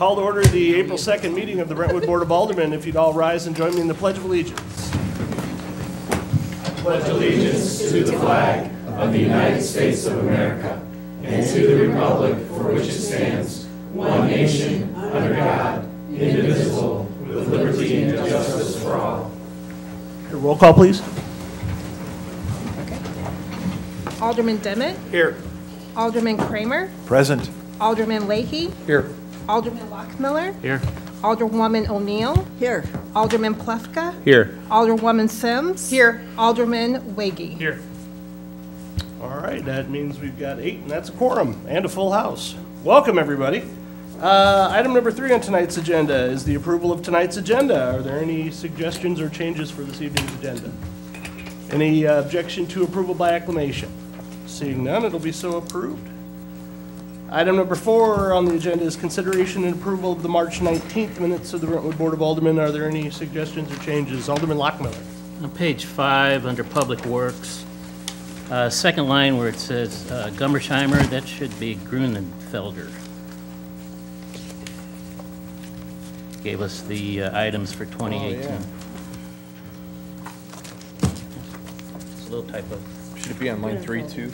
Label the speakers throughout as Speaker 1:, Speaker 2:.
Speaker 1: Call to order the April 2nd meeting of the Brentwood Board of Aldermen. If you'd all rise and join me in the Pledge of Allegiance. I pledge allegiance
Speaker 2: to the flag of the United States of America and to the republic for which it stands,
Speaker 3: one nation, under God, indivisible,
Speaker 2: with liberty and justice for all.
Speaker 1: Your roll call, please.
Speaker 4: Alderman Demmett,
Speaker 1: Here.
Speaker 4: Alderman Kramer,
Speaker 5: Present.
Speaker 4: Alderman Leahy,
Speaker 5: Here.
Speaker 4: Alderman Lockmiller,
Speaker 5: Here.
Speaker 4: Alderwoman O'Neill,
Speaker 3: Here.
Speaker 4: Alderman Plefka,
Speaker 5: Here.
Speaker 4: Alderwoman Sims. Here. Alderman Waggy.
Speaker 1: Here. All right, that means we've got eight, and that's a quorum, and a full house. Welcome, everybody. Uh, Item number three on tonight's agenda is the approval of tonight's agenda. Are there any suggestions or changes for this evening's agenda? Any uh, objection to approval by acclamation? Seeing none, it'll be so approved. Item number four on the agenda is consideration and approval of the March 19th minutes of the Brentwood Board of Aldermen. Are there any suggestions or changes? Alderman Lockmiller.
Speaker 6: On page five, under Public Works, uh, second line where it says uh, Gummersheimer, that should be Grunenfelder. Gave us the uh, items for 2018. It's a little typo.
Speaker 5: Should it be on line three, too?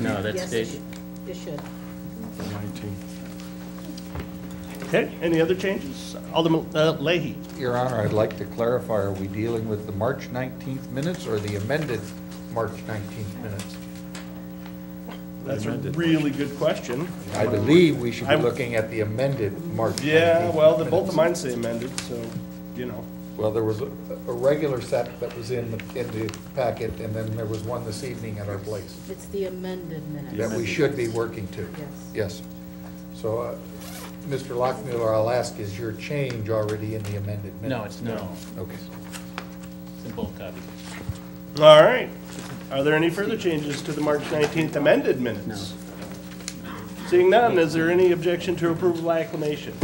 Speaker 6: No, that's
Speaker 3: Yes, it
Speaker 6: it.
Speaker 3: should. It should.
Speaker 5: Nineteen.
Speaker 1: Okay, any other changes? Alderman uh, Leahy.
Speaker 7: Your Honor, I'd like to clarify, are we dealing with the March 19th minutes or the amended March 19th minutes?
Speaker 1: That's a really good question.
Speaker 7: I believe we should be
Speaker 1: I'm-
Speaker 7: looking at the amended March 19th.
Speaker 1: Yeah, well, the- both of
Speaker 7: minutes.
Speaker 1: mine say amended, so, you know.
Speaker 7: Well, there was a, a regular set that was in, the in the packet, and then there was one this evening at our place
Speaker 3: It's the amended minutes.
Speaker 7: that we should be working to.
Speaker 3: Yes.
Speaker 7: Yes. So, uh, Mr. Lockmiller, I'll ask, is your change already in the amended minutes?
Speaker 6: No, it's not.
Speaker 7: Okay.
Speaker 6: It's in both copies.
Speaker 1: All right. Are there any further changes to the March 19th amended minutes? Seeing none, is there any objection to approval by acclamation?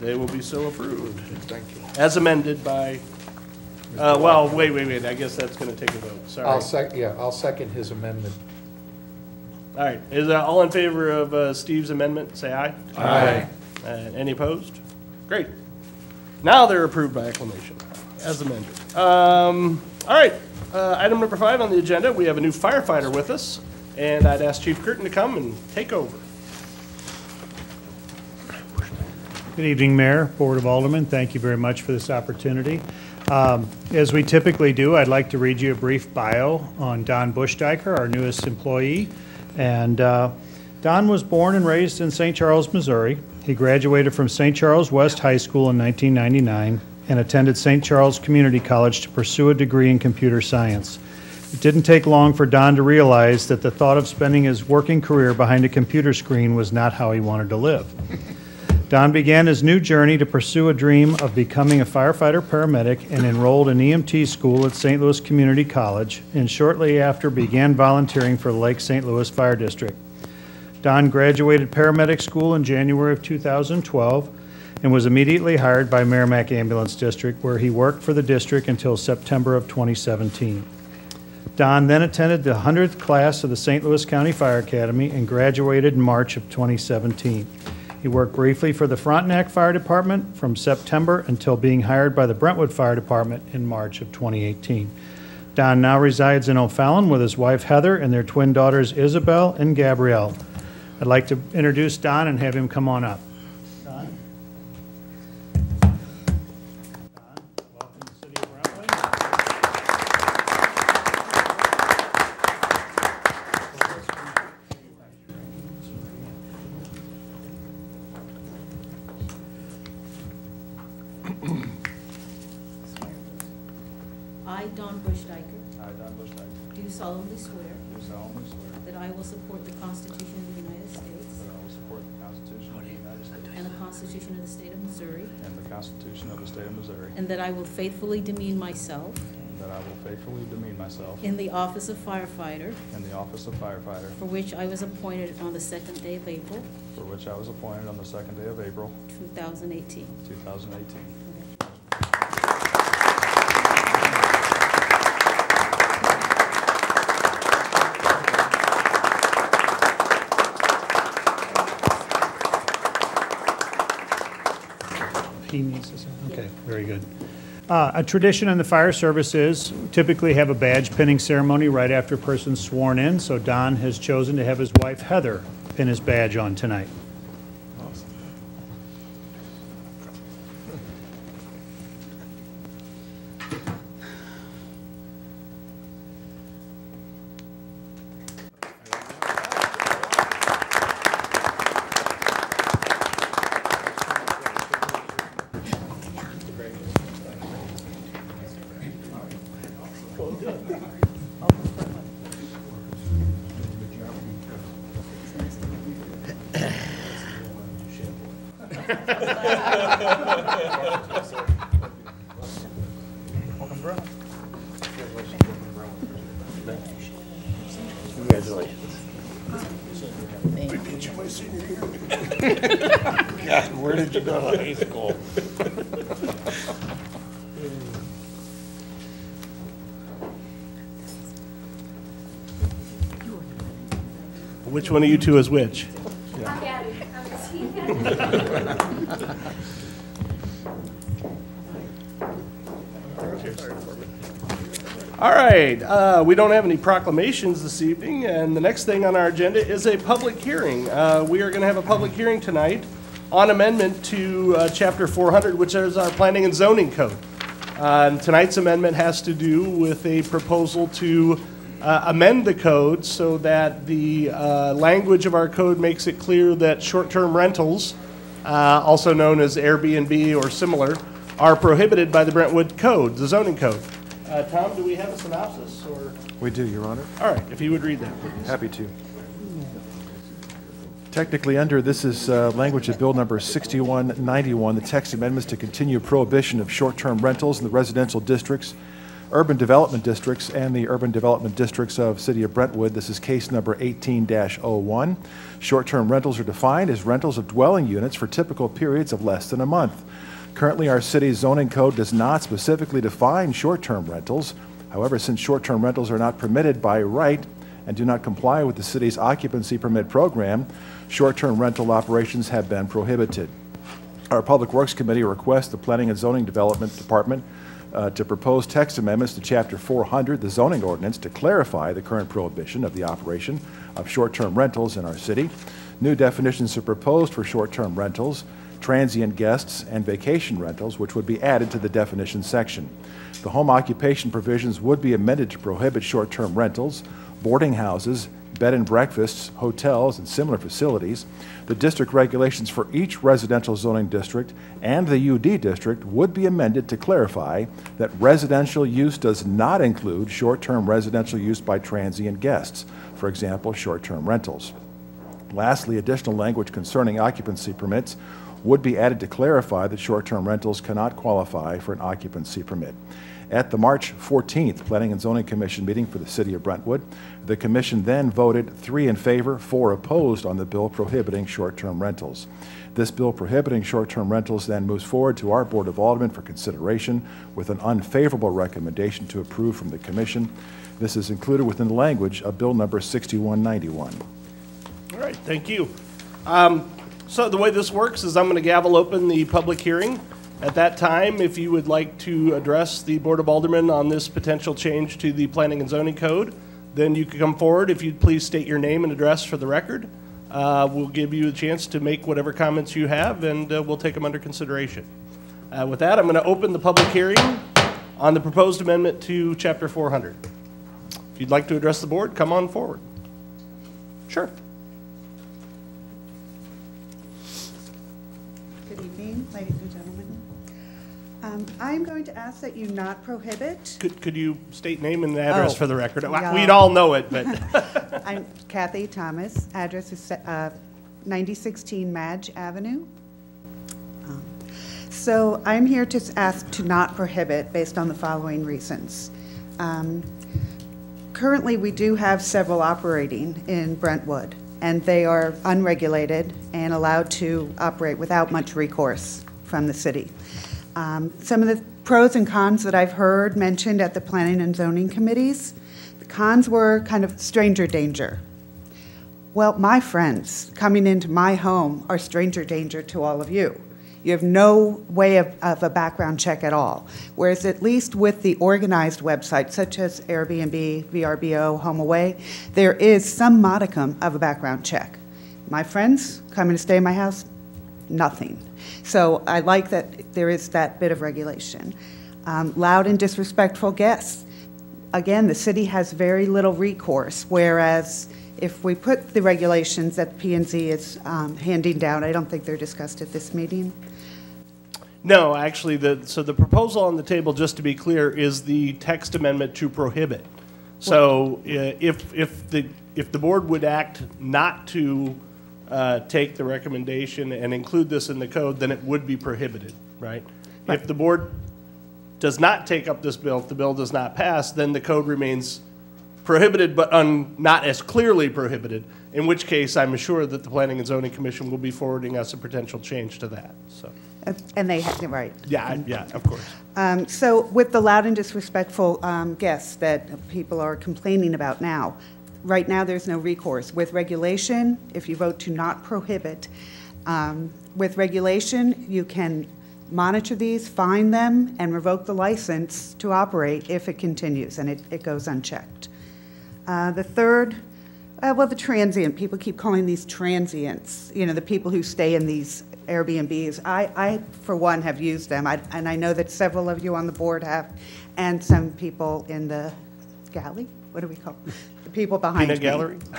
Speaker 1: They will be so approved.
Speaker 7: Thank you.
Speaker 1: As amended by, uh, well, wait, wait, wait, I guess that's gonna take a vote, sorry.
Speaker 7: I'll sec, yeah, I'll second his amendment.
Speaker 1: All right, is uh, all in favor of uh, Steve's amendment, say aye.
Speaker 7: Aye.
Speaker 1: Uh, Any opposed? Great. Now they're approved by acclamation, as amended. Um, All right, uh, item number five on the agenda, we have a new firefighter with us, and I'd ask Chief Curtin to come and take over.
Speaker 8: Good evening, Mayor, Board of Aldermen. Thank you very much for this opportunity. Um, As we typically do, I'd like to read you a brief bio on Don Bushdiker, our newest employee. And uh, Don was born and raised in St. Charles, Missouri. He graduated from St. Charles West High School in 1999 and attended St. Charles Community College to pursue a degree in computer science. It didn't take long for Don to realize that the thought of spending his working career behind a computer screen was not how he wanted to live. Don began his new journey to pursue a dream of becoming a firefighter paramedic and enrolled in EMT school at St. Louis Community College, and shortly after began volunteering for Lake St. Louis Fire District. Don graduated paramedic school in January of 2012 and was immediately hired by Meramec Ambulance District, where he worked for the district until September of 2017. Don then attended the 100th class of the St. Louis County Fire Academy and graduated in March of 2017. He worked briefly for the Frontenac Fire Department from September until being hired by the Brentwood Fire Department in March of 2018. Don now resides in O'Fallon with his wife Heather and their twin daughters Isabel and Gabrielle. I'd like to introduce Don and have him come on up.
Speaker 3: Myself
Speaker 5: that I will faithfully demean myself
Speaker 3: in the office of firefighter,
Speaker 5: in the office of firefighter,
Speaker 3: for which I was appointed on the second day of April,
Speaker 5: for which I was appointed on the second day of April,
Speaker 3: 2018.
Speaker 5: 2018.
Speaker 8: He needs to sign? Okay, very good. Uh, A tradition in the fire service is typically have a badge pinning ceremony right after a person's sworn in, so Don has chosen to have his wife Heather pin his badge on tonight.
Speaker 1: One of you two is which? All right, uh, we don't have any proclamations this evening, and the next thing on our agenda is a public hearing. Uh, We are going to have a public hearing tonight on amendment to uh, Chapter 400, which is our planning and zoning code. Uh, Tonight's amendment has to do with a proposal to uh, amend the code so that the uh, language of our code makes it clear that short-term rentals, uh, also known as Airbnb or similar, are prohibited by the Brentwood Code, the zoning code. Uh, Tom, do we have a synopsis, or,
Speaker 9: We do, Your Honor.
Speaker 1: all right, if you would read that, please.
Speaker 9: Happy to. Technically under, this is uh, language of Bill Number 6191, the text amendments to continue prohibition of short-term rentals in the residential districts, urban development districts, and the urban development districts of City of Brentwood. This is case number 18-01. Short-term rentals are defined as rentals of dwelling units for typical periods of less than a month. Currently, our city's zoning code does not specifically define short-term rentals. However, since short-term rentals are not permitted by right and do not comply with the city's occupancy permit program, short-term rental operations have been prohibited. Our Public Works Committee requests the Planning and Zoning Development Department uh, to propose text amendments to Chapter 400, the zoning ordinance, to clarify the current prohibition of the operation of short-term rentals in our city. New definitions are proposed for short-term rentals, transient guests, and vacation rentals, which would be added to the definition section. The home occupation provisions would be amended to prohibit short-term rentals, boarding houses, bed and breakfasts, hotels, and similar facilities. The district regulations for each residential zoning district and the UD district would be amended to clarify that residential use does not include short-term residential use by transient guests, for example, short-term rentals. Lastly, additional language concerning occupancy permits would be added to clarify that short-term rentals cannot qualify for an occupancy permit. At the March 14th Planning and Zoning Commission meeting for the City of Brentwood, the commission then voted three in favor, four opposed on the bill prohibiting short-term rentals. This bill prohibiting short-term rentals then moves forward to our Board of Aldermen for consideration with an unfavorable recommendation to approve from the commission. This is included within the language of Bill Number 6191.
Speaker 1: All right, thank you. Um, So the way this works is I'm going to gavel open the public hearing. At that time, if you would like to address the Board of Aldermen on this potential change to the Planning and Zoning Code, then you could come forward. If you'd please state your name and address for the record. Uh, We'll give you a chance to make whatever comments you have, and uh, we'll take them under consideration. Uh, With that, I'm going to open the public hearing on the proposed amendment to Chapter 400. If you'd like to address the board, come on forward. Sure.
Speaker 10: Um, I'm going to ask that you not prohibit.
Speaker 1: Could, could you state name and address
Speaker 10: Oh,
Speaker 1: for the record?
Speaker 10: yeah.
Speaker 1: We'd all know it, but,
Speaker 10: I'm Kathy Thomas, address is uh, 9016 Madge Avenue. Um, So I'm here to s- ask to not prohibit based on the following reasons. Um, Currently, we do have several operating in Brentwood, and they are unregulated and allowed to operate without much recourse from the city. Um, Some of the pros and cons that I've heard mentioned at the planning and zoning committees, the cons were kind of stranger danger. Well, my friends coming into my home are stranger danger to all of you. You have no way of, of a background check at all. Whereas at least with the organized websites such as Airbnb, VRBO, HomeAway, there is some modicum of a background check. My friends coming to stay in my house, nothing. So I like that there is that bit of regulation. Um, loud and disrespectful guests. Again, the city has very little recourse, whereas if we put the regulations that P and Z is um, handing down, I don't think they're discussed at this meeting.
Speaker 1: No, actually, the, so the proposal on the table, just to be clear, is the text amendment to prohibit. So uh, if, if the, if the board would act not to uh, take the recommendation and include this in the code, then it would be prohibited, right? If the board does not take up this bill, if the bill does not pass, then the code remains prohibited, but un, not as clearly prohibited, in which case I'm assured that the Planning and Zoning Commission will be forwarding us a potential change to that, so.
Speaker 10: Uh, And they, have right.
Speaker 1: Yeah, yeah, of course.
Speaker 10: Um, So with the loud and disrespectful um, guests that people are complaining about now, right now, there's no recourse. With regulation, if you vote to not prohibit, um, with regulation, you can monitor these, fine them, and revoke the license to operate if it continues and it it goes unchecked. Uh, The third, uh, well, the transient, people keep calling these transients, you know, the people who stay in these Airbnbs. I, I, for one, have used them, I- and I know that several of you on the board have, and some people in the galley, what do we call, people behind me.
Speaker 1: Gallery?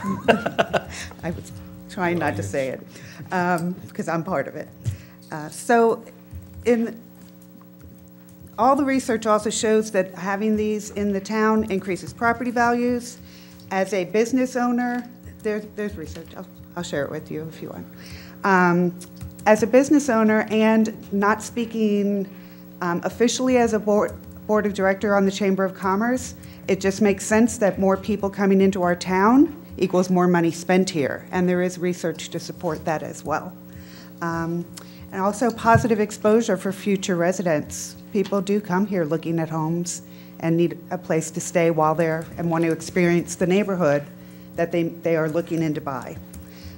Speaker 10: I was trying not to say it, because I'm part of it. Uh, So in, all the research also shows that having these in the town increases property values. As a business owner, there's, there's research, I'll, I'll share it with you if you want. Um, As a business owner and not speaking um, officially as a board, board of director on the Chamber of Commerce, it just makes sense that more people coming into our town equals more money spent here, and there is research to support that as well. Um, And also positive exposure for future residents. People do come here looking at homes and need a place to stay while they're, and want to experience the neighborhood that they, they are looking in to buy.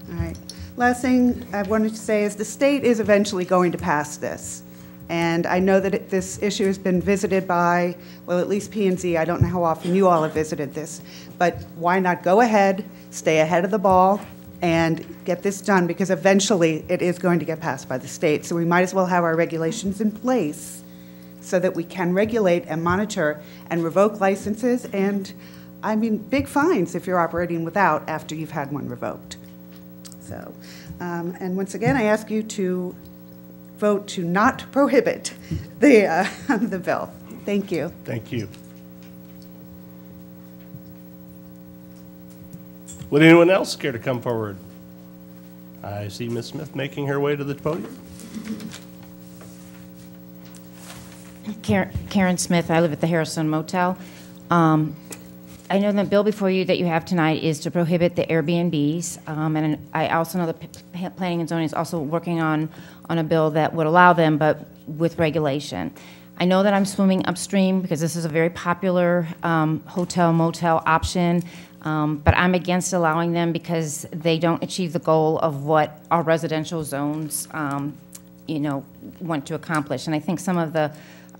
Speaker 10: All right. Last thing I wanted to say is the state is eventually going to pass this. And I know that it- this issue has been visited by, well, at least P&Z. I don't know how often you all have visited this. But why not go ahead, stay ahead of the ball, and get this done? Because eventually it is going to get passed by the state. So we might as well have our regulations in place so that we can regulate and monitor and revoke licenses and, I mean, big fines if you're operating without after you've had one revoked. So, um, and once again, I ask you to vote to not prohibit the, uh, the bill. Thank you.
Speaker 1: Thank you. Would anyone else care to come forward? I see Ms. Smith making her way to the podium.
Speaker 11: Karen Karen Smith, I live at the Harrison Motel. Um, I know the bill before you that you have tonight is to prohibit the Airbnbs, um, and I also know the P- P- Planning and Zoning is also working on, on a bill that would allow them, but with regulation. I know that I'm swimming upstream because this is a very popular um, hotel motel option, um, but I'm against allowing them because they don't achieve the goal of what our residential zones um, you know, want to accomplish. And I think some of the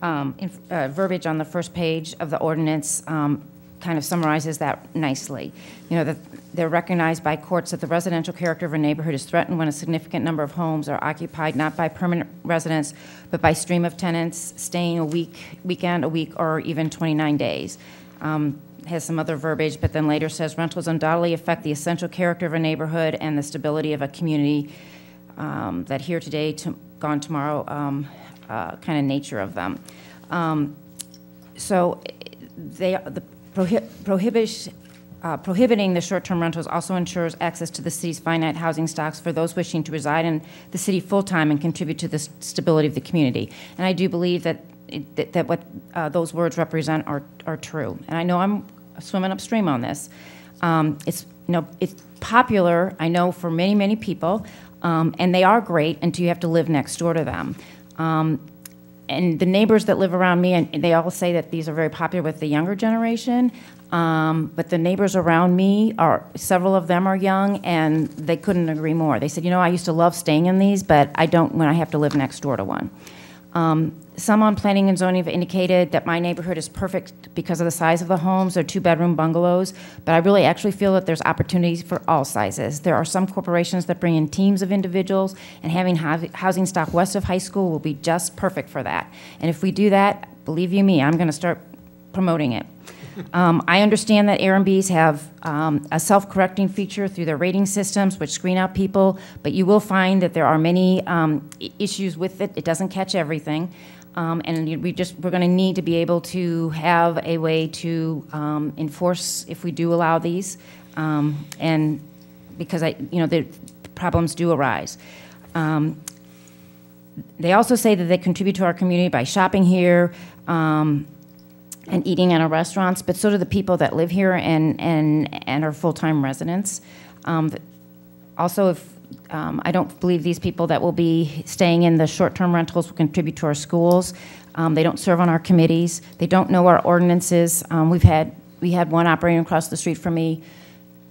Speaker 11: um, uh, verbiage on the first page of the ordinance um, kind of summarizes that nicely. You know, that they're recognized by courts that the residential character of a neighborhood is threatened when a significant number of homes are occupied not by permanent residents, but by stream of tenants staying a week, weekend, a week, or even 29 days. Um, Has some other verbiage, but then later says rentals undoubtedly affect the essential character of a neighborhood and the stability of a community um, that here today, to- gone tomorrow, um, uh, kind of nature of them. Um, So they, the prohi- prohibit, uh, prohibiting the short-term rentals also ensures access to the city's finite housing stocks for those wishing to reside in the city full-time and contribute to the stability of the community. And I do believe that, it- that that what uh, those words represent are, are true. And I know I'm swimming upstream on this. Um, It's, you know, it's popular, I know, for many, many people, um, and they are great until you have to live next door to them. Um, and the neighbors that live around me, and they all say that these are very popular with the younger generation. Um, but the neighbors around me are, several of them are young, and they couldn't agree more. They said, you know, I used to love staying in these, but I don't when I have to live next door to one. Um, Some on planning and zoning have indicated that my neighborhood is perfect because of the size of the homes. They're two-bedroom bungalows, but I really actually feel that there's opportunities for all sizes. There are some corporations that bring in teams of individuals, and having hou- housing stock west of high school will be just perfect for that. And if we do that, believe you me, I'm going to start promoting it. Um, I understand that Airbnbs have um, a self-correcting feature through their rating systems, which screen out people, but you will find that there are many um, issues with it. It doesn't catch everything. Um, And we just, we're going to need to be able to have a way to um, enforce if we do allow these. Um, And because I, you know, the problems do arise. They also say that they contribute to our community by shopping here, um, and eating in our restaurants, but so do the people that live here and, and, and are full-time residents. Um, Also, if, um, I don't believe these people that will be staying in the short-term rentals will contribute to our schools. Um, They don't serve on our committees. They don't know our ordinances. Um, We've had, we had one operating across the street from me,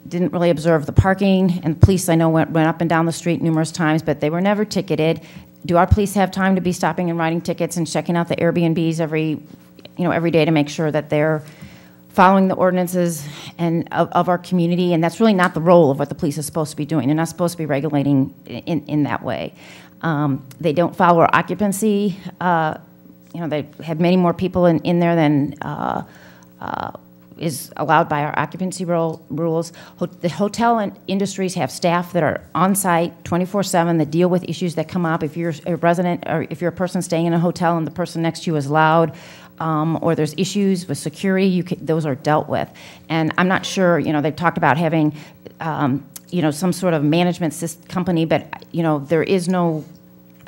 Speaker 11: didn't really observe the parking, and the police, I know, went, went up and down the street numerous times, but they were never ticketed. Do our police have time to be stopping and writing tickets and checking out the Airbnbs every, you know, every day to make sure that they're following the ordinances and of, of our community? And that's really not the role of what the police is supposed to be doing. They're not supposed to be regulating in, in that way. Um, They don't follow our occupancy, uh, you know, they have many more people in, in there than, uh, uh, is allowed by our occupancy rule, rules. Ho- The hotel and industries have staff that are on-site 24/7 that deal with issues that come up. If you're a resident, or if you're a person staying in a hotel and the person next to you is loud, um, or there's issues with security, you can, those are dealt with. And I'm not sure, you know, they've talked about having, um, you know, some sort of management company, but, you know, there is no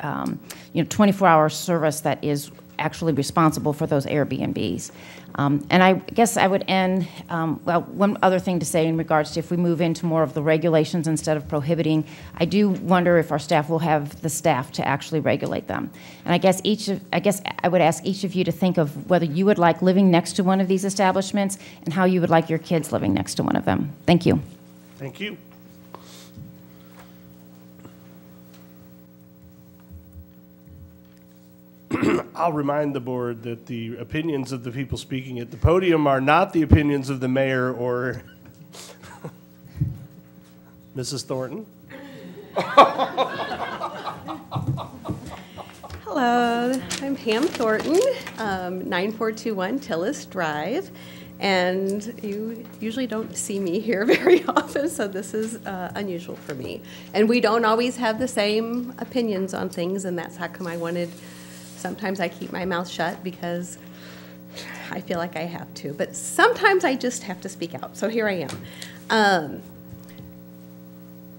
Speaker 11: um, you know, 24-hour service that is actually responsible for those Airbnbs. Um, And I guess I would end, um, well, one other thing to say in regards to if we move into more of the regulations instead of prohibiting, I do wonder if our staff will have the staff to actually regulate them. And I guess each, of I guess I would ask each of you to think of whether you would like living next to one of these establishments and how you would like your kids living next to one of them. Thank you.
Speaker 1: Thank you. I'll remind the board that the opinions of the people speaking at the podium are not the opinions of the mayor or Mrs. Thornton.
Speaker 12: Hello, I'm Pam Thornton, um, 9421 Tillis Drive, and you usually don't see me here very often, so this is uh, unusual for me. And we don't always have the same opinions on things, and that's how come I wanted, sometimes I keep my mouth shut because I feel like I have to, but sometimes I just have to speak out, so here I am. Um,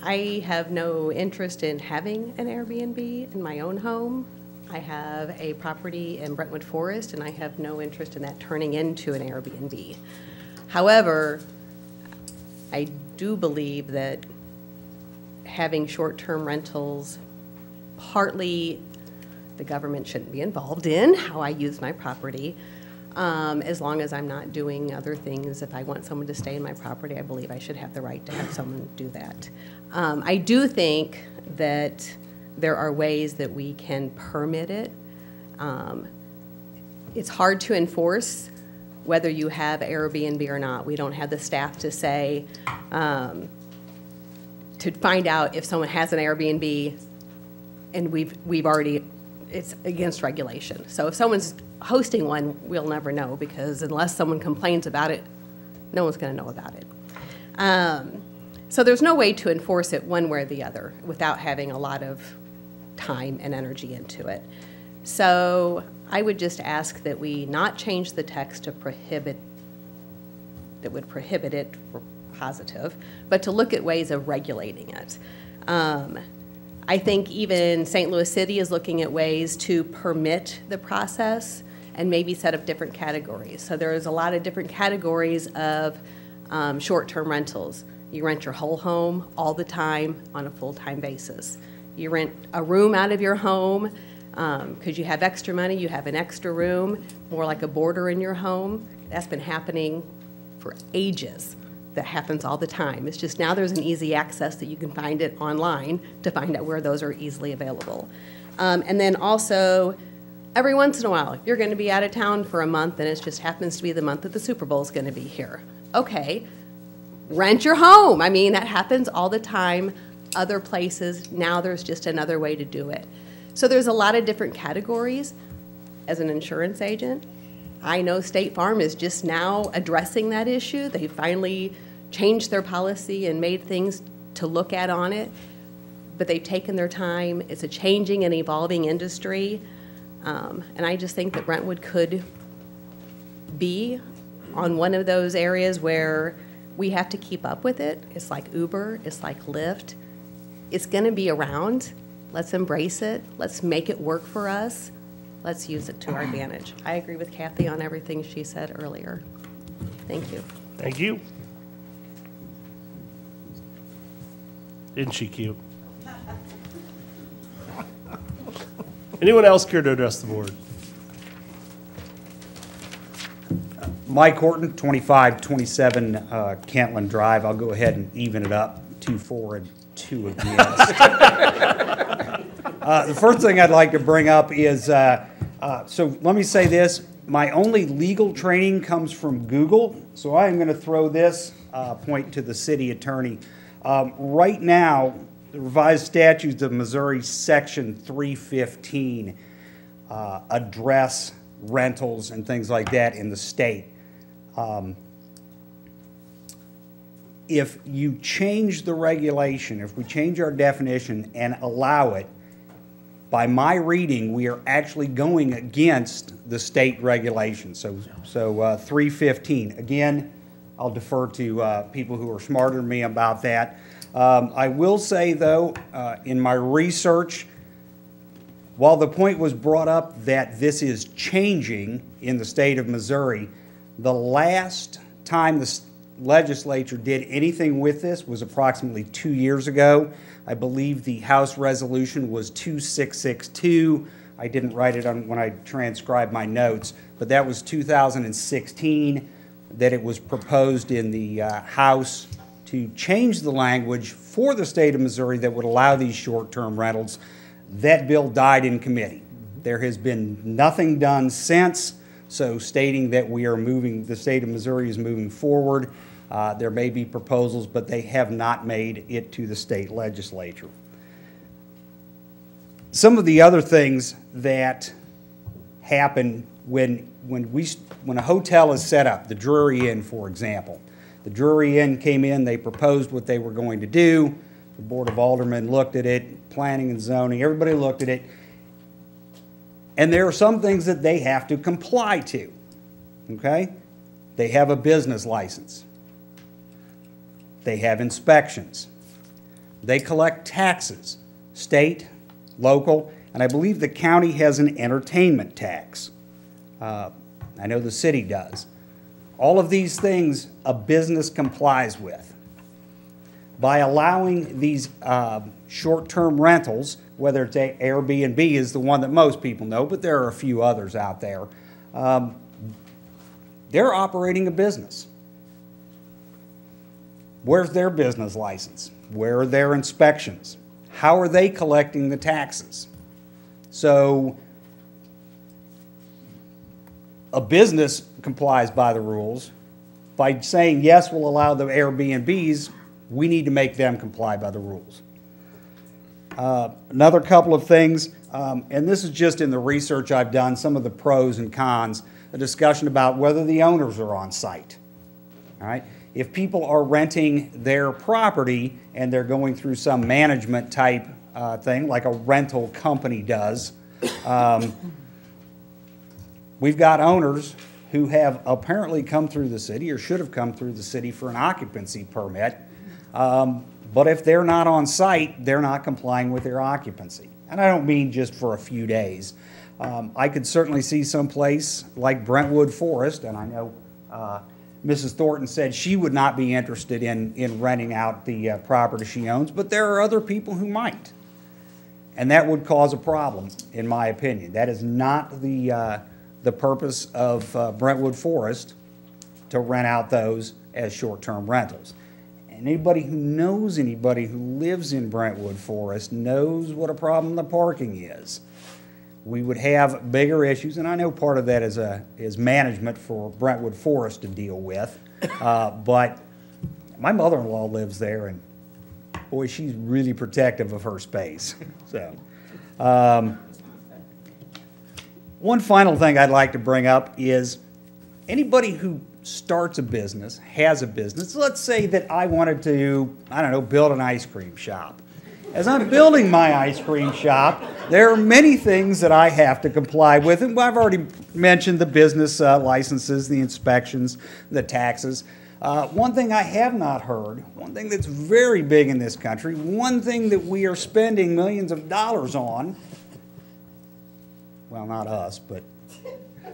Speaker 12: I have no interest in having an Airbnb in my own home. I have a property in Brentwood Forest, and I have no interest in that turning into an Airbnb. However, I do believe that having short-term rentals, partly the government shouldn't be involved in how I use my property, um, as long as I'm not doing other things. If I want someone to stay in my property, I believe I should have the right to have someone do that. Um, I do think that there are ways that we can permit it. Um, It's hard to enforce whether you have Airbnb or not. We don't have the staff to say, um, to find out if someone has an Airbnb and we've, we've already, it's against regulation. So if someone's hosting one, we'll never know because unless someone complains about it, no one's going to know about it. Um, So there's no way to enforce it one way or the other without having a lot of time and energy into it. So I would just ask that we not change the text to prohibit, that would prohibit it, for positive, but to look at ways of regulating it. Um, I think even St. Louis City is looking at ways to permit the process and maybe set up different categories. So there's a lot of different categories of um, short-term rentals. You rent your whole home all the time on a full-time basis. You rent a room out of your home Because you have extra money, you have an extra room, more like a boarder in your home. That's been happening for ages. That happens all the time. It's just now there's an easy access that you can find it online to find out where those are easily available. Um, and then also, every once in a while, you're going to be out of town for a month and it just happens to be the month that the Super Bowl is going to be here. Okay, rent your home. I mean, that happens all the time. Other places, now there's just another way to do it. So there's a lot of different categories. As an insurance agent, I know State Farm is just now addressing that issue. They finally changed their policy and made things to look at on it, but they've taken their time. It's a changing and evolving industry. Um, and I just think that Brentwood could be on one of those areas where we have to keep up with it. It's like Uber, it's like Lyft. It's going to be around. Let's embrace it. Let's make it work for us. Let's use it to our advantage. I agree with Kathy on everything she said earlier. Thank you.
Speaker 1: Thank you. Isn't she cute? Anyone else care to address the board?
Speaker 13: Mike Horton, 2527 uh, Kentland Drive. I'll go ahead and even it up, two for and two against. Uh, The first thing I'd like to bring up is, uh, uh, so let me say this, my only legal training comes from Google, so I am going to throw this uh, point to the city attorney. Um, Right now, the revised statutes of Missouri, Section 315, uh, address rentals and things like that in the state. Um, If you change the regulation, if we change our definition and allow it, by my reading, we are actually going against the state regulation. So, so uh, 315. Again, I'll defer to uh, people who are smarter than me about that. Um, I will say, though, uh, in my research, while the point was brought up that this is changing in the state of Missouri, the last time the legislature did anything with this was approximately two years ago. I believe the House resolution was 2662. I didn't write it on when I transcribed my notes, but that was 2016 that it was proposed in the uh, House to change the language for the state of Missouri that would allow these short-term rentals. That bill died in committee. There has been nothing done since, so stating that we are moving, the state of Missouri is moving forward. Uh, There may be proposals, but they have not made it to the state legislature. Some of the other things that happen when, when we, when a hotel is set up, the Drury Inn, for example. The Drury Inn came in, they proposed what they were going to do. The Board of Aldermen looked at it, planning and zoning, everybody looked at it. And there are some things that they have to comply to, okay? They have a business license. They have inspections. They collect taxes, state, local, and I believe the county has an entertainment tax. Uh, I know the city does. All of these things a business complies with. By allowing these uh, short-term rentals, whether it's Airbnb is the one that most people know, but there are a few others out there, um, they're operating a business. Where's their business license? Where are their inspections? How are they collecting the taxes? So a business complies by the rules. By saying, yes, we'll allow the Airbnbs, we need to make them comply by the rules. Uh, Another couple of things, um, and this is just in the research I've done, some of the pros and cons, a discussion about whether the owners are on site. All right? If people are renting their property and they're going through some management type uh, thing, like a rental company does, um, we've got owners who have apparently come through the city or should have come through the city for an occupancy permit. Um, But if they're not on site, they're not complying with their occupancy. And I don't mean just for a few days. Um, I could certainly see some place like Brentwood Forest, and I know uh, Mrs. Thornton said she would not be interested in, in renting out the uh, property she owns, but there are other people who might. And that would cause a problem, in my opinion. That is not the, uh, the purpose of uh, Brentwood Forest to rent out those as short-term rentals. And anybody who knows anybody who lives in Brentwood Forest knows what a problem the parking is. We would have bigger issues, and I know part of that is, a, is management for Brentwood Forest to deal with. Uh, But my mother-in-law lives there, and boy, she's really protective of her space, so. um, One final thing I'd like to bring up is, anybody who starts a business, has a business, let's say that I wanted to, I don't know, build an ice cream shop. As I'm building my ice cream shop, there are many things that I have to comply with, and I've already mentioned the business uh, licenses, the inspections, the taxes. Uh, One thing I have not heard, one thing that's very big in this country, one thing that we are spending millions of dollars on, well, not us, but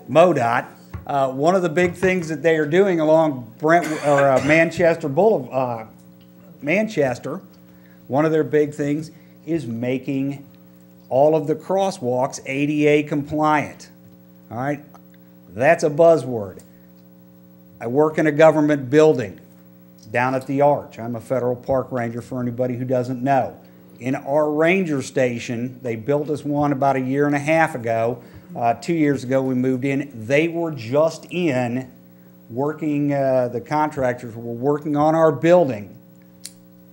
Speaker 13: MoDOT, uh, one of the big things that they are doing along Brent, or uh, Manchester Boulevard, uh, Manchester, one of their big things is making all of the crosswalks ADA compliant. All right? That's a buzzword. I work in a government building down at the Arch. I'm a federal park ranger for anybody who doesn't know. In our ranger station, they built us one about a year and a half ago. Uh, two years ago, we moved in. They were just in working, uh, the contractors were working on our building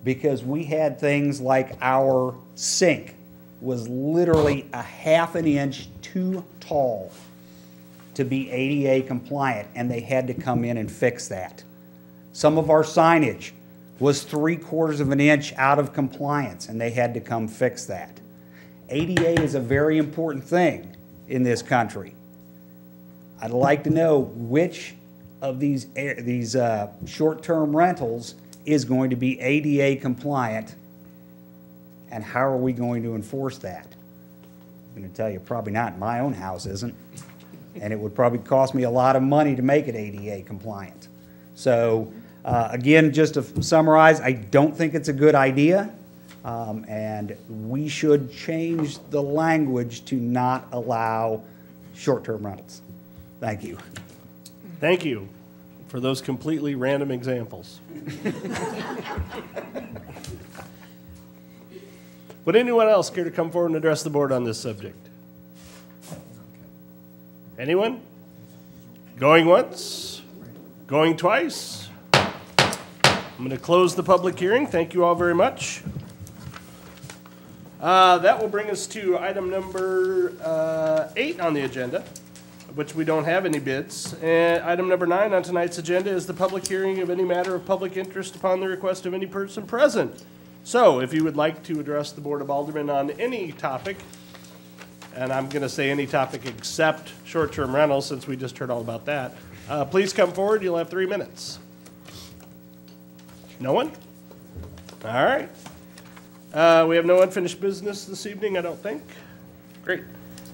Speaker 13: because we had things like our sink was literally a half an inch too tall to be ADA compliant, and they had to come in and fix that. Some of our signage was three quarters of an inch out of compliance, and they had to come fix that. ADA is a very important thing in this country. I'd like to know which of these, these uh, short-term rentals is going to be ADA compliant, and how are we going to enforce that? I'm going to tell you, probably not. My own house isn't. And it would probably cost me a lot of money to make it ADA compliant. So, uh, again, just to summarize, I don't think it's a good idea. Um, and we should change the language to not allow short-term rentals. Thank you.
Speaker 1: Thank you for those completely random examples. Would anyone else care to come forward and address the board on this subject? Anyone? Going once? Going twice? I'm going to close the public hearing. Thank you all very much. Uh, That will bring us to item number uh, eight on the agenda, which we don't have any bids. And item number nine on tonight's agenda is the public hearing of any matter of public interest upon the request of any person present. So if you would like to address the Board of Aldermen on any topic, and I'm going to say any topic except short-term rentals, since we just heard all about that, uh, please come forward. You'll have three minutes. No one? All right. Uh, We have no unfinished business this evening, I don't think. Great.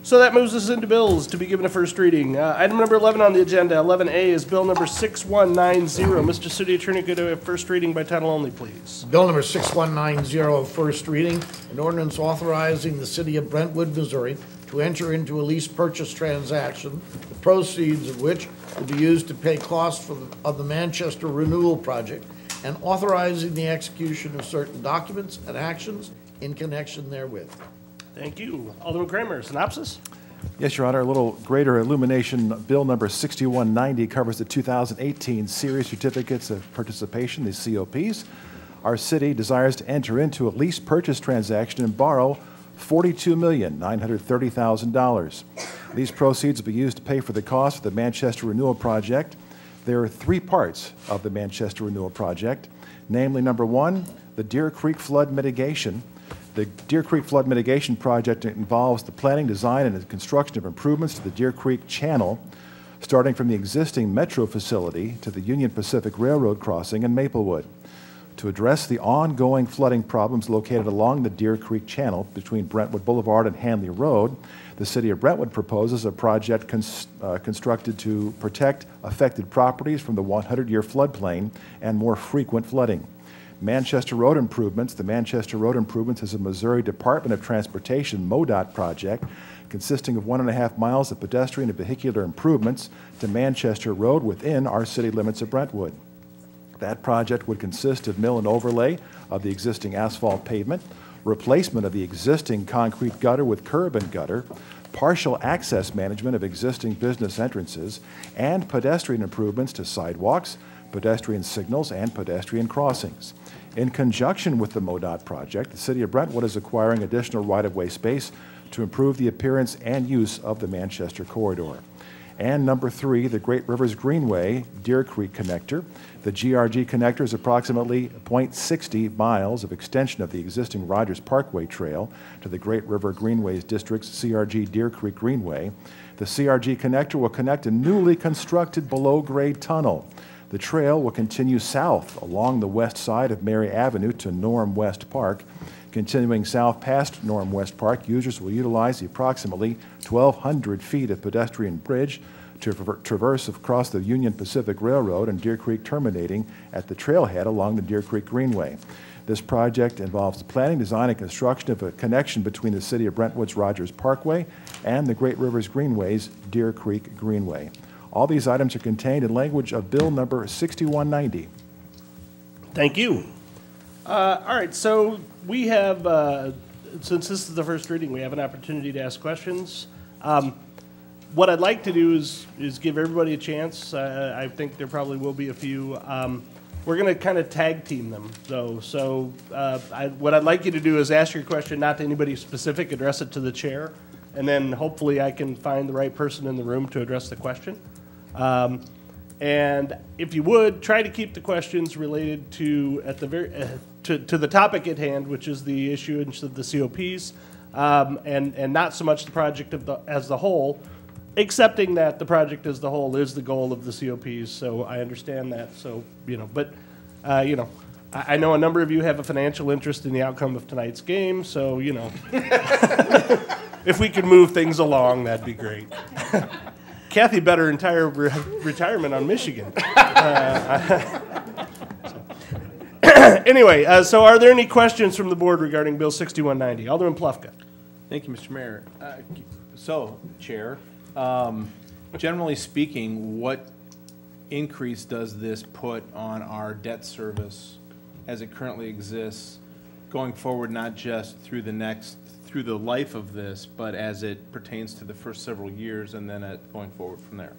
Speaker 1: So that moves us into bills to be given a first reading. Uh, Item number 11 on the agenda, 11A, is Bill number 6190. Mr. City Attorney, could I have first reading by title only, please?
Speaker 14: Bill number 6190, first reading, an ordinance authorizing the city of Brentwood, Missouri to enter into a lease purchase transaction, the proceeds of which will be used to pay costs for the- of the Manchester Renewal Project, and authorizing the execution of certain documents and actions in connection therewith.
Speaker 1: Thank you. Alderman Kramer, synopsis?
Speaker 9: Yes, Your Honor, a little greater illumination. Bill number 6190 covers the 2018 Series Certificates of Participation, the COPs. Our city desires to enter into a lease purchase transaction and borrow $42,930,000. These proceeds will be used to pay for the cost of the Manchester Renewal Project. There are three parts of the Manchester Renewal Project, namely, number one, the Deer Creek flood mitigation. The Deer Creek Flood Mitigation Project involves the planning, design, and construction of improvements to the Deer Creek Channel, starting from the existing Metro facility to the Union Pacific Railroad crossing in Maplewood. To address the ongoing flooding problems located along the Deer Creek Channel between Brentwood Boulevard and Hanley Road, the City of Brentwood proposes a project cons- uh, constructed to protect affected properties from the 100-year floodplain and more frequent flooding. Manchester Road Improvements. The Manchester Road Improvements is a Missouri Department of Transportation MoDOT project consisting of one and a half miles of pedestrian and vehicular improvements to Manchester Road within our city limits of Brentwood. That project would consist of mill and overlay of the existing asphalt pavement, replacement of the existing concrete gutter with curb and gutter, partial access management of existing business entrances, and pedestrian improvements to sidewalks, pedestrian signals, and pedestrian crossings. In conjunction with the MoDOT project, the City of Brentwood is acquiring additional right-of-way space to improve the appearance and use of the Manchester corridor. And number three, the Great Rivers Greenway Deer Creek Connector. The GRG connector is approximately .60 miles of extension of the existing Rogers Parkway Trail to the Great River Greenways District's GRG Deer Creek Greenway. The GRG connector will connect a newly constructed below-grade tunnel. The trail will continue south along the west side of Mary Avenue to Norm West Park. Continuing south past Norm West Park, users will utilize the approximately 1,200 feet of pedestrian bridge to traverse across the Union Pacific Railroad and Deer Creek terminating at the trailhead along the Deer Creek Greenway. This project involves the planning, design, and construction of a connection between the city of Brentwood's Rogers Parkway and the Great Rivers Greenway's Deer Creek Greenway. All these items are contained in language of Bill number 6190.
Speaker 1: Thank you. Uh, All right, so we have, uh, since this is the first reading, we have an opportunity to ask questions. Um, What I'd like to do is, is give everybody a chance. Uh, I think there probably will be a few. Um, We're going to kind of tag team them, though. So uh, I- what I'd like you to do is ask your question not to anybody specific, address it to the chair, and then hopefully I can find the right person in the room to address the question. Um, and if you would, try to keep the questions related to, at the very, uh, to, to the topic at hand, which is the issuance of the COPs, um, and, and not so much the project of the, as the whole, accepting that the project as the whole is the goal of the COPs, so I understand that, so, you know, but, uh, you know, I, I know a number of you have a financial interest in the outcome of tonight's game, so, you know, if we could move things along, that'd be great. Kathy bet her entire re- retirement on Michigan. Uh, anyway, uh, so are there any questions from the board regarding Bill 6190? Alderman Plufka.
Speaker 15: Thank you, Mr. Mayor. Uh, So, Chair, um, generally speaking, what increase does this put on our debt service as it currently exists going forward, not just through the next, through the life of this, but as it pertains to the first several years and then at, going forward from there?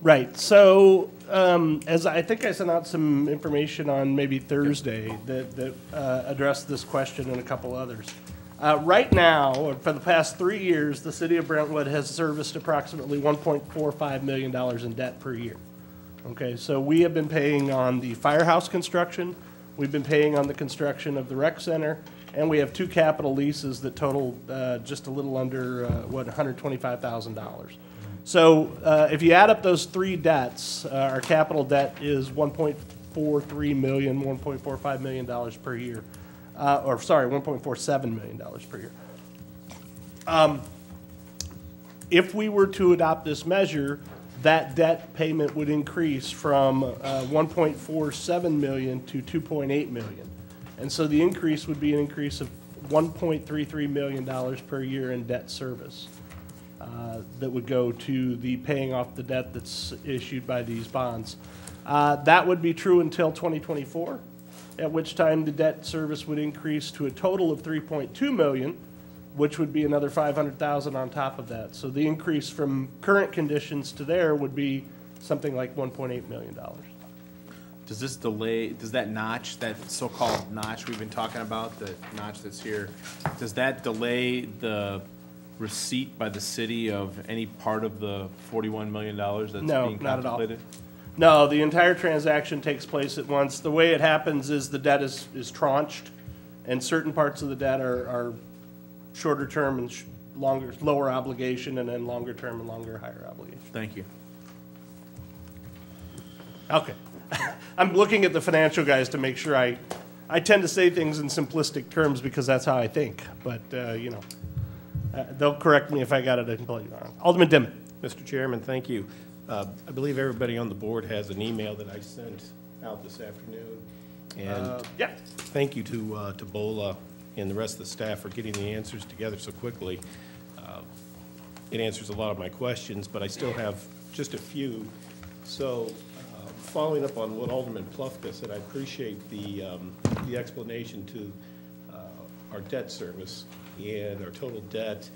Speaker 1: Right. So, um, as I think I sent out some information on maybe Thursday that, that uh, addressed this question and a couple others. Uh, right now, or for the past three years, the city of Brentwood has serviced approximately $1.45 million in debt per year. Okay, so we have been paying on the firehouse construction, we've been paying on the construction of the rec center, and we have two capital leases that total uh, just a little under, uh, what, $125,000. So uh, if you add up those three debts, uh, our capital debt is 1.43 million, 1.45 million dollars per year. Uh, Or, sorry, 1.47 million dollars per year. Um, If we were to adopt this measure, that debt payment would increase from uh, 1.47 million to 2.8 million. And so the increase would be an increase of 1.33 million dollars per year in debt service uh, that would go to the paying off the debt that's issued by these bonds. Uh, That would be true until 2024, at which time the debt service would increase to a total of 3.2 million, which would be another 500,000 on top of that. So the increase from current conditions to there would be something like 1.8 million dollars.
Speaker 15: Does this delay, does that notch, that so-called notch we've been talking about, the notch that's here, does that delay the receipt by the city of any part of the forty-one million dollars that's
Speaker 1: No,
Speaker 15: being
Speaker 1: not at all.
Speaker 15: contemplated?
Speaker 1: No, the entire transaction takes place at once. The way it happens is the debt is, is tranched, and certain parts of the debt are, are shorter term and sh- longer, lower obligation, and then longer term and longer, higher obligation.
Speaker 15: Thank you.
Speaker 1: Okay. I'm looking at the financial guys to make sure I, I tend to say things in simplistic terms because that's how I think, but, uh, you know, uh, they'll correct me if I got it completely wrong. Alderman Dimmitt.
Speaker 2: Mr. Chairman, thank you. Uh, I believe everybody on the board has an email that I sent out this afternoon And
Speaker 1: Uh, yeah.
Speaker 2: thank you to, uh, to Bola and the rest of the staff for getting the answers together so quickly. Uh, It answers a lot of my questions, but I still have just a few. So, following up on what Alderman Plufka said, I appreciate the, um, the explanation to uh, our debt service and our total debt.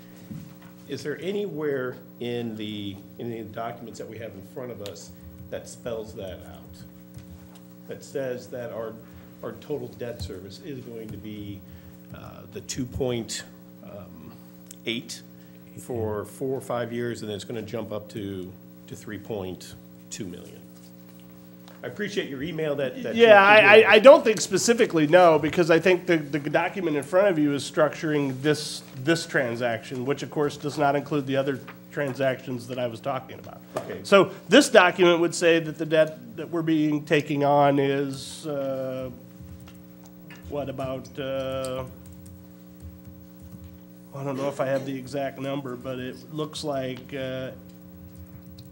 Speaker 2: Is there anywhere in the, in the documents that we have in front of us that spells that out? That says that our, our total debt service is going to be uh, the 2.8 um, for four or five years, and then it's going to jump up to, to three point two million? I appreciate your email that, that.
Speaker 1: Yeah, I, I, I don't think specifically, no, because I think the, the document in front of you is structuring this, this transaction, which of course does not include the other transactions that I was talking about.
Speaker 2: Okay.
Speaker 1: So this document would say that the debt that we're being, taking on is, uh, what about, uh, I don't know if I have the exact number, but it looks like, uh,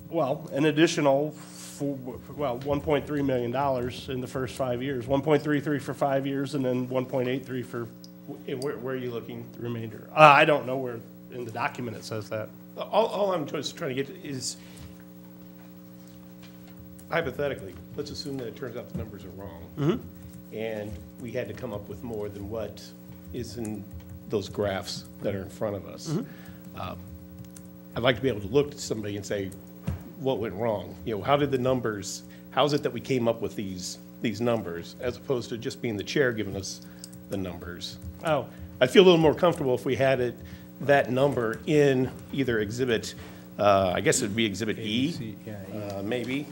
Speaker 1: well, an additional, four- well, $1.3 million in the first five years. 1.33 for five years, and then 1.83 for
Speaker 2: where, where are you looking?
Speaker 1: the remainder. Uh, I don't know where, in the document it says that.
Speaker 2: All, all I'm just trying to get is hypothetically, let's assume that it turns out the numbers are wrong. And we had to come up with more than what is in those graphs that are in front of us. Uh, I'd like to be able to look to somebody and say, what went wrong? You know, how did the numbers, how is it that we came up with these, these numbers, as opposed to just being the chair giving us the numbers?
Speaker 1: Oh.
Speaker 2: I'd feel a little more comfortable if we had it, that number in either exhibit, uh, I guess it'd be exhibit E, uh, maybe.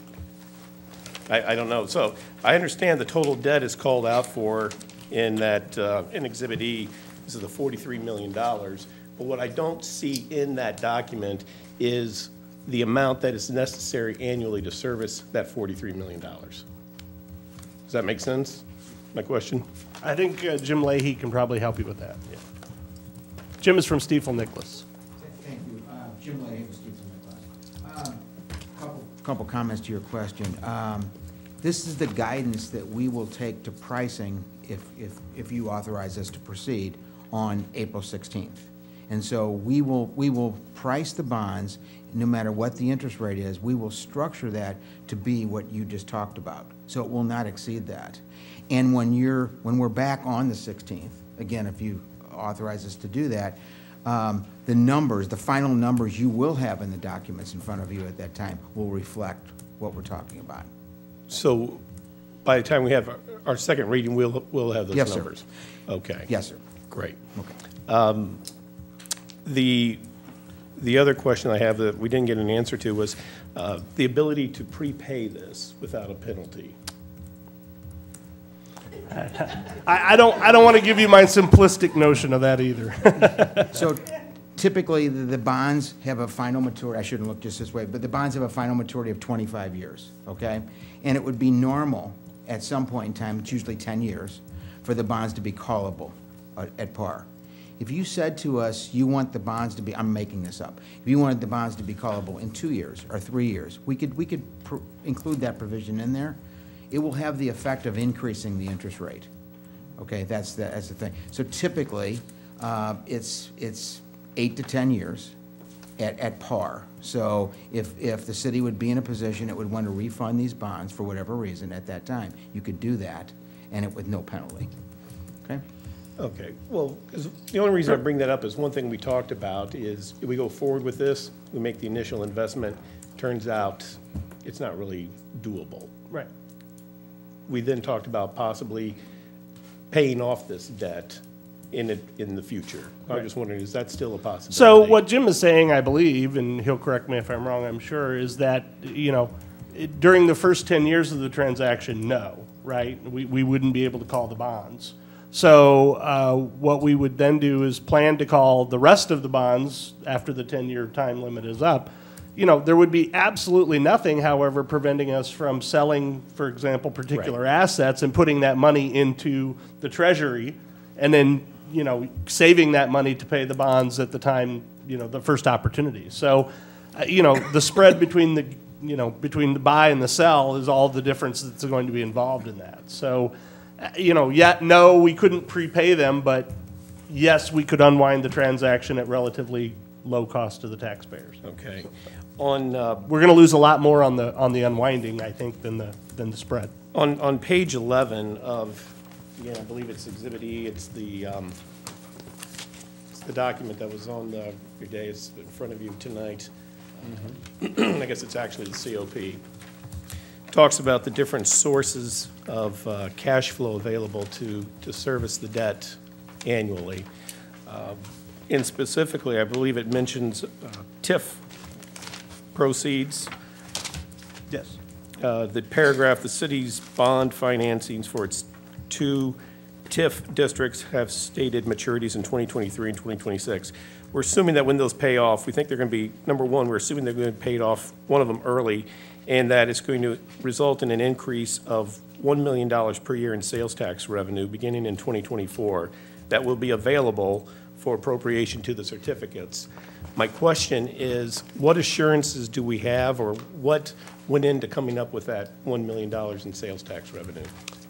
Speaker 2: I, I don't know. So I understand the total debt is called out for in that, uh, in exhibit E, this is the forty-three million dollars. But what I don't see in that document is the amount that is necessary annually to service that forty-three million dollars. Does that make sense, my question?
Speaker 1: I think uh, Jim Leahy can probably help you with that. Jim is from Stifel Nicolaus.
Speaker 16: Thank you. Uh, Jim Leahy with Stifel Nicolaus. Um, Couple couple comments to your question. Um, This is the guidance that we will take to pricing if, if, if you authorize us to proceed on April 16th. And so we will, we will price the bonds, no matter what the interest rate is, we will structure that to be what you just talked about. So it will not exceed that. And when you're, when we're back on the 16th, again, if you authorize us to do that, um, the numbers, the final numbers you will have in the documents in front of you at that time will reflect what we're talking about.
Speaker 2: So by the time we have our- our second reading, we'll, we'll have those
Speaker 16: Yes, sir.
Speaker 2: numbers? Okay.
Speaker 16: Yes, sir.
Speaker 2: Great.
Speaker 16: Okay.
Speaker 2: Um, The, the other question I have that we didn't get an answer to was uh, the ability to prepay this without a penalty.
Speaker 1: I, I don't, I don't want to give you my simplistic notion of that either.
Speaker 16: So typically, the the bonds have a final maturity, I shouldn't look just this way, but the bonds have a final maturity of 25 years, okay? And it would be normal, at some point in time, it's usually 10 years, for the bonds to be callable uh, at par. If you said to us, you want the bonds to be, I'm making this up, if you wanted the bonds to be callable in two years or three years, we could, we could include that provision in there. It will have the effect of increasing the interest rate. Okay, that's the, that's the thing. So typically, uh, it's, it's eight to 10 years at, at par. So if, if the city would be in a position it would want to refund these bonds for whatever reason at that time, you could do that, and it with no penalty. Okay?
Speaker 2: Okay, well, 'cause the only reason I bring that up is one thing we talked about is if we go forward with this, we make the initial investment, turns out it's not really doable.
Speaker 1: Right.
Speaker 2: We then talked about possibly paying off this debt in it, in the future. I was just wondering, is that still a possibility?
Speaker 1: So what Jim is saying, I believe, and he'll correct me if I'm wrong, I'm sure, is that, you know, during the first 10 years of the transaction, no, right? We, we wouldn't be able to call the bonds. So uh, what we would then do is plan to call the rest of the bonds after the 10-year time limit is up. You know, there would be absolutely nothing, however, preventing us from selling, for example, particular assets and putting that money into the treasury and then, you know, saving that money to pay the bonds at the time, you know, the first opportunity. So, uh, you know, the spread between the, you know, between the buy and the sell is all the difference that's going to be involved in that. So, you know, yet, no, we couldn't prepay them, but yes, we could unwind the transaction at relatively low cost to the taxpayers.
Speaker 2: Okay. On, uh,
Speaker 1: We're going to lose a lot more on the, on the unwinding, I think, than the, than the spread.
Speaker 2: on, on page 11 of, again, I believe it's Exhibit E, it's the, um, it's the document that was on uh, your day, it's in front of you tonight. I guess it's actually the COP. Talks about the different sources of uh, cash flow available to, to service the debt annually. Uh, And specifically, I believe it mentions uh, TIF proceeds.
Speaker 1: Yes.
Speaker 2: Uh, The paragraph, the city's bond financings for its two TIF districts have stated maturities in 2023 and 2026. We're assuming that when those pay off, we think they're going to be, number one, we're assuming they're going to be paid off, one of them early, and that it's going to result in an increase of $1 million per year in sales tax revenue beginning in 2024 that will be available for appropriation to the certificates. My question is, what assurances do we have, or what went into coming up with that $1 million in sales tax revenue?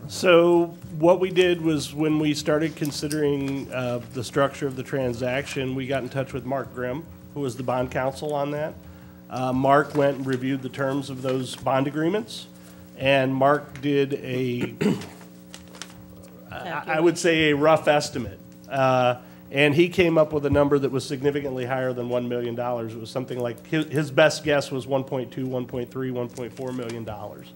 Speaker 1: So what we did was when we started considering uh, the structure of the transaction, we got in touch with Mark Grimm, who was the bond counsel on that. Uh, Mark went and reviewed the terms of those bond agreements, and Mark did a, I I would say a rough estimate. Uh, And he came up with a number that was significantly higher than $1 million. It was something like, his, his best guess was 1.2, 1.3, 1.4 million dollars.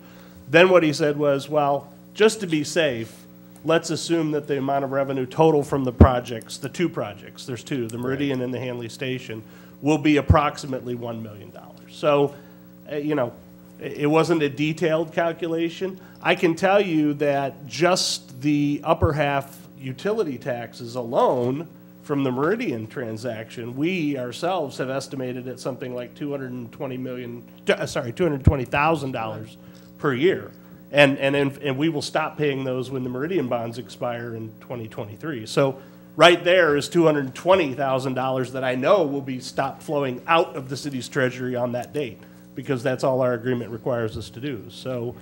Speaker 1: Then what he said was, well, just to be safe, let's assume that the amount of revenue total from the projects, the two projects, there's two, the Meridian and the Hanley Station, will be approximately $1 million. So, uh, you know, it wasn't a detailed calculation. I can tell you that just the upper half utility taxes alone from the Meridian transaction, we ourselves have estimated at something like 220 million, uh, sorry, $220,000 per year. And, and, and we will stop paying those when the Meridian bonds expire in 2023. So right there is $220,000 that I know will be stopped flowing out of the city's treasury on that date, because that's all our agreement requires us to do. So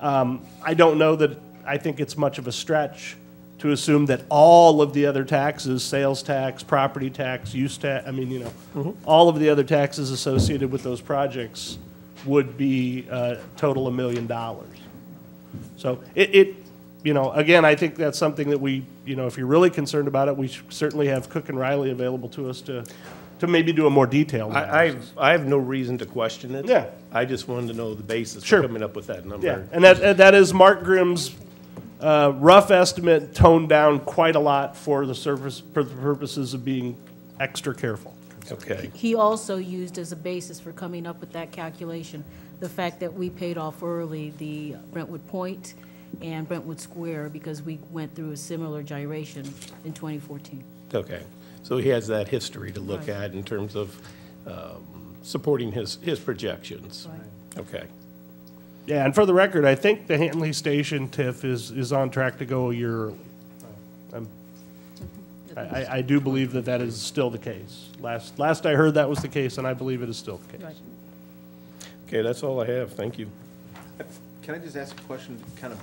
Speaker 1: um, I don't know that, I think it's much of a stretch to assume that all of the other taxes, sales tax, property tax, use tax, I mean, you know, all of the other taxes associated with those projects would be uh, total a million dollars. So it, it, you know, again, I think that's something that we, you know, if you're really concerned about it, we certainly have Cook and Riley available to us to, to maybe do a more detailed.
Speaker 2: I, I've, I have no reason to question it.
Speaker 1: Yeah.
Speaker 2: I just wanted to know the basis
Speaker 1: Sure.
Speaker 2: for coming up with that number.
Speaker 1: Yeah, and that, and that is Mark Grimm's uh, rough estimate toned down quite a lot for the service, for the purposes of being extra careful.
Speaker 2: Okay.
Speaker 3: He also used as a basis for coming up with that calculation, the fact that we paid off early the Brentwood Point and Brentwood Square because we went through a similar gyration in 2014.
Speaker 2: Okay. So he has that history to look
Speaker 3: Right.
Speaker 2: at in terms of um, supporting his, his projections. Okay.
Speaker 1: Yeah, and for the record, I think the Hanley Station TIF is, is on track to go a year early. Um, I, I- I do believe that that is still the case. Last, last I heard that was the case, and I believe it is still the case.
Speaker 2: Okay, that's all I have. Thank you.
Speaker 15: Can I just ask a question, kind of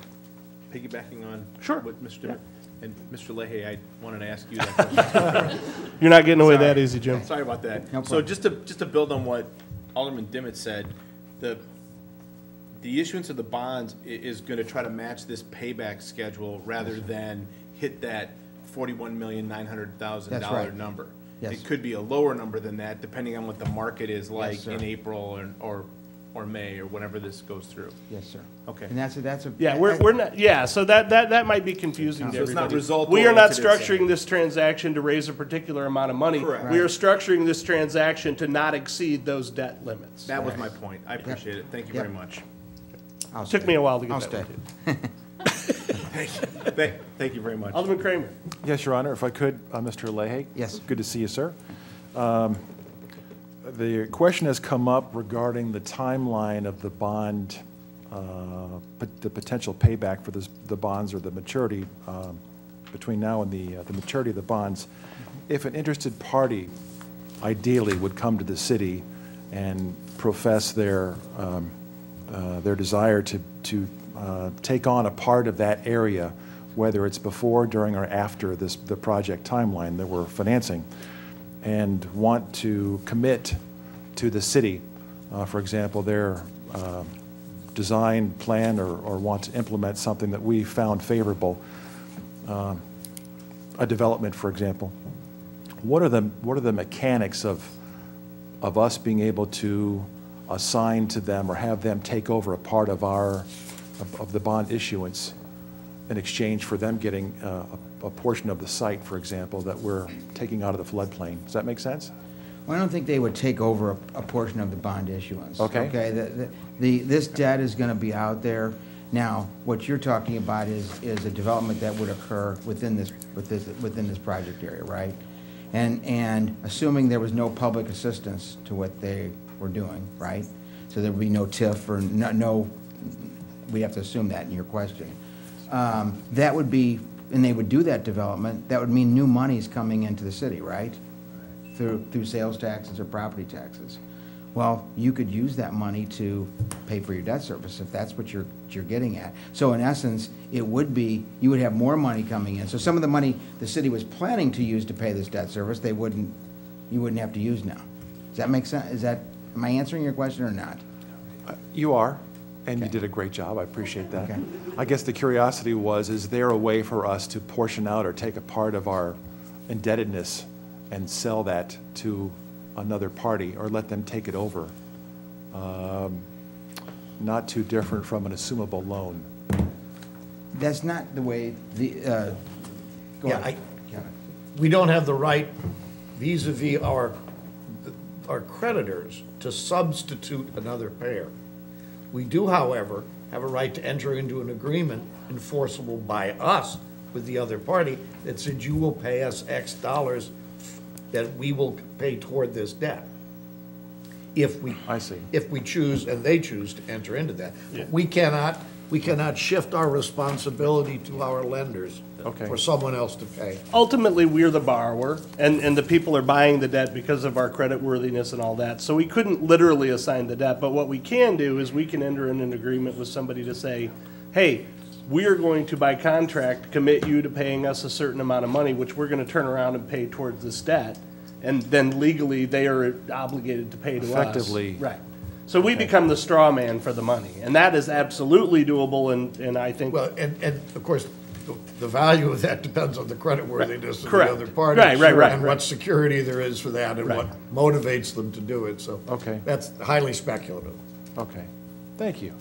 Speaker 15: piggybacking on?
Speaker 1: Sure.
Speaker 15: What Mr. Dimmitt, and Mr. Leahy, I wanted to ask you that question.
Speaker 1: You're not getting away
Speaker 15: Sorry.
Speaker 1: that easy, Jim.
Speaker 15: Sorry about that.
Speaker 16: No
Speaker 15: So just to, just to build on what Alderman Dimmitt said, the, the issuance of the bonds is gonna try to match this payback schedule rather than hit that forty-one million, nine hundred thousand
Speaker 16: That's
Speaker 15: dollar number.
Speaker 16: Yes.
Speaker 15: It could be a lower number than that, depending on what the market is like
Speaker 16: sir.
Speaker 15: in April or, or, or May, or whenever this goes through.
Speaker 16: Yes, sir.
Speaker 15: Okay.
Speaker 16: And that's a, that's a.
Speaker 1: Yeah, we're, we're not, yeah, so that, that, that might be confusing to
Speaker 15: So it's not
Speaker 1: everybody.
Speaker 15: result
Speaker 1: We are not
Speaker 15: oriented, it's
Speaker 1: structuring this transaction to raise a particular amount of money.
Speaker 15: Correct.
Speaker 1: We are structuring this transaction to not exceed those debt limits.
Speaker 15: That was my point. I appreciate it. Thank you very
Speaker 16: Yep.
Speaker 15: much.
Speaker 16: I'll
Speaker 1: Took
Speaker 16: stay.
Speaker 1: me a while to get
Speaker 16: I'll
Speaker 1: that
Speaker 16: stay.
Speaker 1: one, too.
Speaker 15: Thank, thank you very much.
Speaker 1: Alderman Kramer.
Speaker 9: Yes, Your Honor, if I could, uh, Mr. Leahy?
Speaker 16: Yes.
Speaker 9: Good to see you, sir. Um, The question has come up regarding the timeline of the bond, uh, the potential payback for this- the bonds or the maturity, um, between now and the uh, the maturity of the bonds. If an interested party ideally would come to the city and profess their, um, uh, their desire to, to uh, take on a part of that area, whether it's before, during, or after this, the project timeline that we're financing, and want to commit to the city, uh, for example, their um, design plan or, or want to implement something that we found favorable, um, a development, for example, what are the, what are the mechanics of, of us being able to assign to them or have them take over a part of our, of, of the bond issuance in exchange for them getting uh, a, a portion of the site, for example, that we're taking out of the floodplain? Does that make sense?
Speaker 16: Well, I don't think they would take over a, a portion of the bond issuance.
Speaker 9: Okay.
Speaker 16: Okay, the, the- the, this debt is gonna be out there. Now, what you're talking about is, is a development that would occur within this, with this, within this project area, right? And, and assuming there was no public assistance to what they were doing, right? So there would be no TIF or no, no, we have to assume that in your question. Um, that would be, and they would do that development, that would mean new money's coming into the city, right? through, through sales taxes or property taxes. Well, you could use that money to pay for your debt service if that's what you're, you're getting at. So in essence, it would be, you would have more money coming in. So some of the money the city was planning to use to pay this debt service, they wouldn't, you wouldn't have to use now. Does that make sense? Is that, am I answering your question or not?
Speaker 9: You are, and you did a great job, I appreciate that. I guess the curiosity was, is there a way for us to portion out or take a part of our indebtedness and sell that to another party, or let them take it over? Um, Not too different from an assumable loan.
Speaker 16: That's not the way the, uh, go
Speaker 14: Yeah,
Speaker 16: ahead.
Speaker 14: I- We don't have the right vis-à-vis our, our creditors to substitute another payer. We do, however, have a right to enter into an agreement enforceable by us with the other party that says you will pay us X dollars that we will pay toward this debt. If we.
Speaker 9: I see.
Speaker 14: If we choose, and they choose to enter into that.
Speaker 1: Yeah.
Speaker 14: We cannot, we cannot shift our responsibility to our lenders
Speaker 1: Okay.
Speaker 14: for someone else to pay.
Speaker 1: Ultimately, we're the borrower, and, and the people are buying the debt because of our credit worthiness and all that. So we couldn't literally assign the debt, but what we can do is we can enter in an agreement with somebody to say, hey, we are going to, by contract, commit you to paying us a certain amount of money, which we're gonna turn around and pay towards this debt. And then legally, they are obligated to pay to us.
Speaker 9: Effectively.
Speaker 1: Right. So we become the straw man for the money, and that is absolutely doable, and, and I think.
Speaker 14: Well, and, and of course, the- the value of that depends on the creditworthiness of the other party.
Speaker 1: Right, right, right,
Speaker 14: And
Speaker 1: right.
Speaker 14: what security there is for that and what motivates them to do it, so.
Speaker 9: Okay.
Speaker 14: That's highly speculative.
Speaker 9: Okay, thank you.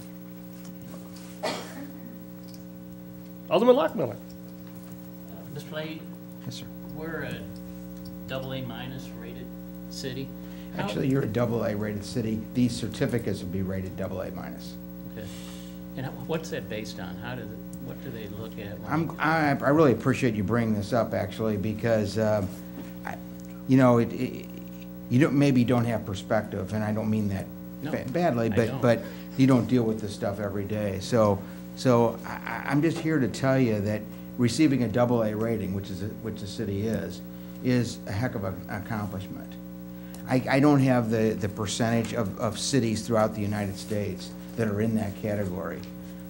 Speaker 1: Alderman Lockmiller.
Speaker 6: Uh, Mr. Lay,
Speaker 16: Yes, sir.
Speaker 6: we're a double A minus rated city. How-
Speaker 16: Actually, you're a double A rated city. These certificates would be rated double A minus.
Speaker 6: Okay. And what's that based on? How does, it- what do they look at?
Speaker 16: I'm, I, I really appreciate you bringing this up, actually, because, um, I- you know, it, it- you don't, maybe don't have perspective, and I don't mean that
Speaker 6: No,
Speaker 16: ba- badly, but, but you don't deal with this stuff every day. So, so I, I- I'm just here to tell you that receiving a double A rating, which is, a- which the city is, is a heck of an accomplishment. I, I don't have the, the percentage of, of cities throughout the United States that are in that category,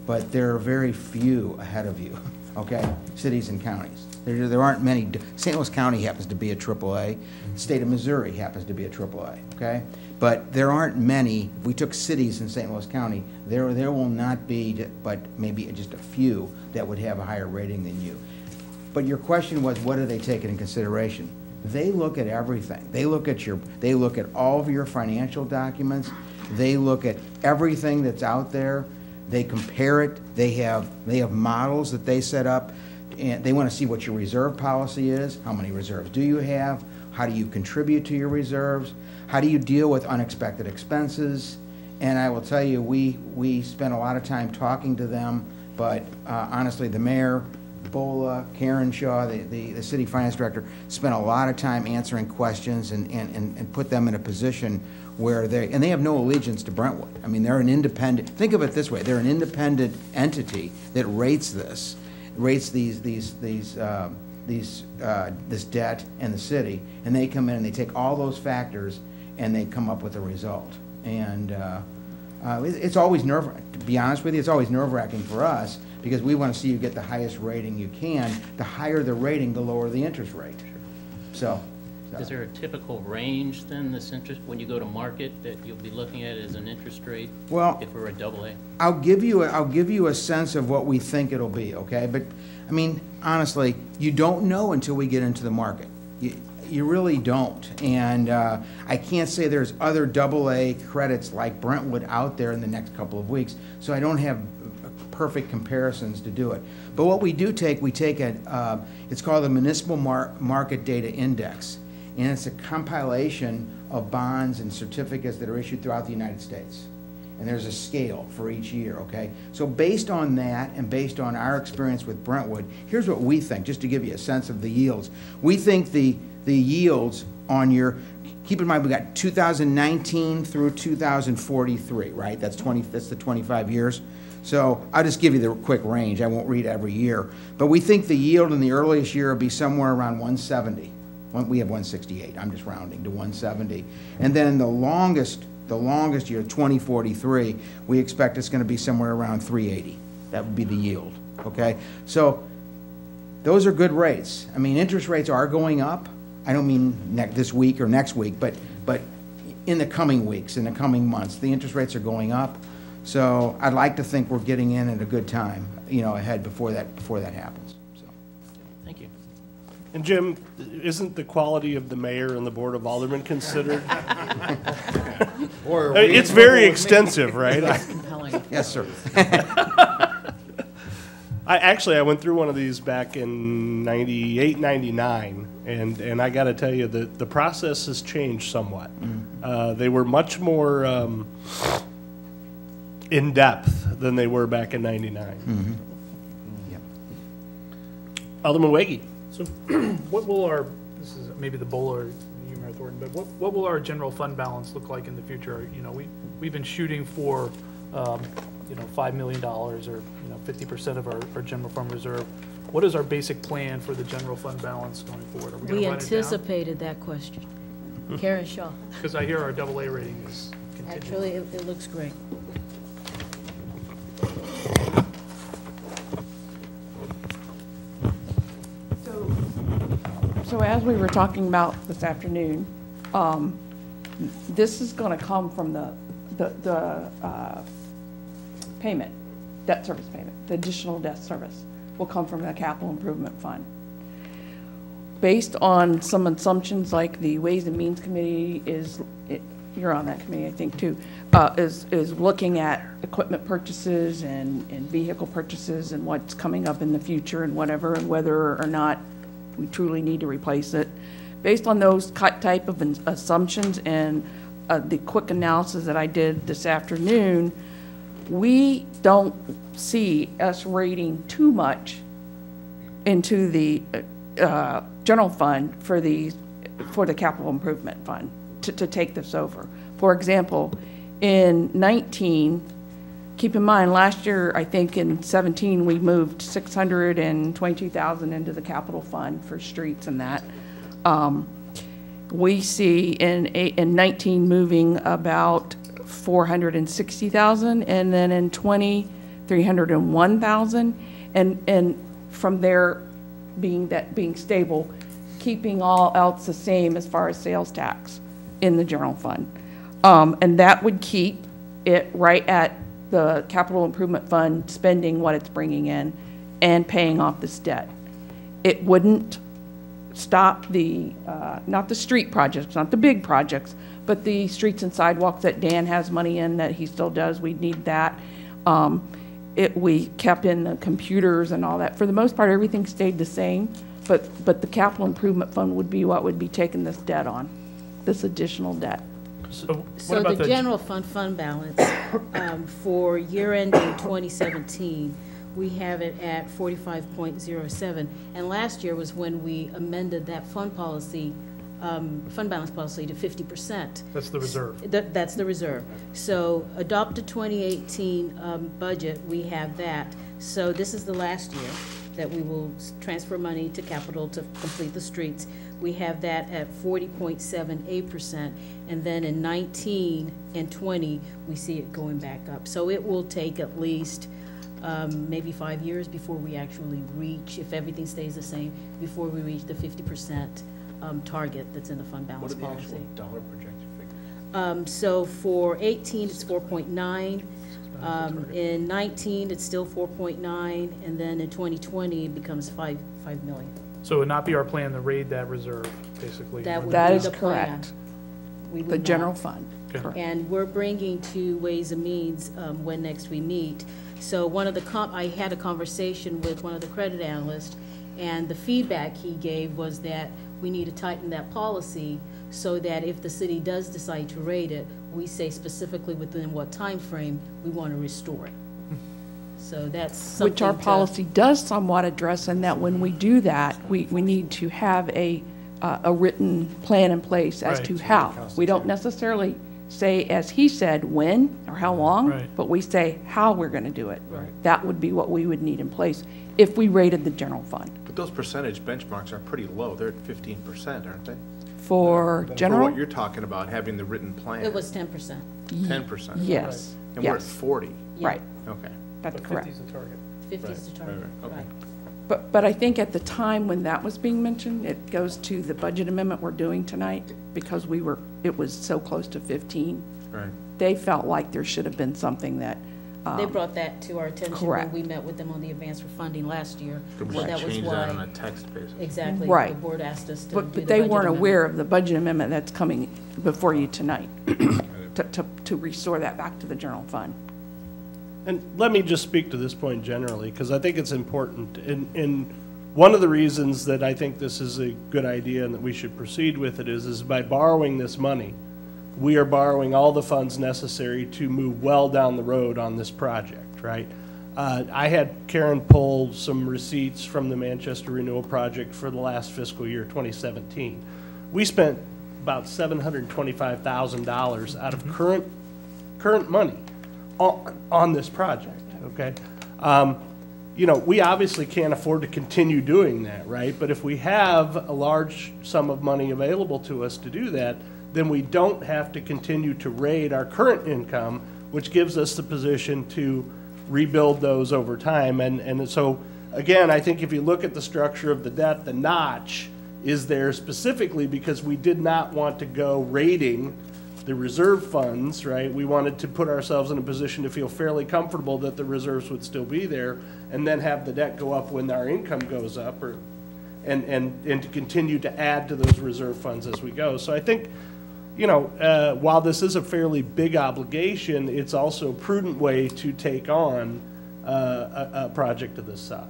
Speaker 16: but there are very few ahead of you, okay? Cities and counties. There, there aren't many, St. Louis County happens to be a AAA, the state of Missouri happens to be a AAA, okay? But there aren't many, if we took cities in St. Louis County, there, there will not be, but maybe just a few that would have a higher rating than you. But your question was, what are they taking in consideration? They look at everything. They look at your, they look at all of your financial documents. They look at everything that's out there. They compare it. They have, they have models that they set up. And they want to see what your reserve policy is. How many reserves do you have? How do you contribute to your reserves? How do you deal with unexpected expenses? And I will tell you, we, we spent a lot of time talking to them, but uh, honestly, the mayor, Bola, Karen Shaw, the, the, the city finance director, spent a lot of time answering questions and, and, and and put them in a position where they, and they have no allegiance to Brentwood. I mean, they're an independent, think of it this way, they're an independent entity that rates this, rates these, these, these, um, these, uh, this debt and the city, and they come in and they take all those factors and they come up with a result. And, uh, uh, It's always nerve, to be honest with you, it's always nerve-wracking for us, because we want to see you get the highest rating you can. The higher the rating, the lower the interest rate. So,
Speaker 6: Is there a typical range then, this interest, when you go to market, that you'll be looking at as an interest rate?
Speaker 16: Well-
Speaker 6: If we're a double A?
Speaker 16: I'll give you, a- I'll give you a sense of what we think it'll be, okay? But, I mean, honestly, you don't know until we get into the market. You, you really don't. And uh, I can't say there's other double-A credits like Brentwood out there in the next couple of weeks, so I don't have perfect comparisons to do it. But what we do take, we take a, uh, it's called the Municipal Mar- Market Data Index, and it's a compilation of bonds and certificates that are issued throughout the United States and there's a scale for each year, okay? So based on that and based on our experience with Brentwood, here's what we think, just to give you a sense of the yields. We think the, the yields on your, keep in mind, we got 2019 through 2043, right? That's 20, that's the 25 years. So I'll just give you the quick range. I won't read every year. But we think the yield in the earliest year will be somewhere around 170. We have 168, I'm just rounding to 170. And then the longest, the longest year, 2043, we expect it's going to be somewhere around 380. That would be the yield, okay? So those are good rates. I mean, interest rates are going up. I don't mean this week or next week, but, but in the coming weeks, in the coming months, the interest rates are going up. So I'd like to think we're getting in at a good time, you know, ahead before that, before that happens. So.
Speaker 6: Thank you.
Speaker 1: And Jim, isn't the quality of the mayor and the board of aldermen considered?
Speaker 7: Boy, are
Speaker 1: I mean,
Speaker 7: we
Speaker 1: It's very
Speaker 7: trouble with me.
Speaker 1: extensive, right? I-
Speaker 3: Compelling.
Speaker 16: Yes, sir.
Speaker 1: I, actually, I went through one of these back in 98, 99, and, and I gotta tell you, that the process has changed somewhat. Uh, they were much more, um, in-depth than they were back in 99. Alderman Waggy.
Speaker 17: So what will our, this is maybe the Bola, you, Mayor Thornton, but what, what will our general fund balance look like in the future? You know, we, we've been shooting for, um, you know, $5 million or, you know, 50% of our, our general fund reserve. What is our basic plan for the general fund balance going forward? Are we
Speaker 3: We
Speaker 17: gonna run it down?
Speaker 3: anticipated that question. Karen Shaw.
Speaker 17: Because I hear our double A rating is continuing.
Speaker 3: Actually, it, it looks great.
Speaker 18: As we were talking about this afternoon, um, this is going to come from the, the, the uh, payment, debt service payment, the additional debt service will come from the capital improvement fund. Based on some assumptions like the Ways and Means Committee is, it- you're on that committee, I think, too, uh, is, is looking at equipment purchases and, and vehicle purchases and what's coming up in the future and whatever, and whether or not we truly need to replace it. Based on those type of assumptions and uh, the quick analysis that I did this afternoon, we don't see us rating too much into the uh, general fund for the, for the capital improvement fund to, to take this over. For example, in 19, keep in mind, last year, I think in 17, we moved 622,000 into the capital fund for streets and that. Um, We see in, in 19 moving about 460,000, and then in 20, 301,000. And, and from there being that, being stable, keeping all else the same as far as sales tax in the general fund. Um, and that would keep it right at the capital improvement fund spending what it's bringing in and paying off this debt. It wouldn't stop the, uh, not the street projects, not the big projects, but the streets and sidewalks that Dan has money in that he still does, we need that. Um, It, we kept in the computers and all that. For the most part, everything stayed the same, but, but the capital improvement fund would be what would be taking this debt on, this additional debt.
Speaker 17: So
Speaker 3: So the general fund fund balance, um, for year ending 2017, we have it at 45.07. And last year was when we amended that fund policy, um, fund balance policy to 50%.
Speaker 17: That's the reserve.
Speaker 3: That, that's the reserve. So adopted 2018 um, budget, we have that. So this is the last year that we will transfer money to capital to complete the streets. We have that at 40.78%. And then in 19 and 20, we see it going back up. So it will take at least um, maybe five years before we actually reach, if everything stays the same, before we reach the 50% um, target that's in the fund balance policy.
Speaker 15: dollar projected figure?
Speaker 3: Um, So for 18, it's 4.9. Um, In 19, it's still 4.9, and then in 2020, it becomes 5, 5 million.
Speaker 17: So it would not be our plan to raid that reserve, basically?
Speaker 3: That would
Speaker 18: That
Speaker 3: be
Speaker 18: is
Speaker 3: the plan.
Speaker 18: correct.
Speaker 3: We
Speaker 18: The
Speaker 3: would
Speaker 18: general fund,
Speaker 17: Okay.
Speaker 18: correct.
Speaker 3: And we're bringing to Ways and Means um, when next we meet. So one of the, com- I had a conversation with one of the credit analysts, and the feedback he gave was that we need to tighten that policy so that if the city does decide to rate it, we say specifically within what time frame we want to restore it. So that's something
Speaker 18: Which our policy does somewhat address, in that when we do that, we, we need to have a, uh, a written plan in place as
Speaker 17: Right.
Speaker 18: to how. We don't necessarily say, as he said, when or how long,
Speaker 17: Right.
Speaker 18: but we say how we're gonna do it. That would be what we would need in place if we rated the general fund.
Speaker 15: But those percentage benchmarks are pretty low. They're at fifteen percent, aren't they?
Speaker 18: For
Speaker 15: For
Speaker 18: general,
Speaker 15: what you're talking about, having the written plan.
Speaker 3: It was 10%.
Speaker 15: Ten percent?
Speaker 18: yes,
Speaker 15: And we're at
Speaker 18: yes,
Speaker 15: forty?
Speaker 18: right,
Speaker 15: Okay.
Speaker 18: That's correct.
Speaker 17: 50 is the target.
Speaker 3: 50 is the target.
Speaker 15: right, right, okay.
Speaker 3: right.
Speaker 18: But, but I think at the time when that was being mentioned, it goes to the budget amendment we're doing tonight, because we were, it was so close to 15.
Speaker 15: Right.
Speaker 18: They felt like there should have been something that,
Speaker 3: They
Speaker 18: um,
Speaker 3: brought that to our attention when we met with them on the advance for funding last year.
Speaker 15: Then we
Speaker 3: So that was
Speaker 15: change that on
Speaker 3: why,
Speaker 15: a text basis.
Speaker 3: exactly,
Speaker 18: Right.
Speaker 3: the board asked us to do
Speaker 18: but,
Speaker 3: the
Speaker 18: but they weren't
Speaker 3: amendment.
Speaker 18: aware of the budget amendment that's coming before you tonight, to, to, to restore that back to the general fund.
Speaker 1: And let me just speak to this point generally, because I think it's important. And, and one of the reasons that I think this is a good idea and that we should proceed with it is, is by borrowing this money, we are borrowing all the funds necessary to move well down the road on this project, right? Uh, I had Karen pull some receipts from the Manchester Renewal Project for the last fiscal year, 2017. We spent about $725,000 out of current, current money on, on this project, okay? Um, You know, we obviously can't afford to continue doing that, right? But if we have a large sum of money available to us to do that, then we don't have to continue to raid our current income, which gives us the position to rebuild those over time. And, and so, again, I think if you look at the structure of the debt, the notch is there specifically because we did not want to go raiding the reserve funds, right? We wanted to put ourselves in a position to feel fairly comfortable that the reserves would still be there, and then have the debt go up when our income goes up, or, and, and, and to continue to add to those reserve funds as we go. So I think, you know, uh, while this is a fairly big obligation, it's also a prudent way to take on uh, a, a project of this size.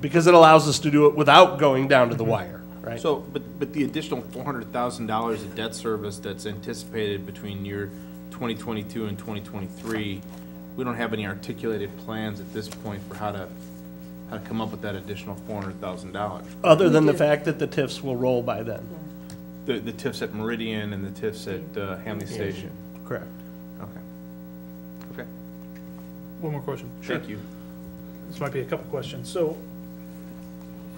Speaker 1: Because it allows us to do it without going down to the wire, right?
Speaker 15: So, but, but the additional four hundred thousand dollars of debt service that's anticipated between year twenty twenty-two and twenty twenty-three, we don't have any articulated plans at this point for how to, how to come up with that additional four hundred thousand dollars.
Speaker 1: Other than the fact that the TIFs will roll by then.
Speaker 15: The, the TIFs at Meridian and the TIFs at uh, Hanley Station.
Speaker 1: Correct.
Speaker 15: Okay. Okay.
Speaker 17: One more question.
Speaker 15: Thank you.
Speaker 17: This might be a couple questions. So,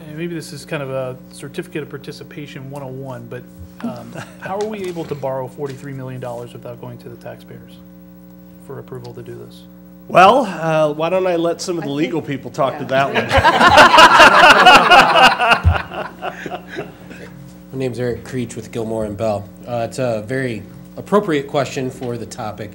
Speaker 17: and maybe this is kind of a certificate of participation 101, but um, how are we able to borrow $43 million without going to the taxpayers for approval to do this?
Speaker 1: Well, uh, why don't I let some of the legal people talk to that one?
Speaker 2: My name's Eric Creech with Gilmore and Bell. Uh, It's a very appropriate question for the topic.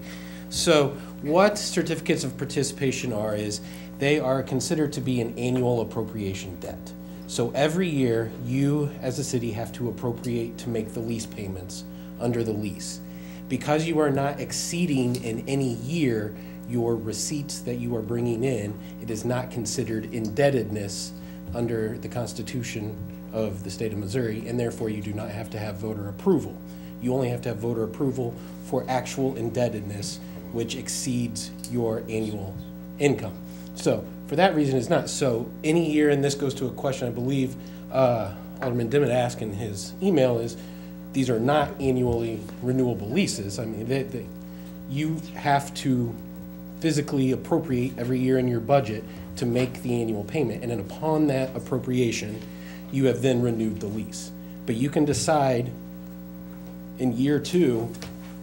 Speaker 2: So what certificates of participation are is they are considered to be an annual appropriation debt. So every year, you as a city have to appropriate to make the lease payments under the lease. Because you are not exceeding in any year your receipts that you are bringing in, it is not considered indebtedness under the Constitution of the state of Missouri, and therefore you do not have to have voter approval. You only have to have voter approval for actual indebtedness, which exceeds your annual income. So, for that reason, it's not. So, any year, and this goes to a question I believe uh, Alderman Dimmitt asked in his email, is these are not annually renewable leases. I mean, they, they, you have to physically appropriate every year in your budget to make the annual payment. And then upon that appropriation, you have then renewed the lease. But you can decide in year two,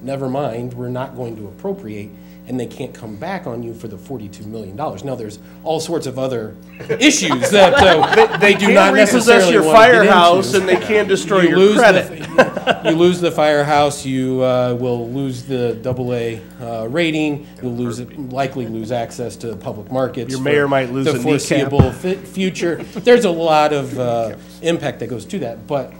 Speaker 2: never mind, we're not going to appropriate. And they can't come back on you for the $42 million. Now, there's all sorts of other issues that uh, they do
Speaker 1: can't
Speaker 2: not necessarily
Speaker 1: your
Speaker 2: want to get
Speaker 1: firehouse and they can't destroy
Speaker 2: You
Speaker 1: your
Speaker 2: lose the-
Speaker 1: credit.
Speaker 2: You lose the firehouse, you uh, will lose the AA uh, rating, you'll lose, likely lose access to public markets.
Speaker 1: Your mayor might lose
Speaker 2: The foreseeable future. There's a lot of uh, impact that goes to that, but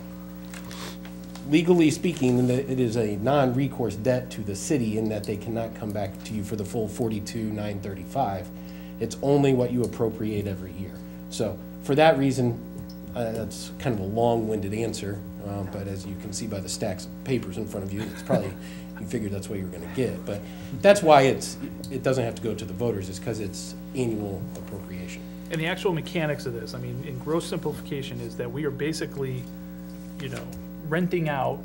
Speaker 2: legally speaking, it is a non-recourse debt to the city in that they cannot come back to you for the full forty-two, nine thirty-five. It's only what you appropriate every year. So for that reason, uh, that's kind of a long-winded answer, um, but as you can see by the stacks of papers in front of you, it's probably, you figured that's what you were gonna get. But that's why it's, it doesn't have to go to the voters, is because it's annual appropriation.
Speaker 17: And the actual mechanics of this, I mean, in gross simplification, is that we are basically, you know, renting out,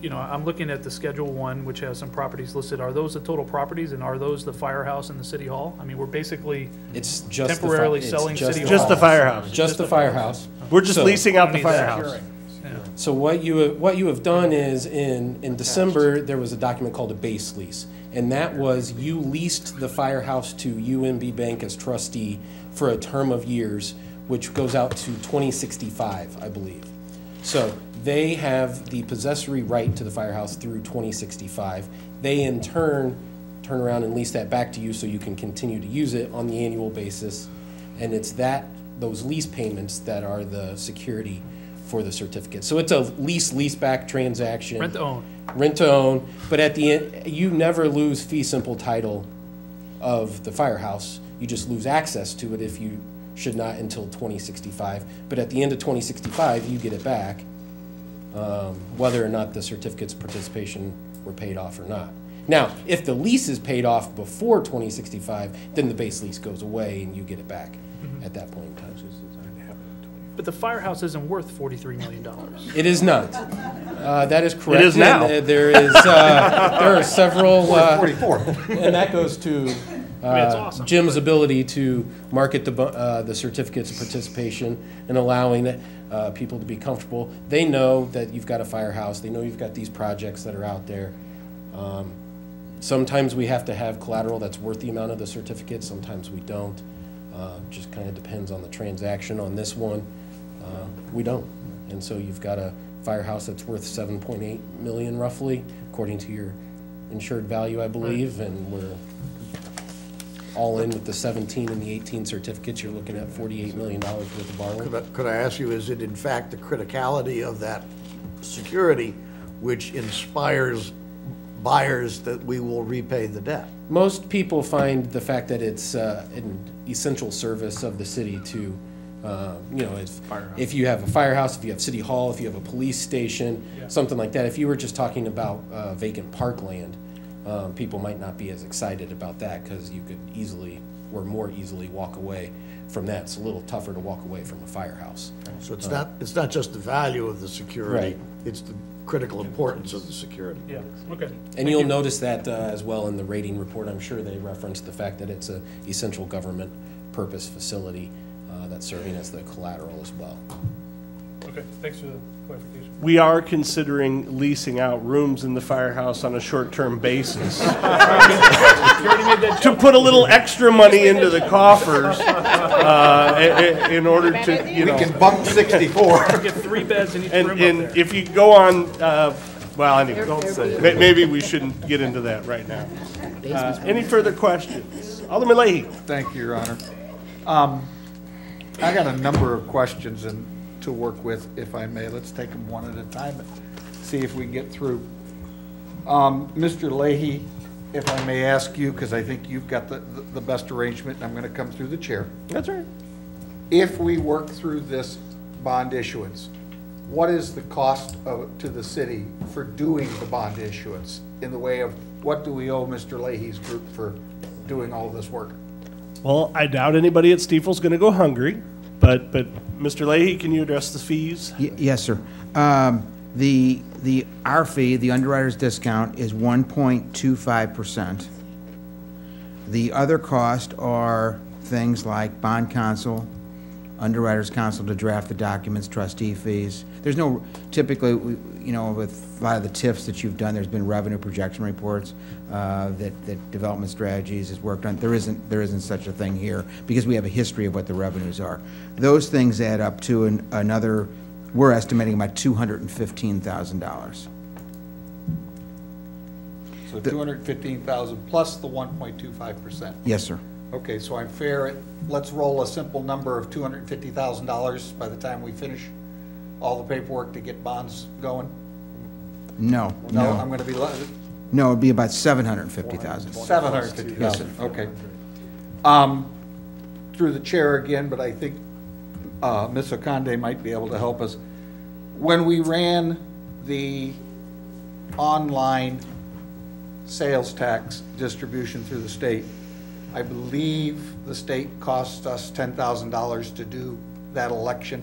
Speaker 17: you know, I'm looking at the Schedule One, which has some properties listed. Are those the total properties, and are those the firehouse and the city hall? I mean, we're basically
Speaker 2: It's just the fi-
Speaker 17: temporarily
Speaker 2: it's
Speaker 17: selling
Speaker 2: just
Speaker 17: city
Speaker 2: the
Speaker 17: hall.
Speaker 1: Just the firehouse.
Speaker 2: Just the firehouse.
Speaker 1: We're just
Speaker 2: So-
Speaker 1: leasing out the
Speaker 17: mean, that's
Speaker 1: firehouse.
Speaker 17: Yeah.
Speaker 2: So what you, have- what you have done is, in, in December, there was a document called a base lease. And that was, you leased the firehouse to UMB Bank as trustee for a term of years, which goes out to 2065, I believe. So they have the possessory right to the firehouse through 2065. They in turn turn around and lease that back to you so you can continue to use it on the annual basis. And it's that, those lease payments that are the security for the certificate. So it's a lease, lease back transaction.
Speaker 17: Rent to own.
Speaker 2: Rent to own, but at the end, you never lose fee simple title of the firehouse. You just lose access to it if you should not until 2065. But at the end of 2065, you get it back, um, whether or not the certificates of participation were paid off or not. Now, if the lease is paid off before 2065, then the base lease goes away and you get it back at that point in time.
Speaker 17: But the firehouse isn't worth forty-three million dollars.
Speaker 2: It is not. Uh, That is correct.
Speaker 1: is now.
Speaker 2: And, uh, There is, uh, there are several. uh,
Speaker 7: 44.
Speaker 2: And that goes to
Speaker 17: it's
Speaker 2: uh,
Speaker 17: awesome.
Speaker 2: Jim's ability to market the, uh, the certificates of participation and allowing uh, people to be comfortable. They know that you've got a firehouse, they know you've got these projects that are out there. Um, Sometimes we have to have collateral that's worth the amount of the certificate, sometimes we don't. Uh, Just kind of depends on the transaction. On this one, uh, we don't. And so you've got a firehouse that's worth seven point eight million roughly, according to your insured value, I believe, and we're all in with the seventeen and the eighteen certificates, you're looking at forty-eight million dollars worth of
Speaker 14: Could
Speaker 2: borrowing.
Speaker 14: I, could I ask you, is it in fact the criticality of that security which inspires buyers that we will repay the debt?
Speaker 2: Most people find the fact that it's uh, an essential service of the city to, uh, you know, if, if you have a firehouse, if you have city hall, if you have a police station, something like that. If you were just talking about uh, vacant parkland, um, people might not be as excited about that because you could easily, or more easily, walk away from that. It's a little tougher to walk away from a firehouse.
Speaker 14: So it's not, it's not just the value of the security,
Speaker 2: Right.
Speaker 14: it's the critical importance of the security.
Speaker 17: Yeah, okay.
Speaker 2: And you'll notice that uh, as well in the rating report. I'm sure they reference the fact that it's a essential government purpose facility uh, that's serving as the collateral as well.
Speaker 17: Okay, thanks for the clarification.
Speaker 1: We are considering leasing out rooms in the firehouse on a short-term basis. To put a little extra money into the coffers, uh, i- i- in order to, you know,
Speaker 7: We
Speaker 1: know.
Speaker 7: can bump 64.
Speaker 17: Get three beds in each
Speaker 1: And,
Speaker 17: room up
Speaker 1: and if you go on, uh, well, anyway, may- maybe we shouldn't get into that right now. Uh, Any further questions? Alderman Leahy?
Speaker 7: Thank you, Your Honor. Um, I got a number of questions and to work with, if I may. Let's take them one at a time and see if we can get through. Um, Mr. Leahy, if I may ask you, because I think you've got the, the- the best arrangement, and I'm going to come through the chair.
Speaker 1: That's right.
Speaker 7: If we work through this bond issuance, what is the cost of, to the city for doing the bond issuance? In the way of, what do we owe Mr. Leahy's group for doing all this work?
Speaker 1: Well, I doubt anybody at Stifel's going to go hungry, but, but Mr. Leahy, can you address the fees?
Speaker 16: Y- Yes, sir. Um, The, the, our fee, the underwriter's discount is 1.25%. The other costs are things like bond counsel, underwriters counsel to draft the documents, trustee fees. There's no, typically, you know, with a lot of the TIFs that you've done, there's been revenue projection reports uh, that, that Development Strategies has worked on. There isn't, there isn't such a thing here, because we have a history of what the revenues are. Those things add up to an- another, we're estimating about $215,000.
Speaker 7: So two hundred and fifteen thousand plus the one point two five percent.
Speaker 16: Yes, sir.
Speaker 7: Okay, so I'm fair at, let's roll a simple number of two hundred and fifty thousand dollars by the time we finish all the paperwork to get bonds going?
Speaker 16: No,
Speaker 7: No, I'm
Speaker 16: no.
Speaker 7: gonna be,
Speaker 16: No, it'd be about 750,000.
Speaker 7: seven hundred and fifty thousand,
Speaker 16: sir.
Speaker 7: okay. Um, through the chair again, but I think, uh, Ms. Might be able to help us. When we ran the online sales tax distribution through the state, I believe the state cost us ten thousand dollars to do that election.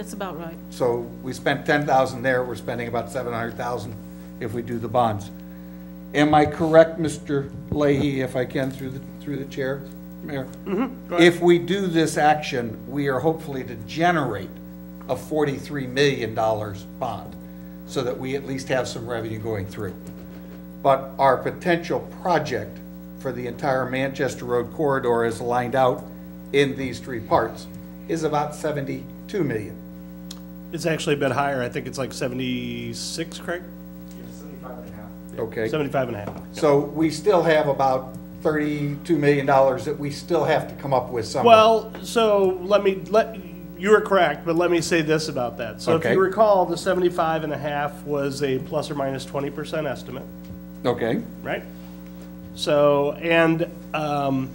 Speaker 3: That's about right.
Speaker 7: So we spent ten thousand there, we're spending about seven hundred thousand if we do the bonds. Am I correct, Mr. Leahy, if I can, through the, through the chair, Mayor? Mm-hmm. If we do this action, we are hopefully to generate a forty-three million dollars bond, so that we at least have some revenue going through. But our potential project for the entire Manchester Road corridor is lined out in these three parts, is about seventy-two million.
Speaker 1: It's actually a bit higher. I think it's like 76, Craig?
Speaker 7: 75 and a half Okay.
Speaker 1: 75 and a half.
Speaker 7: So we still have about thirty-two million dollars that we still have to come up with somewhere.
Speaker 1: Well, so let me, let, you are correct, but let me say this about that. So if you recall, the 75 and a half was a plus or minus 20% estimate,
Speaker 7: Okay,
Speaker 1: right? So, and um,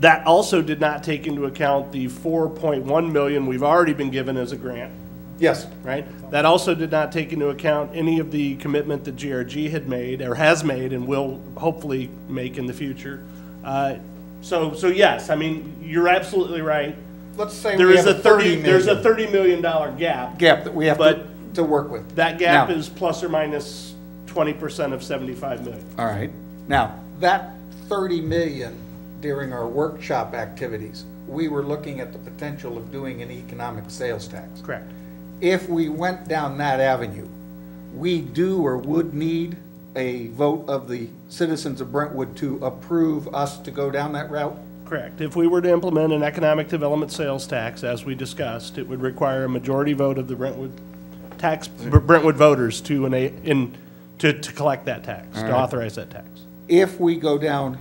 Speaker 1: that also did not take into account the 4.1 million we've already been given as a grant,
Speaker 7: yes,
Speaker 1: right? That also did not take into account any of the commitment that GRG had made, or has made, and will hopefully make in the future. Uh, So, so yes, I mean, you're absolutely right.
Speaker 7: let's say
Speaker 1: There is a
Speaker 7: a
Speaker 1: 30,
Speaker 7: thirty
Speaker 1: there's a $30 million gap.
Speaker 7: gap that we have to, to work with.
Speaker 1: That gap
Speaker 7: Now-
Speaker 1: is plus or minus 20% of 75 million.
Speaker 7: All right. Now, that thirty million during our workshop activities, we were looking at the potential of doing an economic sales tax.
Speaker 1: Correct.
Speaker 7: If we went down that avenue, we do or would need a vote of the citizens of Brentwood to approve us to go down that route?
Speaker 1: Correct. If we were to implement an economic development sales tax, as we discussed, it would require a majority vote of the Brentwood tax, Brentwood voters to, in, to, to collect that tax,
Speaker 7: All
Speaker 1: to
Speaker 7: right.
Speaker 1: authorize that tax.
Speaker 7: if we go down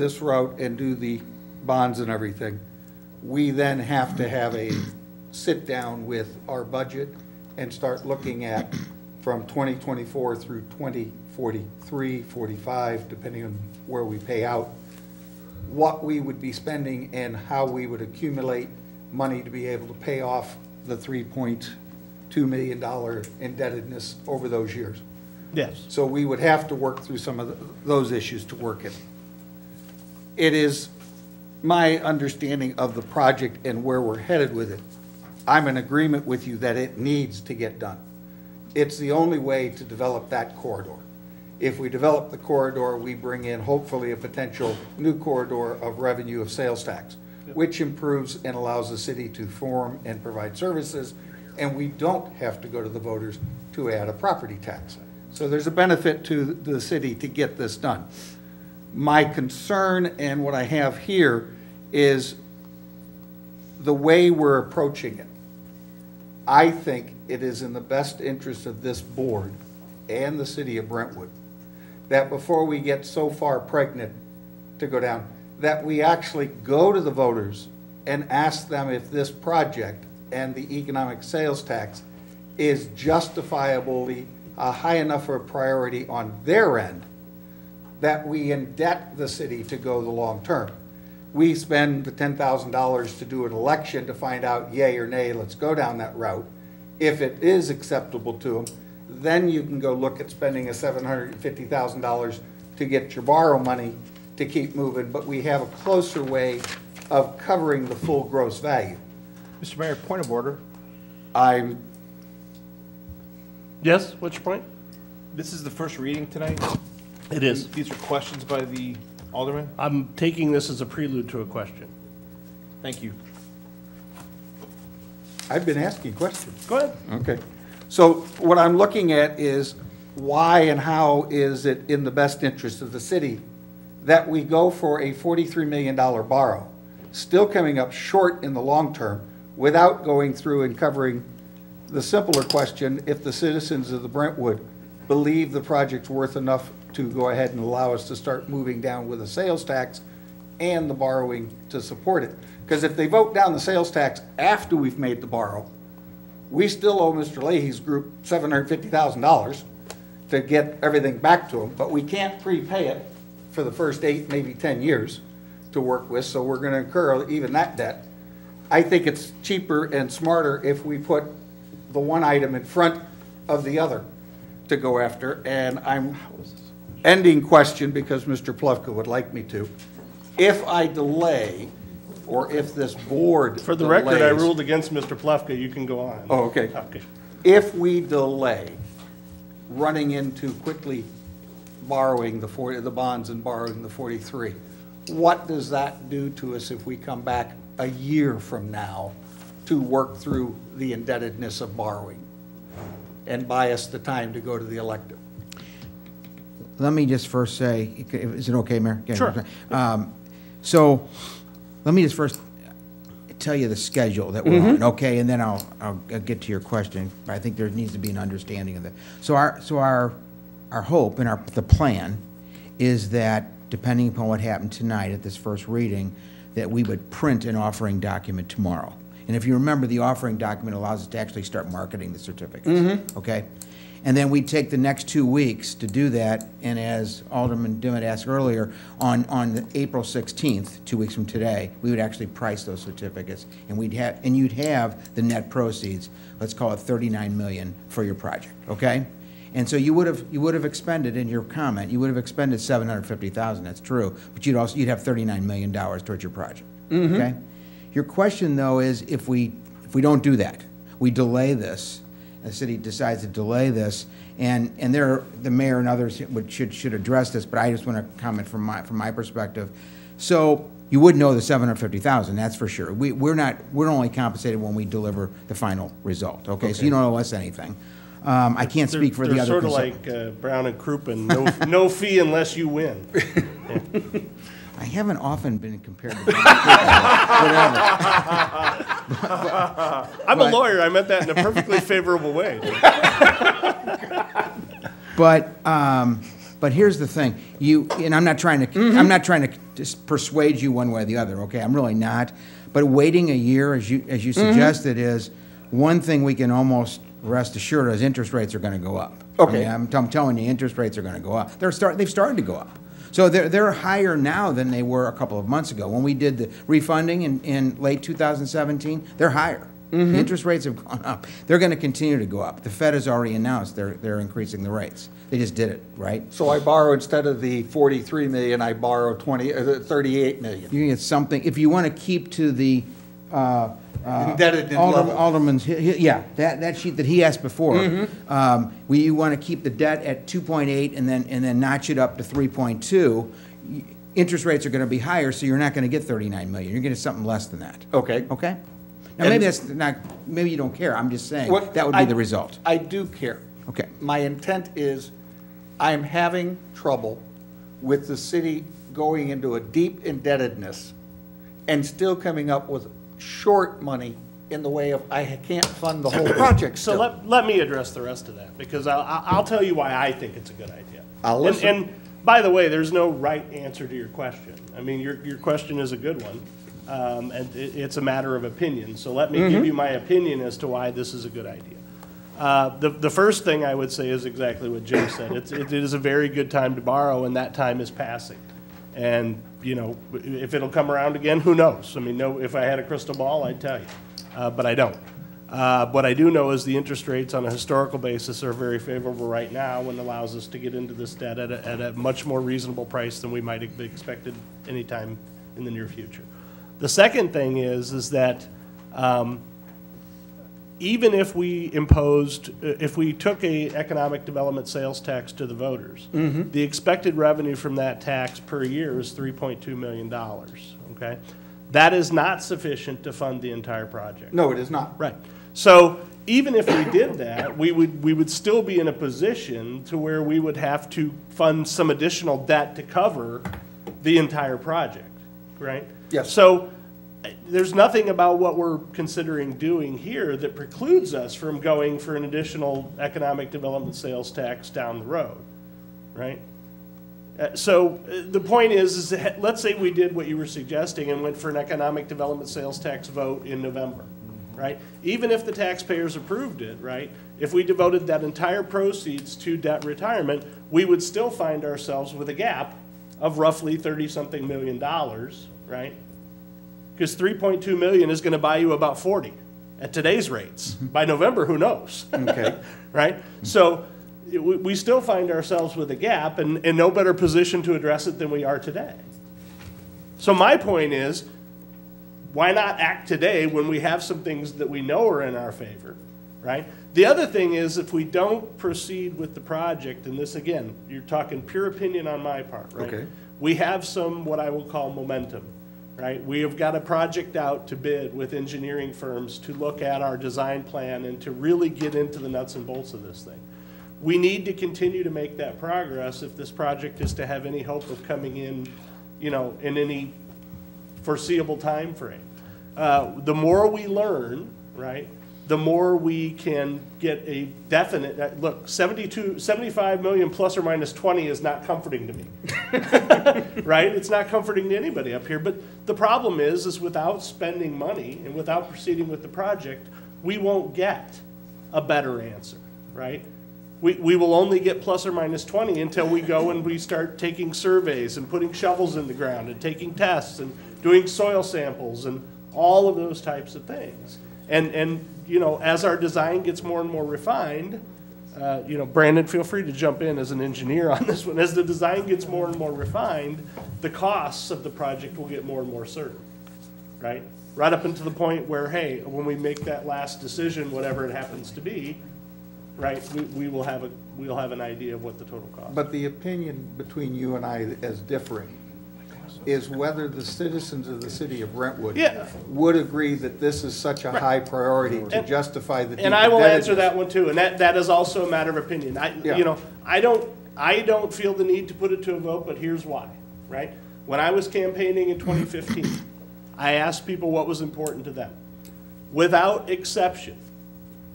Speaker 7: this route and do the bonds and everything, we then have to have a sit-down with our budget and start looking at from 2024 through 2043, 45, depending on where we pay out, what we would be spending and how we would accumulate money to be able to pay off the $3.2 million indebtedness over those years.
Speaker 1: Yes.
Speaker 7: So we would have to work through some of the- those issues to work it. It is my understanding of the project and where we're headed with it. I'm in agreement with you that it needs to get done. It's the only way to develop that corridor. If we develop the corridor, we bring in hopefully a potential new corridor of revenue of sales tax, which improves and allows the city to form and provide services, and we don't have to go to the voters to add a property tax. So there's a benefit to the city to get this done. My concern and what I have here is the way we're approaching it. I think it is in the best interest of this board and the city of Brentwood that before we get so far pregnant to go down, that we actually go to the voters and ask them if this project and the economic sales tax is justifiably a high enough a priority on their end that we indebt the city to go the long term. We spend the ten thousand dollars to do an election to find out yay or nay, let's go down that route. If it is acceptable to them, then you can go look at spending a seven hundred and fifty thousand dollars to get your borrow money to keep moving, but we have a closer way of covering the full gross value.
Speaker 15: Mr. Mayor, point of order.
Speaker 7: I'm,
Speaker 1: Yes, what's your point?
Speaker 15: This is the first reading tonight?
Speaker 1: It is.
Speaker 15: These are questions by the alderman?
Speaker 1: I'm taking this as a prelude to a question.
Speaker 15: Thank you.
Speaker 7: I've been asking questions.
Speaker 1: Go ahead.
Speaker 7: Okay. So what I'm looking at is why and how is it in the best interest of the city that we go for a $43 million borrow, still coming up short in the long term, without going through and covering the simpler question, if the citizens of the Brentwood believe the project's worth enough to go ahead and allow us to start moving down with a sales tax and the borrowing to support it. Because if they vote down the sales tax after we've made the borrow, we still owe Mr. Leahy's group seven hundred fifty thousand dollars to get everything back to him, but we can't prepay it for the first eight, maybe ten years to work with, so we're gonna incur even that debt. I think it's cheaper and smarter if we put the one item in front of the other to go after, and I'm ending question, because Mr. Plufka would like me to. If I delay, or if this board
Speaker 1: For the record, I
Speaker 7: delays-
Speaker 1: ruled against Mr. Plufka, you can go on.
Speaker 7: Oh, okay.
Speaker 1: Okay.
Speaker 7: If we delay running into quickly borrowing the 40, the bonds and borrowing the 43, what does that do to us if we come back a year from now to work through the indebtedness of borrowing and buy us the time to go to the elective?
Speaker 16: Let me just first say, is it okay, Mayor? Okay,
Speaker 7: Sure.
Speaker 16: Um, So, let me just first tell you the schedule that we're on,
Speaker 7: Mhm.
Speaker 16: okay? And then I'll, I'll I'll get to your question, but I think there needs to be an understanding of that. So our, so our, our hope and our, the plan is that depending upon what happened tonight at this first reading, that we would print an offering document tomorrow. And if you remember, the offering document allows us to actually start marketing the certificates,
Speaker 7: Mhm.
Speaker 16: okay? And then we take the next two weeks to do that, and as Alderman Dimmitt asked earlier, on, on April 16th, two weeks from today, we would actually price those certificates, and we'd have, and you'd have the net proceeds, let's call it 39 million for your project, okay? And so you would have, you would have expended, in your comment, you would have expended 750,000, that's true, but you'd also, you'd have 39 million dollars towards your project,
Speaker 7: Mhm.
Speaker 16: okay? Your question, though, is if we, if we don't do that, we delay this, the city decides to delay this, and, and there, the mayor and others would, should, should address this, but I just want to comment from my, from my perspective. So, you would know the seven hundred fifty thousand, that's for sure. We, we're not, we're only compensated when we deliver the final result, okay? So you don't owe us anything. Um, I can't
Speaker 1: They're-
Speaker 16: speak for the other.
Speaker 1: They're sort of like uh, Brown and Crouppen, no, no fee unless you win.
Speaker 16: I haven't often been compared to. Whatever.
Speaker 1: I'm a lawyer, I meant that in a perfectly favorable way.
Speaker 16: But, um, but here's the thing, you, and I'm not trying to, I'm not trying to just persuade you one way or the other, okay? I'm really not. But waiting a year, as you, as you
Speaker 7: Mhm.
Speaker 16: suggested, is one thing we can almost rest assured is interest rates are gonna go up. I
Speaker 7: Okay.
Speaker 16: mean, I'm, I'm telling you, interest rates are gonna go up. They're start, they've started to go up. So they're, they're higher now than they were a couple of months ago. When we did the refunding in, in late 2017, they're higher.
Speaker 7: Mhm.
Speaker 16: Interest rates have gone up. They're gonna continue to go up. The Fed has already announced they're, they're increasing the rates. They just did it, right?
Speaker 7: So I borrow, instead of the 43 million, I borrow 20, uh, 38 million.
Speaker 16: You can get something, if you want to keep to the, uh, uh,
Speaker 7: level.
Speaker 16: Alderman's, yeah, that, that sheet that he asked before.
Speaker 7: Mhm.
Speaker 16: Um, we, you want to keep the debt at two point eight and then, and then notch it up to three point two. Interest rates are going to be higher, so you're not going to get thirty-nine million. You're getting something less than that.
Speaker 7: Okay.
Speaker 16: Okay? Now,
Speaker 7: And-
Speaker 16: maybe that's not, maybe you don't care. I'm just saying,
Speaker 7: What-
Speaker 16: that would be
Speaker 7: I-
Speaker 16: the result.
Speaker 7: I do care.
Speaker 16: Okay.
Speaker 7: My intent is, I'm having trouble with the city going into a deep indebtedness and still coming up with short money in the way of, I can't fund the whole project
Speaker 1: So let, let me address the rest of that, because I'll, I'll tell you why I think it's a good idea.
Speaker 7: I'll
Speaker 1: And-
Speaker 7: listen.
Speaker 1: And, by the way, there's no right answer to your question. I mean, your, your question is a good one, um, and it, it's a matter of opinion. So let me give
Speaker 7: Mhm.
Speaker 1: you my opinion as to why this is a good idea. Uh, the, the first thing I would say is exactly what Jim said. It's, it is a very good time to borrow, and that time is passing. And, you know, if it'll come around again, who knows? I mean, no, if I had a crystal ball, I'd tell you, uh, but I don't. Uh, What I do know is the interest rates on a historical basis are very favorable right now and allows us to get into this debt at a, at a much more reasonable price than we might have expected anytime in the near future. The second thing is, is that um, even if we imposed, uh, if we took a economic development sales tax to the voters,
Speaker 7: Mm-hmm. Mhm.
Speaker 1: the expected revenue from that tax per year is three point two million dollars, okay? That is not sufficient to fund the entire project.
Speaker 7: No, it is not.
Speaker 1: Right. So even if we did that, we would, we would still be in a position to where we would have to fund some additional debt to cover the entire project, right?
Speaker 7: Yes.
Speaker 1: So there's nothing about what we're considering doing here that precludes us from going for an additional economic development sales tax down the road, right? Uh, So uh, the point is, is that, let's say we did what you were suggesting and went for an economic development sales tax vote in November, right? Even if the taxpayers approved it, right? If we devoted that entire proceeds to debt retirement, we would still find ourselves with a gap of roughly thirty-something million dollars, right? Because three point two million is gonna buy you about forty at today's rates. Mm-hmm. By November, who knows?
Speaker 7: Okay.
Speaker 1: Right? So we, we still find ourselves with a gap and, and no better position to address it than we are today. So my point is, why not act today when we have some things that we know are in our favor, right? The other thing is, if we don't proceed with the project, and this again, you're talking pure opinion on my part, right?
Speaker 7: Okay.
Speaker 1: We have some, what I will call momentum, right? We have got a project out to bid with engineering firms to look at our design plan and to really get into the nuts and bolts of this thing. We need to continue to make that progress if this project is to have any hope of coming in, you know, in any foreseeable timeframe. Uh, The more we learn, right, the more we can get a definite, look, 72, 75 million plus or minus 20 is not comforting to me. Right? It's not comforting to anybody up here, but the problem is, is without spending money and without proceeding with the project, we won't get a better answer, right? We, we will only get plus or minus 20 until we go and we start taking surveys and putting shovels in the ground and taking tests and doing soil samples and all of those types of things. And, and, you know, as our design gets more and more refined, uh, you know, Brandon, feel free to jump in as an engineer on this one. As the design gets more and more refined, the costs of the project will get more and more certain, right? Right up until the point where, hey, when we make that last decision, whatever it happens to be, right, we, we will have a, we'll have an idea of what the total cost.
Speaker 7: But the opinion between you and I is differing is whether the citizens of the city of Brentwood
Speaker 1: Yeah.
Speaker 7: would agree that this is such a high priority to
Speaker 1: And-
Speaker 7: justify the
Speaker 1: And I will answer that one too, and that, that is also a matter of opinion. I,
Speaker 7: Yeah.
Speaker 1: you know, I don't, I don't feel the need to put it to a vote, but here's why, right? When I was campaigning in twenty fifteen, I asked people what was important to them. Without exception,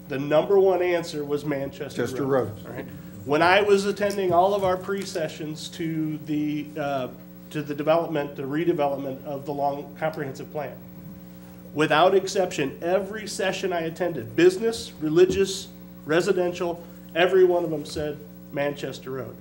Speaker 1: the number one answer was Manchester Road.
Speaker 7: Chester Road.
Speaker 1: all right? When I was attending all of our pre-sessions to the, uh, to the development, the redevelopment of the long comprehensive plan, without exception, every session I attended, business, religious, residential, every one of them said Manchester Road.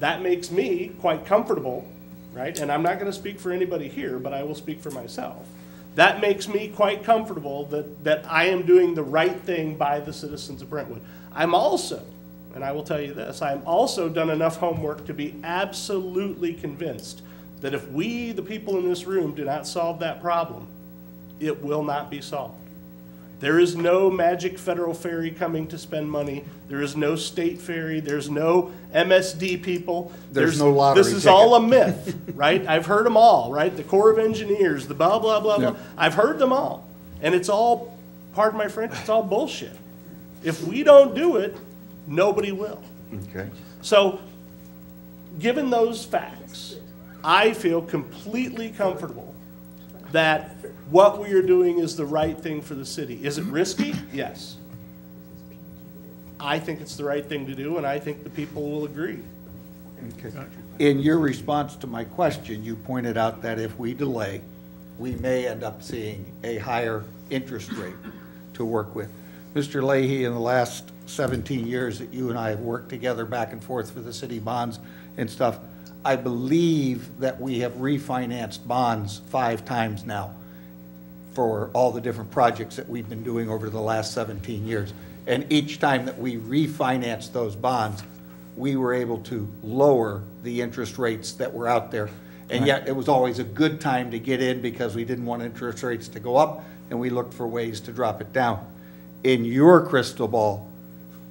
Speaker 1: That makes me quite comfortable, right? And I'm not gonna speak for anybody here, but I will speak for myself. That makes me quite comfortable that, that I am doing the right thing by the citizens of Brentwood. I'm also, and I will tell you this, I'm also done enough homework to be absolutely convinced that if we, the people in this room, do not solve that problem, it will not be solved. There is no magic federal fairy coming to spend money. There is no state fairy. There's no MSD people.
Speaker 7: There's no lottery
Speaker 1: This is all a myth, right? I've heard them all, right? The Corps of Engineers, the blah, blah, blah, blah.
Speaker 7: Yeah.
Speaker 1: I've heard them all. And it's all, pardon my French, it's all bullshit. If we don't do it, nobody will.
Speaker 7: Okay.
Speaker 1: So, given those facts, I feel completely comfortable that what we are doing is the right thing for the city. Is it risky? Yes. I think it's the right thing to do, and I think the people will agree.
Speaker 7: Okay. In your response to my question, you pointed out that if we delay, we may end up seeing a higher interest rate to work with. Mr. Leahy, in the last 17 years that you and I have worked together back and forth for the city bonds and stuff, I believe that we have refinanced bonds five times now for all the different projects that we've been doing over the last 17 years. And each time that we refinanced those bonds, we were able to lower the interest rates that were out there. And yet, it was always a good time to get in because we didn't want interest rates to go up, and we looked for ways to drop it down. In your crystal ball,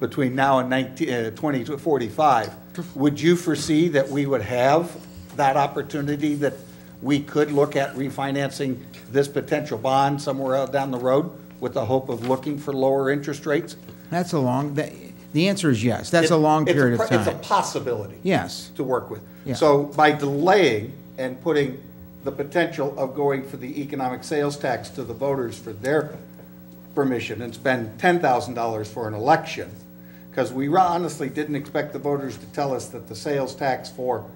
Speaker 7: between now and 19, uh, 2045, would you foresee that we would have that opportunity that we could look at refinancing this potential bond somewhere out down the road with the hope of looking for lower interest rates?
Speaker 16: That's a long, the, the answer is yes. That's a long period of
Speaker 7: pro- It's a possibility.
Speaker 16: Yes.
Speaker 7: To work with.
Speaker 16: Yeah.
Speaker 7: So by delaying and putting the potential of going for the economic sales tax to the voters for their permission and spend ten thousand dollars for an election, because we honestly didn't expect the voters to tell us that the sales tax for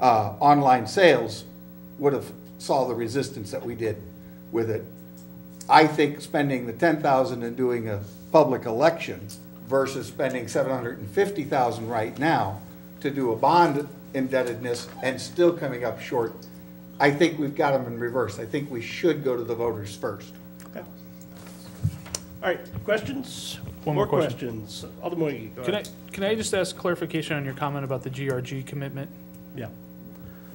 Speaker 7: uh, online sales would have saw the resistance that we did with it. I think spending the ten thousand and doing a public election versus spending seven hundred and fifty thousand right now to do a bond indebtedness and still coming up short, I think we've got them in reverse. I think we should go to the voters first.
Speaker 1: All right, questions?
Speaker 17: One more question.
Speaker 1: questions. Alderman Moigi, go
Speaker 17: Can I,
Speaker 1: ahead.
Speaker 17: can I just ask clarification on your comment about the GRG commitment?
Speaker 1: Yeah.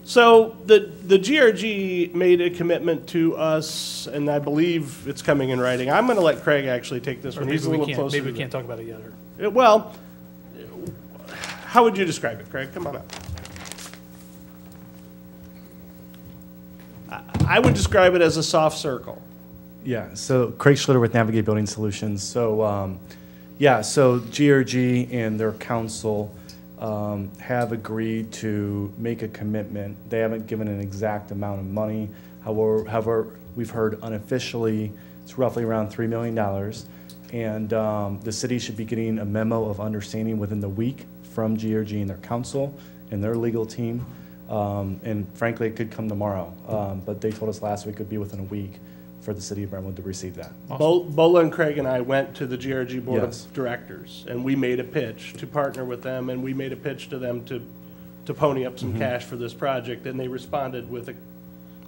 Speaker 1: So the, the GRG made a commitment to us, and I believe it's coming in writing. I'm going to let Craig actually take this
Speaker 17: Or
Speaker 1: one.
Speaker 17: maybe
Speaker 1: He's a
Speaker 17: we
Speaker 1: little
Speaker 17: can't,
Speaker 1: closer.
Speaker 17: maybe we
Speaker 1: to
Speaker 17: can't talk about it yet, or?
Speaker 1: Uh, Well, how would you describe it, Craig? Come on up. I- I would describe it as a soft circle.
Speaker 19: Yeah, so Craig Schlitter with Navigate Building Solutions. So, um, yeah, so GRG and their counsel um, have agreed to make a commitment. They haven't given an exact amount of money. However, however, we've heard unofficially it's roughly around $3 million. And um, the city should be getting a memo of understanding within the week from GRG and their counsel and their legal team. Um, and frankly, it could come tomorrow. Um, but they told us last week it would be within a week for the city of Brentwood to receive that.
Speaker 1: Bo- Bola and Craig and I went to the GRG Board
Speaker 19: Yes.
Speaker 1: of Directors, and we made a pitch to partner with them, and we made a pitch to them to, to pony up some
Speaker 19: Mhm.
Speaker 1: cash for this project, and they responded with a,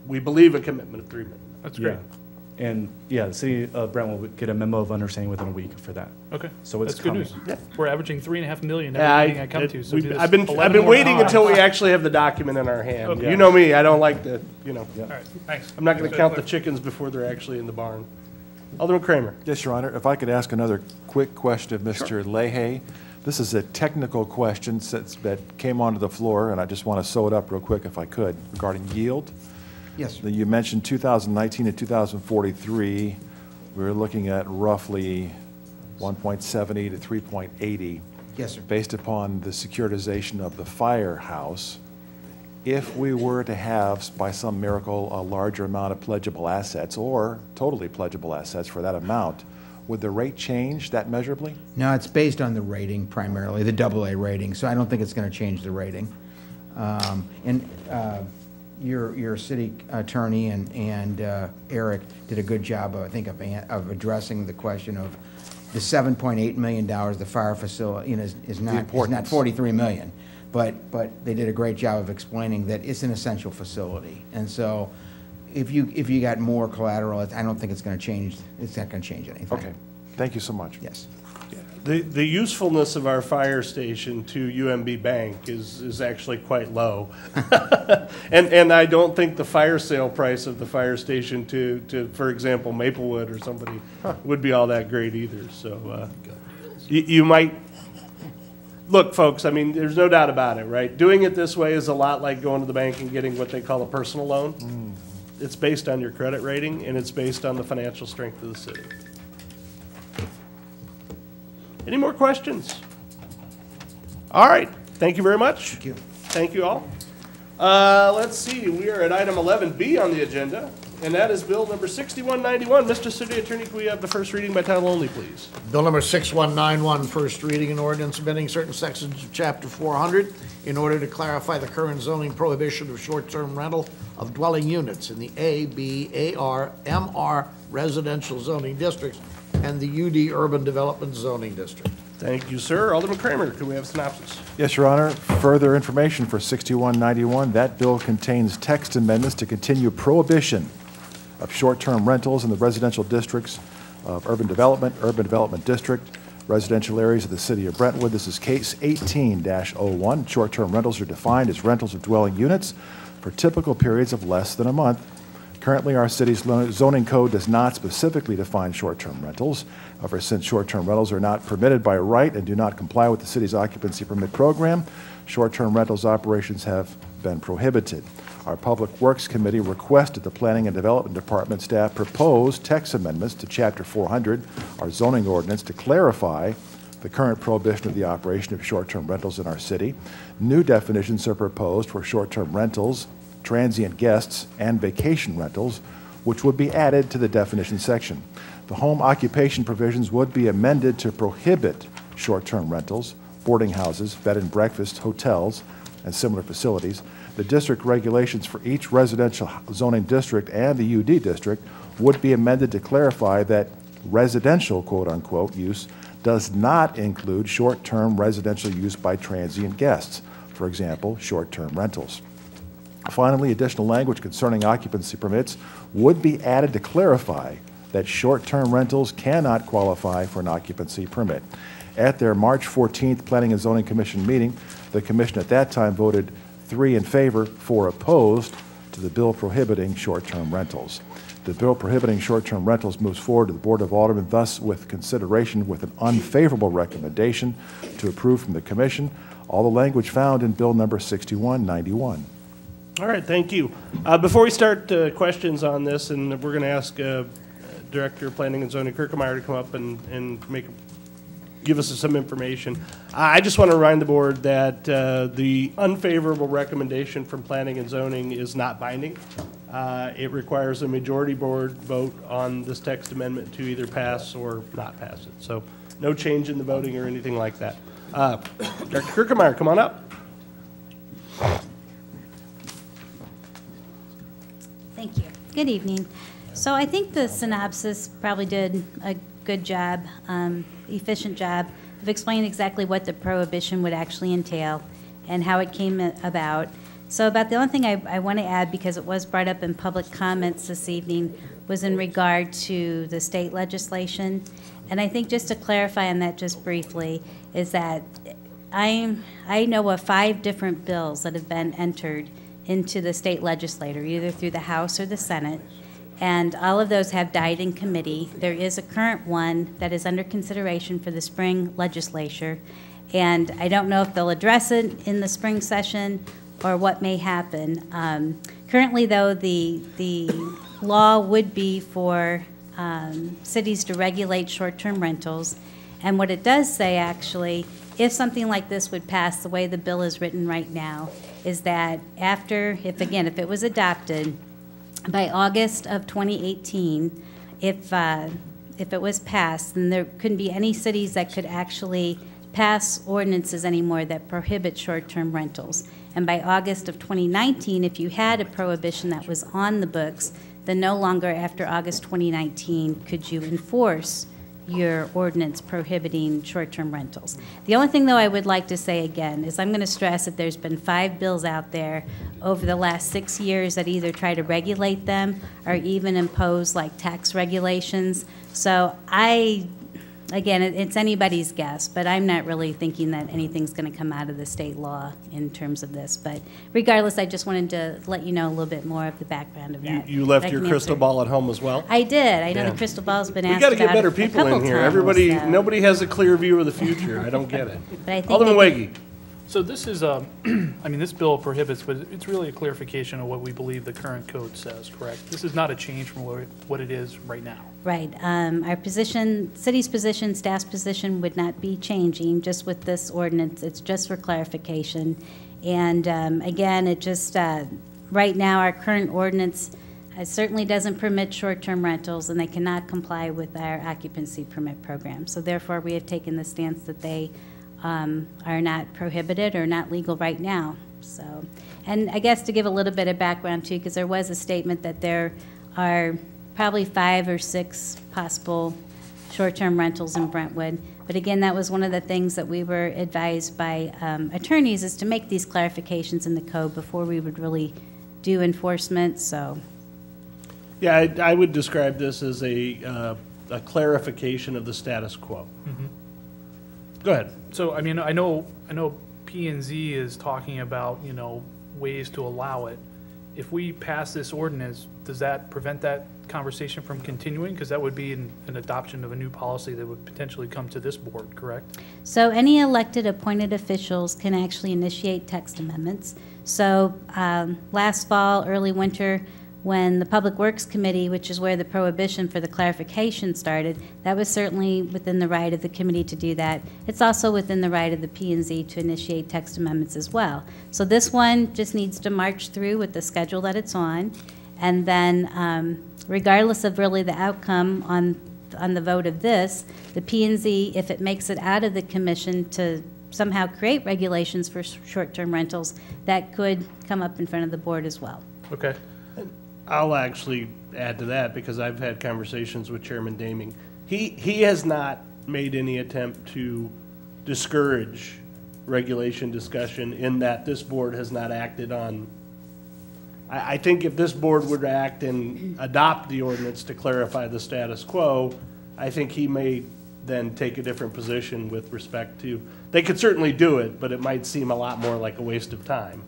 Speaker 1: we believe, a commitment of three million.
Speaker 17: That's
Speaker 19: Yeah. And yeah, the city of Brentwood would get a memo of understanding within a week for that.
Speaker 17: Okay.
Speaker 19: So it's
Speaker 17: That's good
Speaker 19: coming.
Speaker 17: news. We're averaging three and a half million
Speaker 1: Yeah, I-
Speaker 17: every meeting I come
Speaker 1: it-
Speaker 17: to, so
Speaker 1: we-
Speaker 17: just
Speaker 1: I've been,
Speaker 17: 11
Speaker 1: I've been
Speaker 17: more
Speaker 1: waiting
Speaker 17: times.
Speaker 1: until we actually have the document in our hand.
Speaker 17: Okay.
Speaker 1: You know me, I don't like to, you know.
Speaker 17: All right, thanks.
Speaker 1: I'm not gonna
Speaker 17: Thanks for
Speaker 1: count the chickens before they're actually in the barn. Alderman Kramer.
Speaker 9: Yes, Your Honor. If I could ask another quick question of Mr. Leahy. This is a technical question since- that came onto the floor, and I just want to sew it up real quick if I could, regarding yield.
Speaker 16: Yes,
Speaker 9: You mentioned 2019 and 2043, we're looking at roughly 1.70 to 3.80.
Speaker 16: Yes, sir.
Speaker 9: Based upon the securitization of the firehouse. If we were to have, by some miracle, a larger amount of pledgeable assets, or totally pledgeable assets for that amount, would the rate change that measurably?
Speaker 16: No, it's based on the rating primarily, the double A rating, so I don't think it's going to change the rating. Um, And uh, your, your city attorney and, and uh, Eric did a good job, I think, of, of addressing the question of the $7.8 million, the fire facility, you know, is is not, is not 43 million. But, but they did a great job of explaining that it's an essential facility. And so if you, if you got more collateral, I don't think it's going to change, it's not going to change anything.
Speaker 9: Okay, thank you so much.
Speaker 16: Yes.
Speaker 1: The, the usefulness of our fire station to UMB Bank is, is actually quite low. And, and I don't think the fire sale price of the fire station to, to, for example, Maplewood or somebody would be all that great either, so, uh, you, you might, look, folks, I mean, there's no doubt about it, right? Doing it this way is a lot like going to the bank and getting what they call a personal loan. It's based on your credit rating, and it's based on the financial strength of the city. Any more questions? All right, thank you very much. Thank
Speaker 16: you.
Speaker 1: Thank you all. Uh, let's see, we are at item eleven B on the agenda, and that is bill number sixty-one ninety-one. Mr. City Attorney, can we have the first reading by title only, please?
Speaker 14: Bill number 6191, first reading and ordinance amending certain sections of Chapter 400 in order to clarify the current zoning prohibition of short-term rental of dwelling units in the A, B, A, R, M, R residential zoning districts and the UD urban development zoning district.
Speaker 1: Thank you, sir. Alderman Kramer, can we have synopsis?
Speaker 9: Yes, Your Honor. Further information for 6191, that bill contains text amendments to continue prohibition of short-term rentals in the residential districts of urban development, urban development district, residential areas of the city of Brentwood. This is case 18-01. Short-term rentals are defined as rentals of dwelling units for typical periods of less than a month. Currently, our city's zoning code does not specifically define short-term rentals. However, since short-term rentals are not permitted by right and do not comply with the city's occupancy permit program, short-term rentals operations have been prohibited. our Public Works Committee requested the Planning and Development Department staff propose text amendments to Chapter 400, our zoning ordinance, to clarify the current prohibition of the operation of short-term rentals in our city. New definitions are proposed for short-term rentals, transient guests, and vacation rentals, which would be added to the definition section. The home occupation provisions would be amended to prohibit short-term rentals, boarding houses, bed and breakfast, hotels, and similar facilities. The district regulations for each residential zoning district and the UD district would be amended to clarify that residential quote-unquote use does not include short-term residential use by transient guests, for example, short-term rentals. Finally, additional language concerning occupancy permits would be added to clarify that short-term rentals cannot qualify for an occupancy permit. At their March 14th Planning and Zoning Commission meeting, the commission at that time voted three in favor, four opposed to the bill prohibiting short-term rentals. The bill prohibiting short-term rentals moves forward to the Board of Aldermen, thus with consideration with an unfavorable recommendation to approve from the commission all the language found in Bill number 6191.
Speaker 1: All right, thank you. Uh, Before we start uh, questions on this, and we're going to ask uh, Director of Planning and Zoning Kirkemeyer to come up and, and make, give us some information. I just want to remind the board that uh, the unfavorable recommendation from Planning and Zoning is not binding. Uh, It requires a majority board vote on this text amendment to either pass or not pass it. So no change in the voting or anything like that. Uh, Director Kirkemeyer, come on up.
Speaker 20: Thank you. Good evening. So I think the synopsis probably did a good job, um, efficient job of explaining exactly what the prohibition would actually entail and how it came about. So about the only thing I, I want to add, because it was brought up in public comments this evening, was in regard to the state legislation. And I think just to clarify on that just briefly, is that I'm, I know of five different bills that have been entered into the state legislature, either through the House or the Senate. And all of those have died in committee. There is a current one that is under consideration for the spring legislature. And I don't know if they'll address it in the spring session or what may happen. Um, currently, though, the, the law would be for um, cities to regulate short-term rentals. And what it does say, actually, if something like this would pass the way the bill is written right now, is that after, if again, if it was adopted, by August of 2018, if, uh, if it was passed, then there couldn't be any cities that could actually pass ordinances anymore that prohibit short-term rentals. And by August of 2019, if you had a prohibition that was on the books, then no longer after August 2019 could you enforce your ordinance prohibiting short-term rentals. The only thing, though, I would like to say again is I'm going to stress that there's been five bills out there over the last six years that either try to regulate them or even impose like tax regulations. So I again, it- it's anybody's guess, but I'm not really thinking that anything's going to come out of the state law in terms of this. But regardless, I just wanted to let you know a little bit more of the background of
Speaker 1: You,
Speaker 20: that.
Speaker 1: you left your crystal
Speaker 20: answer.
Speaker 1: ball at home as well?
Speaker 20: I did. I know
Speaker 1: Yeah.
Speaker 20: the crystal ball's been
Speaker 1: We got to get better people in here.
Speaker 20: times,
Speaker 1: Everybody,
Speaker 20: so-
Speaker 1: nobody has a clear view of the future. I don't get it.
Speaker 20: But I think
Speaker 1: Alderman Waggy.
Speaker 17: So this is, um, I mean, this bill prohibits, but it's really a clarification of what we believe the current code says, correct? This is not a change from what it- what it is right now.
Speaker 20: Right. Um, Our position, city's position, staff's position would not be changing just with this ordinance. It's just for clarification. And um, again, it just, uh, right now, our current ordinance uh, certainly doesn't permit short-term rentals, and they cannot comply with our occupancy permit program. So therefore, we have taken the stance that they um, are not prohibited or not legal right now. So, and I guess to give a little bit of background too, because there was a statement that there are probably five or six possible short-term rentals in Brentwood. But again, that was one of the things that we were advised by um, attorneys is to make these clarifications in the code before we would really do enforcement, so.
Speaker 1: Yeah, I, I would describe this as a, uh, a clarification of the status quo. Go ahead.
Speaker 17: So, I mean, I know, I know P and Z is talking about, you know, ways to allow it. If we pass this ordinance, does that prevent that conversation from continuing? Because that would be an, an adoption of a new policy that would potentially come to this board, correct?
Speaker 20: So any elected appointed officials can actually initiate text amendments. So um, last fall, early winter, when the Public Works Committee, which is where the prohibition for the clarification started, that was certainly within the right of the committee to do that. It's also within the right of the P and Z to initiate text amendments as well. So this one just needs to march through with the schedule that it's on. And then um, regardless of really the outcome on, on the vote of this, the P and Z, if it makes it out of the commission to somehow create regulations for short-term rentals, that could come up in front of the board as well.
Speaker 17: Okay.
Speaker 1: I'll actually add to that because I've had conversations with Chairman Daming. He, he has not made any attempt to discourage regulation discussion in that this board has not acted on. I, I think if this board would act and adopt the ordinance to clarify the status quo, I think he may then take a different position with respect to, they could certainly do it, but it might seem a lot more like a waste of time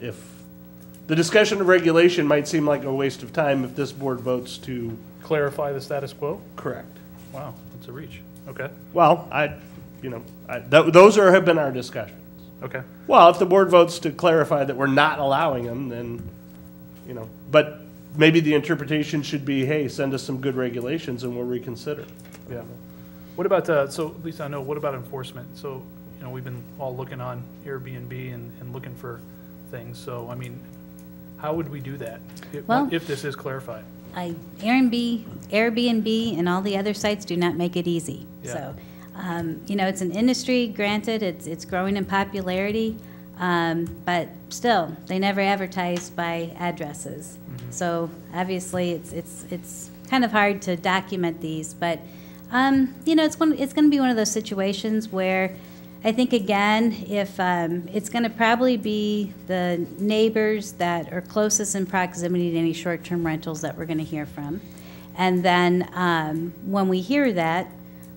Speaker 1: if the discussion of regulation might seem like a waste of time if this board votes to.
Speaker 17: Clarify the status quo?
Speaker 1: Correct.
Speaker 17: Wow, that's a reach. Okay,
Speaker 1: Well, I, you know, I, th- those are, have been our discussions.
Speaker 17: okay.
Speaker 1: Well, if the board votes to clarify that we're not allowing them, then, you know, but maybe the interpretation should be, hey, send us some good regulations and we'll reconsider.
Speaker 17: Yeah. What about, uh, so Lisa, I know, what about enforcement? So, you know, we've been all looking on Airbnb and, and looking for things. So, I mean, how would we do that? if-
Speaker 20: Well-
Speaker 17: If this is clarified?
Speaker 20: I, Airbnb, Airbnb and all the other sites do not make it easy.
Speaker 17: Yeah.
Speaker 20: So, um, you know, it's an industry, granted, it's, it's growing in popularity, um, but still, they never advertise by addresses. So obviously, it's, it's, it's kind of hard to document these, but, um, you know, it's one, it's gonna be one of those situations where I think again, if, um, it's gonna probably be the neighbors that are closest in proximity to any short-term rentals that we're gonna hear from. And then, um, when we hear that,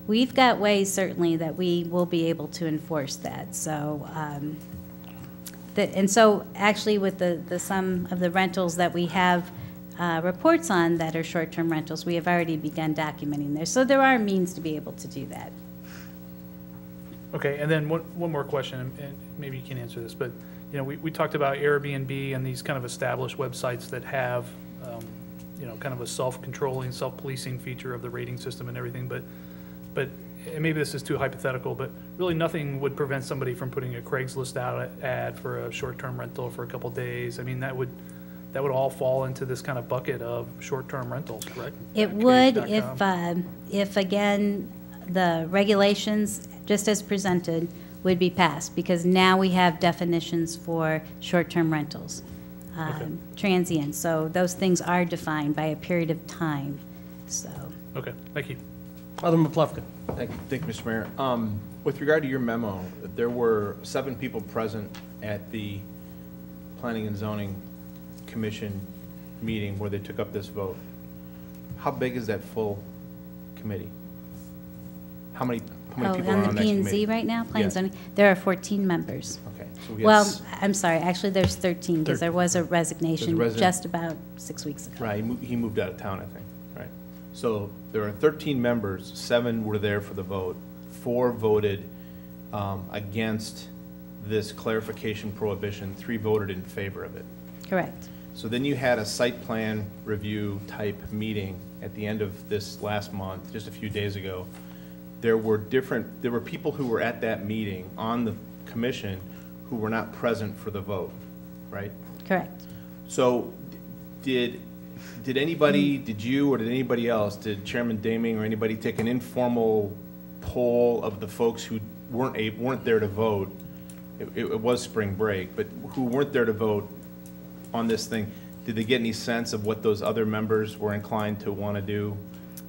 Speaker 20: we've got ways certainly that we will be able to enforce that, so, um, that, and so actually with the, the sum of the rentals that we have, uh, reports on that are short-term rentals, we have already begun documenting there. So there are means to be able to do that.
Speaker 17: Okay, and then one, one more question, and- maybe you can answer this, but, you know, we, we talked about Airbnb and these kind of established websites that have, um, you know, kind of a self-controlling, self-policing feature of the rating system and everything, but, but, and maybe this is too hypothetical, but really nothing would prevent somebody from putting a Craigslist out ad for a short-term rental for a couple days. I mean, that would, that would all fall into this kind of bucket of short-term rentals, correct?
Speaker 20: It would if, um, if again, the regulations, just as presented, would be passed, because now we have definitions for short-term rentals, um, transient. So those things are defined by a period of time, so.
Speaker 17: Okay, thank you.
Speaker 1: Alderman Plufka.
Speaker 15: Thank you, thank you, Mr. Mayor. Um, With regard to your memo, there were seven people present at the Planning and Zoning Commission meeting where they took up this vote. How big is that full committee? How many, how
Speaker 20: Oh,
Speaker 15: many people are
Speaker 20: on
Speaker 15: on
Speaker 20: the
Speaker 15: that
Speaker 20: P and
Speaker 15: committee?
Speaker 20: Z right now, Plan
Speaker 15: Yes.
Speaker 20: zoning, there are 14 members.
Speaker 15: Okay, so we
Speaker 20: Well,
Speaker 15: s-
Speaker 20: I'm sorry, actually, there's 13, because there was a resignation
Speaker 15: resident-
Speaker 20: just about six weeks ago.
Speaker 15: Right, he mo- he moved out of town, I think, right. So there are 13 members, seven were there for the vote, four voted um, against this clarification prohibition, three voted in favor of it.
Speaker 20: Correct.
Speaker 15: So then you had a site plan review type meeting at the end of this last month, just a few days ago. There were different, there were people who were at that meeting on the commission who were not present for the vote, right?
Speaker 20: Correct.
Speaker 15: So did, did anybody, did you or did anybody else, did Chairman Daming or anybody take an informal poll of the folks who weren't a, weren't there to vote? It, it was spring break, but who weren't there to vote on this thing? Did they get any sense of what those other members were inclined to want to do?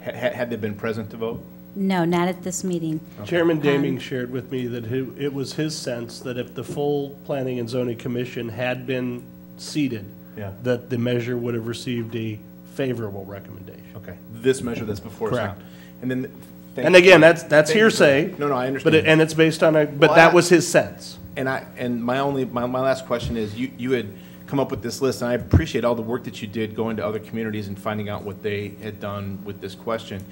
Speaker 15: Ha- ha- Had they been present to vote?
Speaker 20: No, not at this meeting.
Speaker 1: Chairman
Speaker 20: Um,
Speaker 1: Daming shared with me that he- it was his sense that if the full Planning and Zoning Commission had been seated,
Speaker 15: Yeah.
Speaker 1: that the measure would have received a favorable recommendation.
Speaker 15: Okay, this measure that's before us now.
Speaker 1: Correct.
Speaker 15: And then. thank
Speaker 1: And
Speaker 15: you.
Speaker 1: again, that's, that's
Speaker 15: Thank you.
Speaker 1: hearsay.
Speaker 15: No, no, I
Speaker 1: But,
Speaker 15: understand.
Speaker 1: it- and it's based on a, but
Speaker 15: Well,
Speaker 1: that
Speaker 15: I-
Speaker 1: was his sense.
Speaker 15: And I, and my only, my, my last question is, you, you had come up with this list, and I appreciate all the work that you did going to other communities and finding out what they had done with this question.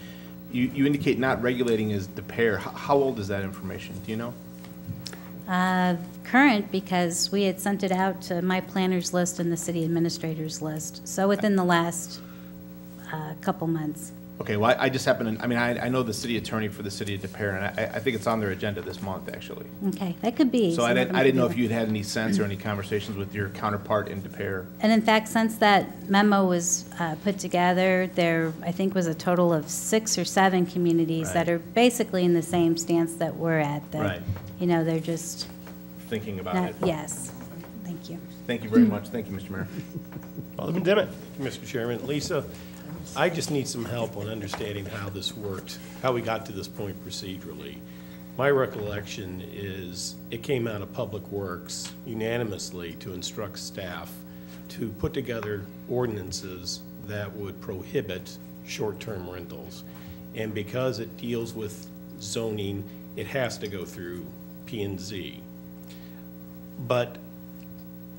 Speaker 15: You, you indicate not regulating is Des Peres. H- How old is that information? Do you know?
Speaker 20: Uh, Current, because we had sent it out to my planner's list and the city administrator's list, so within the last uh, couple months.
Speaker 15: Okay, well, I I just happen to, I mean, I, I know the city attorney for the city of Des Peres, and I, I think it's on their agenda this month, actually.
Speaker 20: Okay, that could be.
Speaker 15: So I didn't, I didn't know if you'd had any sense or any conversations with your counterpart in Des Peres.
Speaker 20: And in fact, since that memo was uh, put together, there, I think, was a total of six or seven communities that
Speaker 15: Right.
Speaker 20: are basically in the same stance that we're at. that,
Speaker 15: Right.
Speaker 20: You know, they're just
Speaker 15: thinking about
Speaker 20: not,
Speaker 15: it.
Speaker 20: yes. Thank you.
Speaker 15: Thank you very much. Thank you, Mr. Mayor.
Speaker 1: Alderman Dimmitt.
Speaker 2: Mr. Chairman, Lisa, I just need some help on understanding how this worked, how we got to this point procedurally. My recollection is it came out of Public Works unanimously to instruct staff to put together ordinances that would prohibit short-term rentals. And because it deals with zoning, it has to go through P and Z. But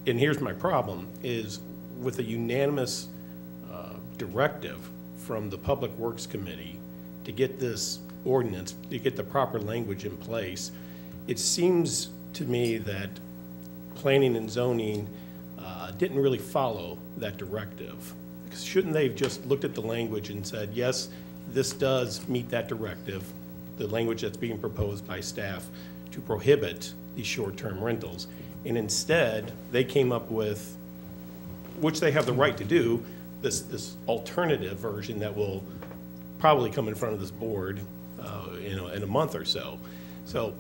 Speaker 2: and here's my problem, is with a unanimous uh, directive from the Public Works Committee to get this ordinance, to get the proper language in place, it seems to me that planning and zoning uh, didn't really follow that directive. Shouldn't they have just looked at the language and said, yes, this does meet that directive, the language that's being proposed by staff to prohibit these short-term rentals? And instead, they came up with, which they have the right to do, this, this alternative version that will probably come in front of this board, uh, you know, in a month or so. So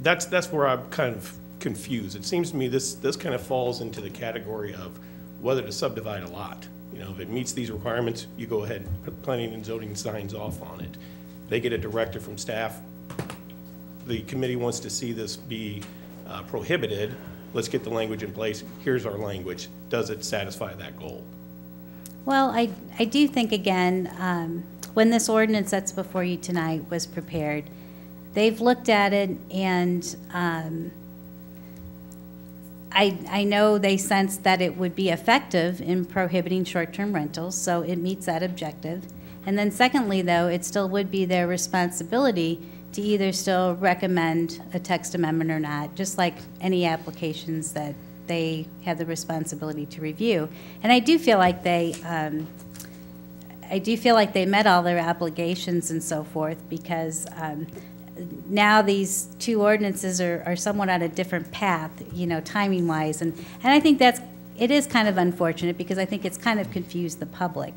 Speaker 2: that's, that's where I'm kind of confused. It seems to me this, this kind of falls into the category of whether to subdivide a lot. You know, if it meets these requirements, you go ahead, put planning and zoning signs off on it. They get a directive from staff, the committee wants to see this be uh, prohibited, let's get the language in place, here's our language, does it satisfy that goal?
Speaker 20: Well, I, I do think, again, um, when this ordinance that's before you tonight was prepared, they've looked at it and um, I, I know they sensed that it would be effective in prohibiting short-term rentals, so it meets that objective. And then secondly, though, it still would be their responsibility to either still recommend a text amendment or not, just like any applications that they have the responsibility to review. And I do feel like they, um, I do feel like they met all their obligations and so forth, because um, now these two ordinances are, are somewhat on a different path, you know, timing-wise. And, and I think that's, it is kind of unfortunate, because I think it's kind of confused the public.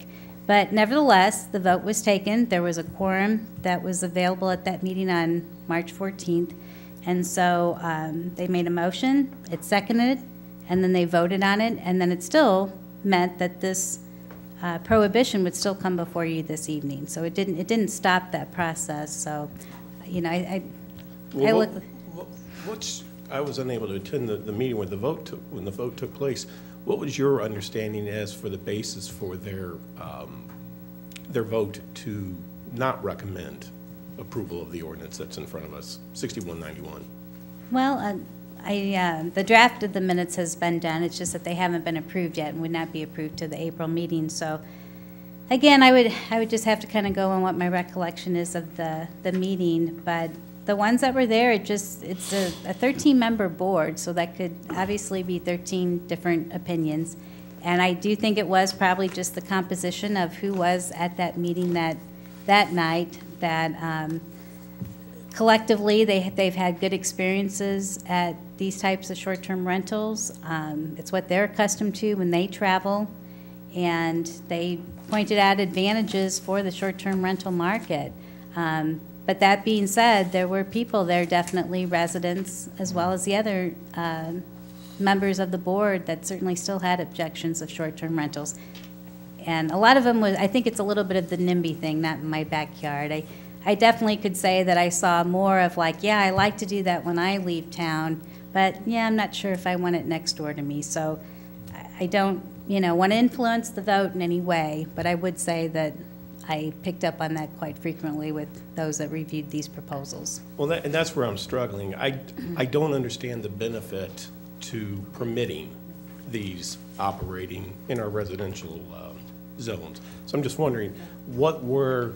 Speaker 20: But nevertheless, the vote was taken. There was a quorum that was available at that meeting on March 14th. And so um, they made a motion, it seconded, and then they voted on it, and then it still meant that this uh, prohibition would still come before you this evening. So it didn't, it didn't stop that process, so, you know, I, I- I
Speaker 2: Well,
Speaker 20: look,
Speaker 2: what- what- What's, I was unable to attend the, the meeting when the vote took, when the vote took place. What was your understanding as for the basis for their, um, their vote to not recommend approval of the ordinance that's in front of us, 6191?
Speaker 20: well, uh, I, uh, the draft of the minutes has been done, it's just that they haven't been approved yet and would not be approved to the April meeting, so, again, I would, I would just have to kind of go on what my recollection is of the, the meeting, but the ones that were there, it just, it's a, a thirteen-member board, so that could obviously be thirteen different opinions. And I do think it was probably just the composition of who was at that meeting that, that night, that, um, collectively, they, they've had good experiences at these types of short-term rentals. Um, it's what they're accustomed to when they travel, and they pointed out advantages for the short-term rental market. Um, but that being said, there were people there, definitely residents, as well as the other um, members of the board that certainly still had objections of short-term rentals. And a lot of them was, I think it's a little bit of the NIMBY thing, not in my backyard. I, I definitely could say that I saw more of like, yeah, I like to do that when I leave town, but yeah, I'm not sure if I want it next door to me. So I- I don't, you know, want to influence the vote in any way, but I would say that I picked up on that quite frequently with those that reviewed these proposals.
Speaker 2: Well, that, and that's where I'm struggling. I, I don't understand the benefit to permitting these operating in our residential um, zones. So I'm just wondering, what were,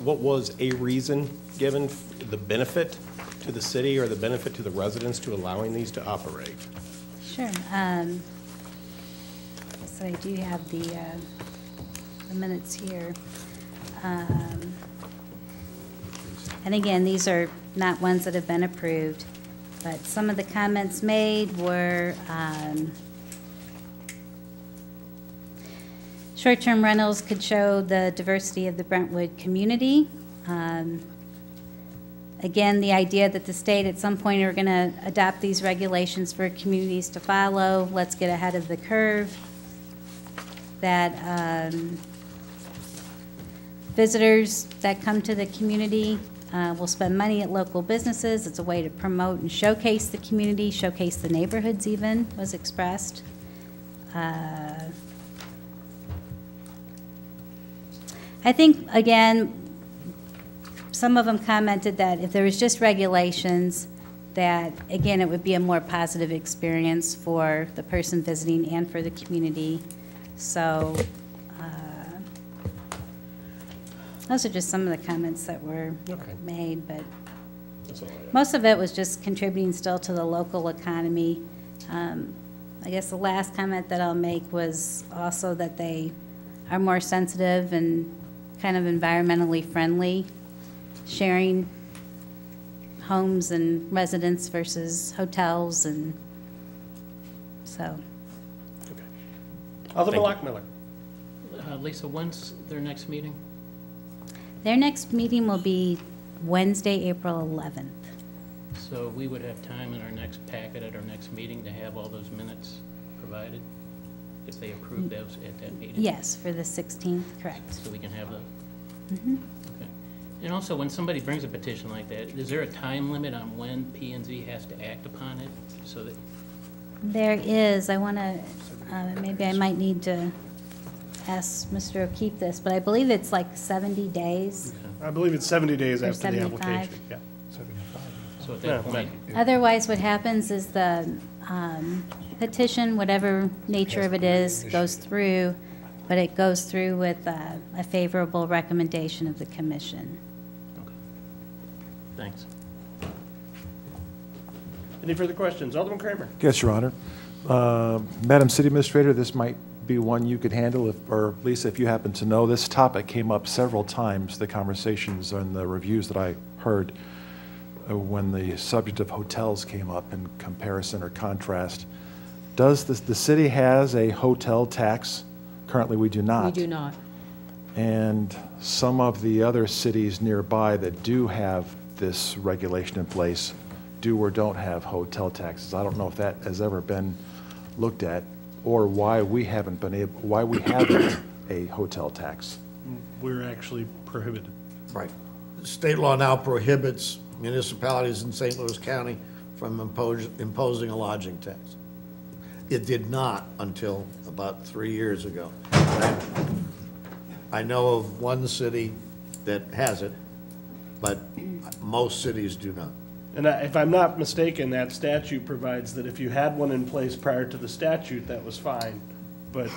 Speaker 2: what was a reason given, f- the benefit to the city or the benefit to the residents to allowing these to operate?
Speaker 20: Sure. um, So I do have the uh, the minutes here. Um, And again, these are not ones that have been approved, but some of the comments made were, um, short-term rentals could show the diversity of the Brentwood community. Um, Again, the idea that the state at some point are going to adopt these regulations for communities to follow, let's get ahead of the curve. That um, visitors that come to the community uh, will spend money at local businesses. It's a way to promote and showcase the community, showcase the neighborhoods even, was expressed. Uh, I think, again, some of them commented that if there was just regulations, that, again, it would be a more positive experience for the person visiting and for the community. So, those are just some of the comments that were made, but
Speaker 2: That's all
Speaker 20: most of it was just contributing still to the local economy. Um, I guess the last comment that I'll make was also that they are more sensitive and kind of environmentally friendly, sharing homes and residents versus hotels and so. Okay.
Speaker 1: Alderman
Speaker 6: Thank
Speaker 1: Lockmiller.
Speaker 6: Uh, Lisa, when's their next meeting?
Speaker 20: Their next meeting will be Wednesday, April 11th.
Speaker 6: So we would have time in our next packet at our next meeting to have all those minutes provided, if they approve those at that meeting?
Speaker 20: Yes, for the 16th, correct.
Speaker 6: So we can have the,
Speaker 20: Mhm.
Speaker 6: okay. And also, when somebody brings a petition like that, is there a time limit on when P and Z has to act upon it? So that,
Speaker 20: There is, I want to, maybe I might need to ask Mr. O'Keefe this, but I believe it's like 70 days.
Speaker 1: I believe it's 70 days
Speaker 20: Or
Speaker 1: after the
Speaker 20: 75.
Speaker 1: application, yeah.
Speaker 6: so at
Speaker 1: Yeah,
Speaker 6: that point,
Speaker 20: Otherwise, what happens is the um, petition, whatever nature of it is, goes through, but it goes through with uh, a favorable recommendation of the commission.
Speaker 6: thanks.
Speaker 1: Any further questions? Alderman Kramer?
Speaker 9: Yes, Your Honor. Uh, Madam City Administrator, this might be one you could handle, if or Lisa, if you happen to know. This topic came up several times, the conversations and the reviews that I heard uh, when the subject of hotels came up in comparison or contrast. Does the, the city has a hotel tax? Currently, we do not.
Speaker 3: We do not.
Speaker 9: And some of the other cities nearby that do have this regulation in place do or don't have hotel taxes. I don't know if that has ever been looked at or why we haven't been able, why we haven't a hotel tax.
Speaker 1: We're actually prohibited.
Speaker 14: Right. State law now prohibits municipalities in St. Louis County from impos- imposing a lodging tax. It did not until about three years ago. I know of one city that has it, but most cities do not.
Speaker 1: And I- if I'm not mistaken, that statute provides that if you had one in place prior to the statute, that was fine. But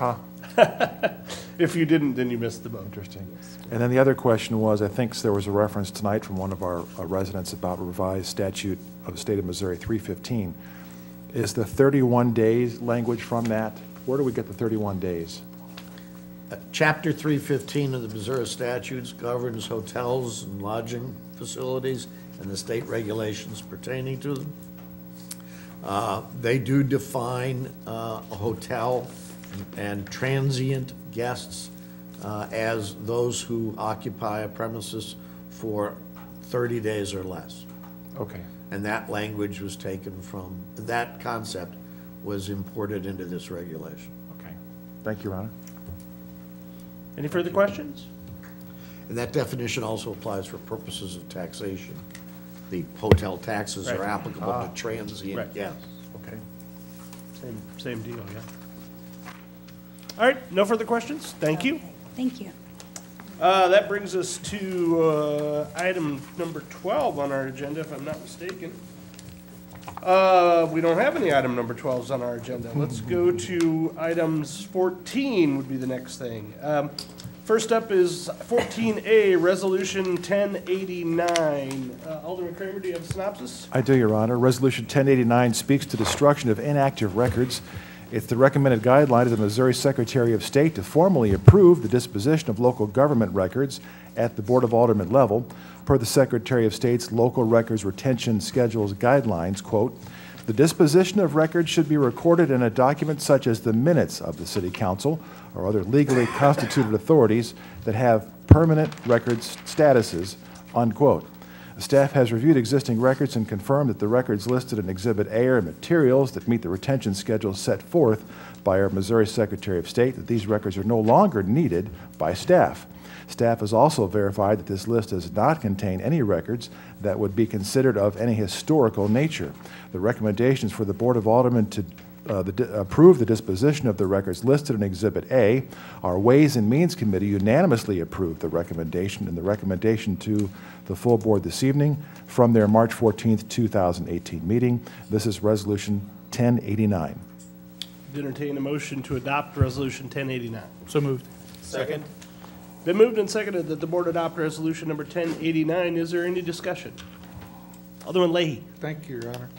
Speaker 1: if you didn't, then you missed the boat.
Speaker 9: Interesting. And then the other question was, I think there was a reference tonight from one of our uh, residents about revised statute of the state of Missouri 315. Is the 31 days language from that? Where do we get the 31 days?
Speaker 14: Uh, Chapter 315 of the Missouri statutes governs hotels and lodging facilities and the state regulations pertaining to them. Uh, They do define uh, a hotel and transient guests uh, as those who occupy a premises for 30 days or less.
Speaker 9: Okay.
Speaker 14: And that language was taken from, that concept was imported into this regulation.
Speaker 9: Okay. Thank you, Your Honor.
Speaker 1: Any further questions?
Speaker 14: And that definition also applies for purposes of taxation. The hotel taxes are
Speaker 1: Right.
Speaker 14: applicable
Speaker 1: Ah.
Speaker 14: to transient
Speaker 1: Right.
Speaker 14: guests.
Speaker 1: Okay. Same, same deal, yeah. All right, no further questions? Thank you.
Speaker 20: Thank you.
Speaker 1: Uh, That brings us to uh, item number 12 on our agenda, if I'm not mistaken. Uh, we don't have any item number 12s on our agenda. Let's go to items 14 would be the next thing. Um, First up is 14A, Resolution 1089. Uh, Alderman Kramer, do you have a synopsis?
Speaker 9: I do, Your Honor. Resolution 1089 speaks to destruction of inactive records. It's the recommended guideline of the Missouri Secretary of State to formally approve the disposition of local government records at the Board of Aldermen level per the Secretary of State's Local Records Retention Schedules guidelines, quote, "The disposition of records should be recorded in a document such as the minutes of the City Council or other legally constituted authorities that have permanent records statuses," unquote. Staff has reviewed existing records and confirmed that the records listed in Exhibit A are materials that meet the retention schedule set forth by our Missouri Secretary of State, that these records are no longer needed by staff. Staff has also verified that this list does not contain any records that would be considered of any historical nature. The recommendations for the Board of Aldermen to uh, the, di- approve the disposition of the records listed in Exhibit A. Our Ways and Means Committee unanimously approved the recommendation and the recommendation to the full board this evening from their March 14th, 2018 meeting. This is Resolution 1089.
Speaker 1: Entertain a motion to adopt Resolution 1089.
Speaker 17: So moved.
Speaker 1: Second. Been moved and seconded that the board adopt Resolution number 1089. Is there any discussion? Alderman Leahy.
Speaker 7: Thank you, Your Honor.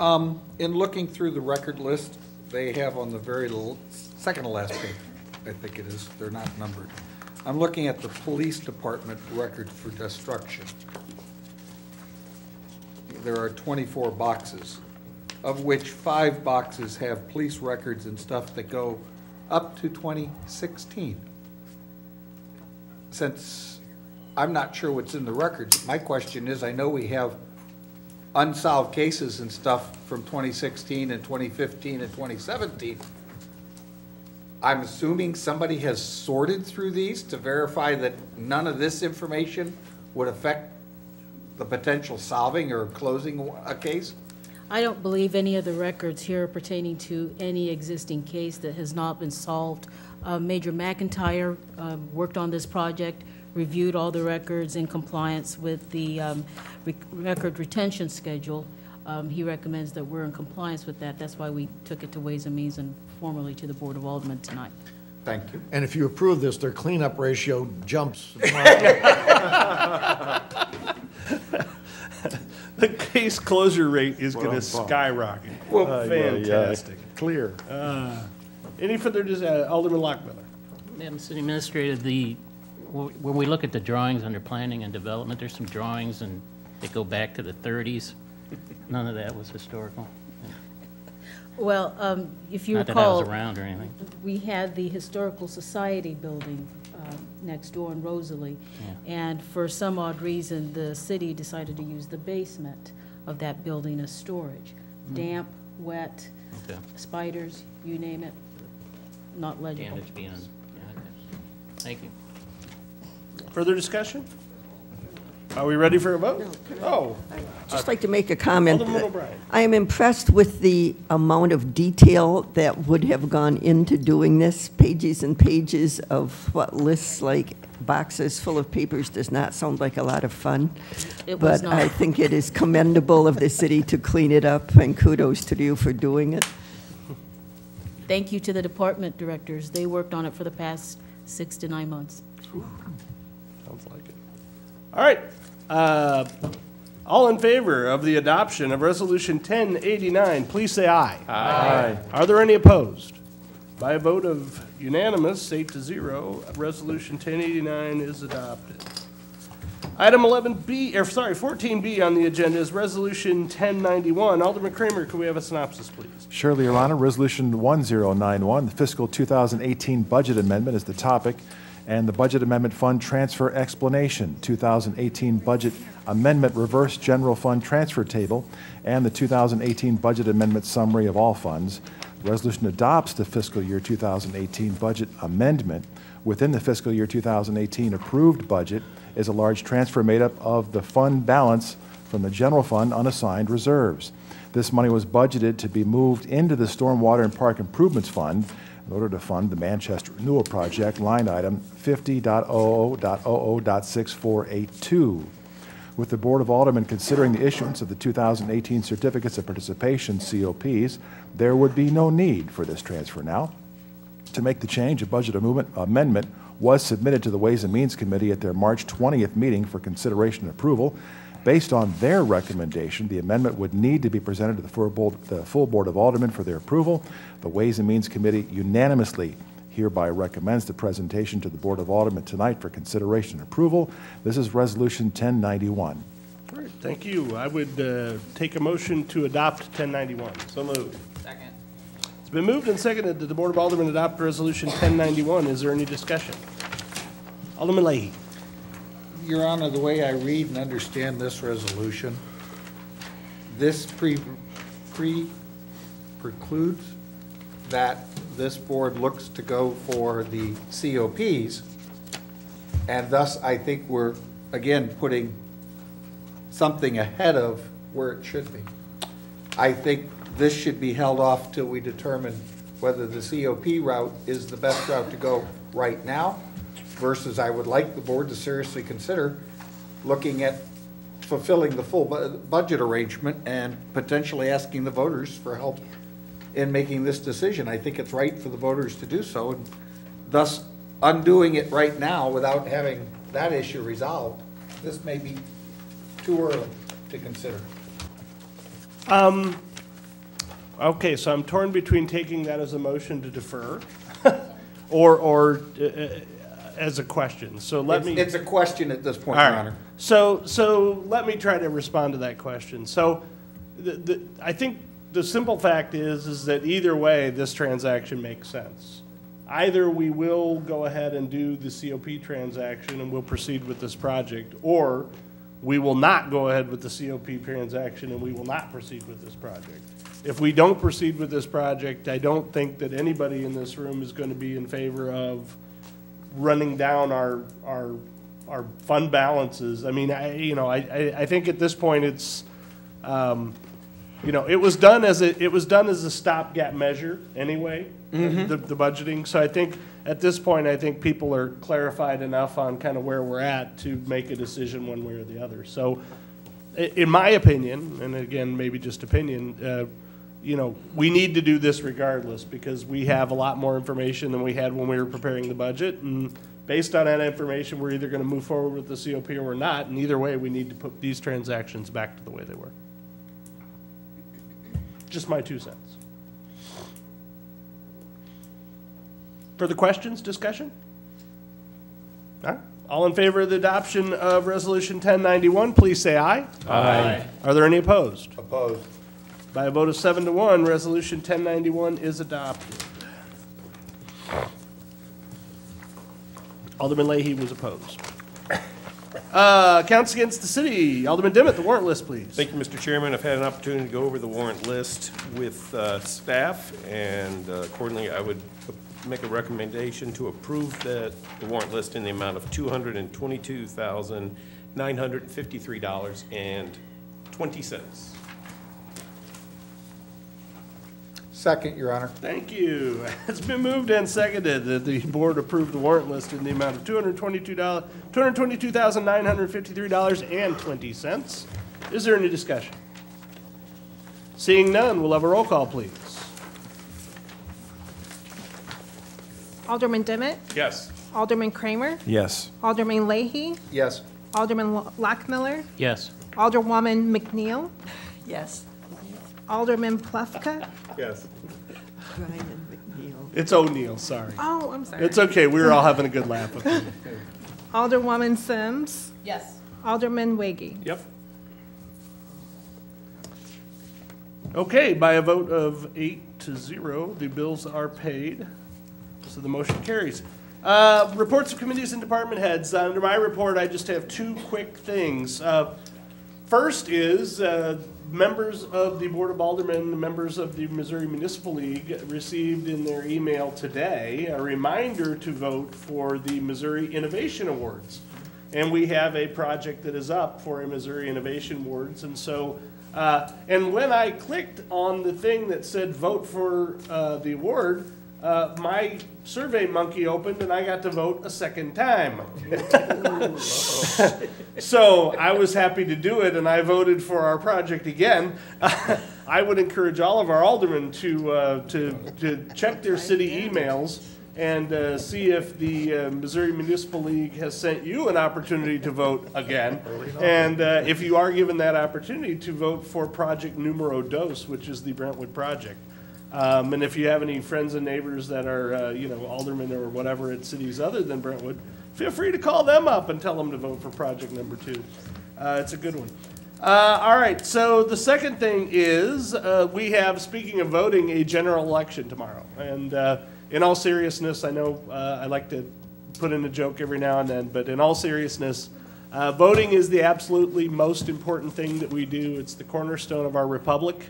Speaker 7: Um, in looking through the record list, they have on the very second to last page, I think it is, they're not numbered. I'm looking at the police department record for destruction. There are twenty-four boxes, of which five boxes have police records and stuff that go up to twenty sixteen. Since I'm not sure what's in the records, my question is, I know we have unsolved cases and stuff from 2016 and 2015 and 2017. I'm assuming somebody has sorted through these to verify that none of this information would affect the potential solving or closing a case?
Speaker 3: I don't believe any of the records here pertaining to any existing case that has not been solved. Uh, Major McIntyre um, worked on this project, reviewed all the records in compliance with the um, rec- record retention schedule. Um, He recommends that we're in compliance with that. That's why we took it to Ways and Means and formally to the Board of Aldermen tonight.
Speaker 7: Thank you.
Speaker 14: And if you approve this, their cleanup ratio jumps.
Speaker 1: The case closure rate is going to skyrocket.
Speaker 9: Well, Aye, aye, aye.
Speaker 1: Fantastic.
Speaker 9: Clear.
Speaker 1: Uh, Any further, dis- uh, Alderman Lockmiller?
Speaker 6: Madam City Administrator, the, wh- when we look at the drawings under planning and development, there's some drawings and they go back to the 30s. None of that was historical.
Speaker 3: Well, um, if you
Speaker 6: Not that I
Speaker 3: recall.
Speaker 6: was around or anything.
Speaker 3: We had the Historical Society building um, next door in Rosalie. And for some odd reason, the city decided to use the basement of that building as storage.
Speaker 6: Mm.
Speaker 3: Damp, wet,
Speaker 6: Okay.
Speaker 3: spiders, you name it, not legible.
Speaker 6: Being, yeah, okay. Thank you.
Speaker 1: Further discussion? Are we ready for a vote? Oh.
Speaker 21: Just like to make a comment.
Speaker 1: Alderman
Speaker 21: I am impressed with the amount of detail that would have gone into doing this. Pages and pages of what lists like boxes full of papers does not sound like a lot of fun.
Speaker 3: It was
Speaker 21: But I think it is commendable of the city to clean it up, and kudos to you for doing it.
Speaker 3: Thank you to the department directors. They worked on it for the past six to nine months.
Speaker 1: Sounds like it. All right. Uh, All in favor of the adoption of Resolution 1089, please say aye.
Speaker 9: Aye.
Speaker 1: Are there any opposed? By a vote of unanimous, eight to zero, Resolution 1089 is adopted. Item 11B, or sorry, 14B on the agenda is Resolution 1091. Alderman Kramer, could we have a synopsis, please?
Speaker 9: Surely, Your Honor, Resolution 1091, the fiscal 2018 budget amendment is the topic, and the budget amendment fund transfer explanation, 2018 budget amendment reverse general fund transfer table, and the 2018 budget amendment summary of all funds. The Resolution adopts the fiscal year 2018 budget amendment. Within the fiscal year 2018 approved budget is a large transfer made up of the fund balance from the general fund unassigned reserves. This money was budgeted to be moved into the Stormwater and Park Improvements Fund in order to fund the Manchester Renewal Project, line item 50.00.00.6482. with the Board of Aldermen considering the issuance of the 2018 Certificates of Participation, COPs, there would be no need for this transfer now. To make the change, a budget amendment- was submitted to the Ways and Means Committee at their March 20th meeting for consideration and approval. Based on their recommendation, the amendment would need to be presented to the full Board- the full Board of Aldermen for their approval. The Ways and Means Committee unanimously hereby recommends the presentation to the Board of Aldermen tonight for consideration and approval. This is Resolution 1091.
Speaker 1: All right, thank you. I would uh, take a motion to adopt 1091. So moved.
Speaker 16: Second.
Speaker 1: It's been moved and seconded that the Board of Aldermen adopt Resolution 1091. Is there any discussion? Alderman Leahy.
Speaker 7: Your Honor, the way I read and understand this resolution, this pre, pre precludes that this board looks to go for the COPs, and thus I think we're, again, putting something ahead of where it should be. I think this should be held off till we determine whether the COP route is the best route to go right now, versus I would like the board to seriously consider looking at fulfilling the full bu- budget arrangement and potentially asking the voters for help in making this decision. I think it's right for the voters to do so, and thus undoing it right now without having that issue resolved, this may be too early to consider.
Speaker 1: Um, okay, so I'm torn between taking that as a motion to defer or, or uh, uh, as a question. So let
Speaker 7: It's-
Speaker 1: me.
Speaker 7: It's a question at this point,
Speaker 1: All
Speaker 7: Your. Honor.
Speaker 1: So, so let me try to respond to that question. So, the, the, I think the simple fact is, is that either way, this transaction makes sense. Either we will go ahead and do the COP transaction and we'll proceed with this project, or we will not go ahead with the COP transaction and we will not proceed with this project. If we don't proceed with this project, I don't think that anybody in this room is going to be in favor of running down our, our, our fund balances. I mean, I, you know, I, I, I think at this point, it's, um, you know, it was done as a, it was done as a stopgap measure anyway,
Speaker 15: Mhm.
Speaker 1: the, the budgeting. So I think, at this point, I think people are clarified enough on kind of where we're at to make a decision one way or the other. So, in my opinion, and again, maybe just opinion, uh, you know, we need to do this regardless because we have a lot more information than we had when we were preparing the budget. And based on that information, we're either going to move forward with the COP or we're not. And either way, we need to put these transactions back to the way they were. Just my two cents. Further questions, discussion? All right. All in favor of the adoption of Resolution 1091, please say aye.
Speaker 15: Aye.
Speaker 1: Are there any opposed?
Speaker 7: Opposed.
Speaker 1: By a vote of seven to one, Resolution 1091 is adopted. Alderman Leahy was opposed. Uh, Counts against the city, Alderman Dimmitt, the warrant list, please.
Speaker 2: Thank you, Mr. Chairman. I've had an opportunity to go over the warrant list with uh, staff, and uh, accordingly, I would make a recommendation to approve that, the warrant list in the amount of $222,953.20.
Speaker 7: Second, Your Honor.
Speaker 1: Thank you. It's been moved and seconded that the board approve the warrant list in the amount of $222, $222,953.20. Is there any discussion? Seeing none, we'll have a roll call, please.
Speaker 22: Alderman Dimmitt,
Speaker 2: Yes.
Speaker 22: Alderman Kramer,
Speaker 9: Yes.
Speaker 22: Alderman Leahy,
Speaker 7: Yes.
Speaker 22: Alderman Lo- Lockmiller,
Speaker 6: Yes.
Speaker 22: Alderwoman McNeil,
Speaker 21: Yes.
Speaker 22: Alderman Plufka.
Speaker 2: Yes.
Speaker 21: Brian McNeil.
Speaker 1: It's O'Neill, sorry.
Speaker 22: Oh, I'm sorry.
Speaker 1: It's okay, we were all having a good laugh. up.
Speaker 22: Alderwoman Sims,
Speaker 12: Yes.
Speaker 22: Alderman Wiggy.
Speaker 1: Yep. Okay, by a vote of eight to zero, the bills are paid, so the motion carries. Uh, Reports of committees and department heads. Under my report, I just have two quick things. Uh, First is, uh, members of the Board of Aldermen, members of the Missouri Municipal League received in their email today a reminder to vote for the Missouri Innovation Awards. And we have a project that is up for a Missouri Innovation Awards. And so, uh, and when I clicked on the thing that said vote for uh, the award, uh, my Survey Monkey opened and I got to vote a second time. So I was happy to do it and I voted for our project again. I would encourage all of our aldermen to, uh, to, to check their city emails and uh, see if the uh, Missouri Municipal League has sent you an opportunity to vote again. And uh, if you are given that opportunity to vote for Project Numero Dos, which is the Brentwood project. Um, and if you have any friends and neighbors that are, uh, you know, aldermen or whatever at cities other than Brentwood, feel free to call them up and tell them to vote for project number two. Uh, it's a good one. Uh, all right, so the second thing is, uh, we have, speaking of voting, a general election tomorrow. And, uh, in all seriousness, I know, uh, I like to put in a joke every now and then, but in all seriousness, voting is the absolutely most important thing that we do. It's the cornerstone of our republic.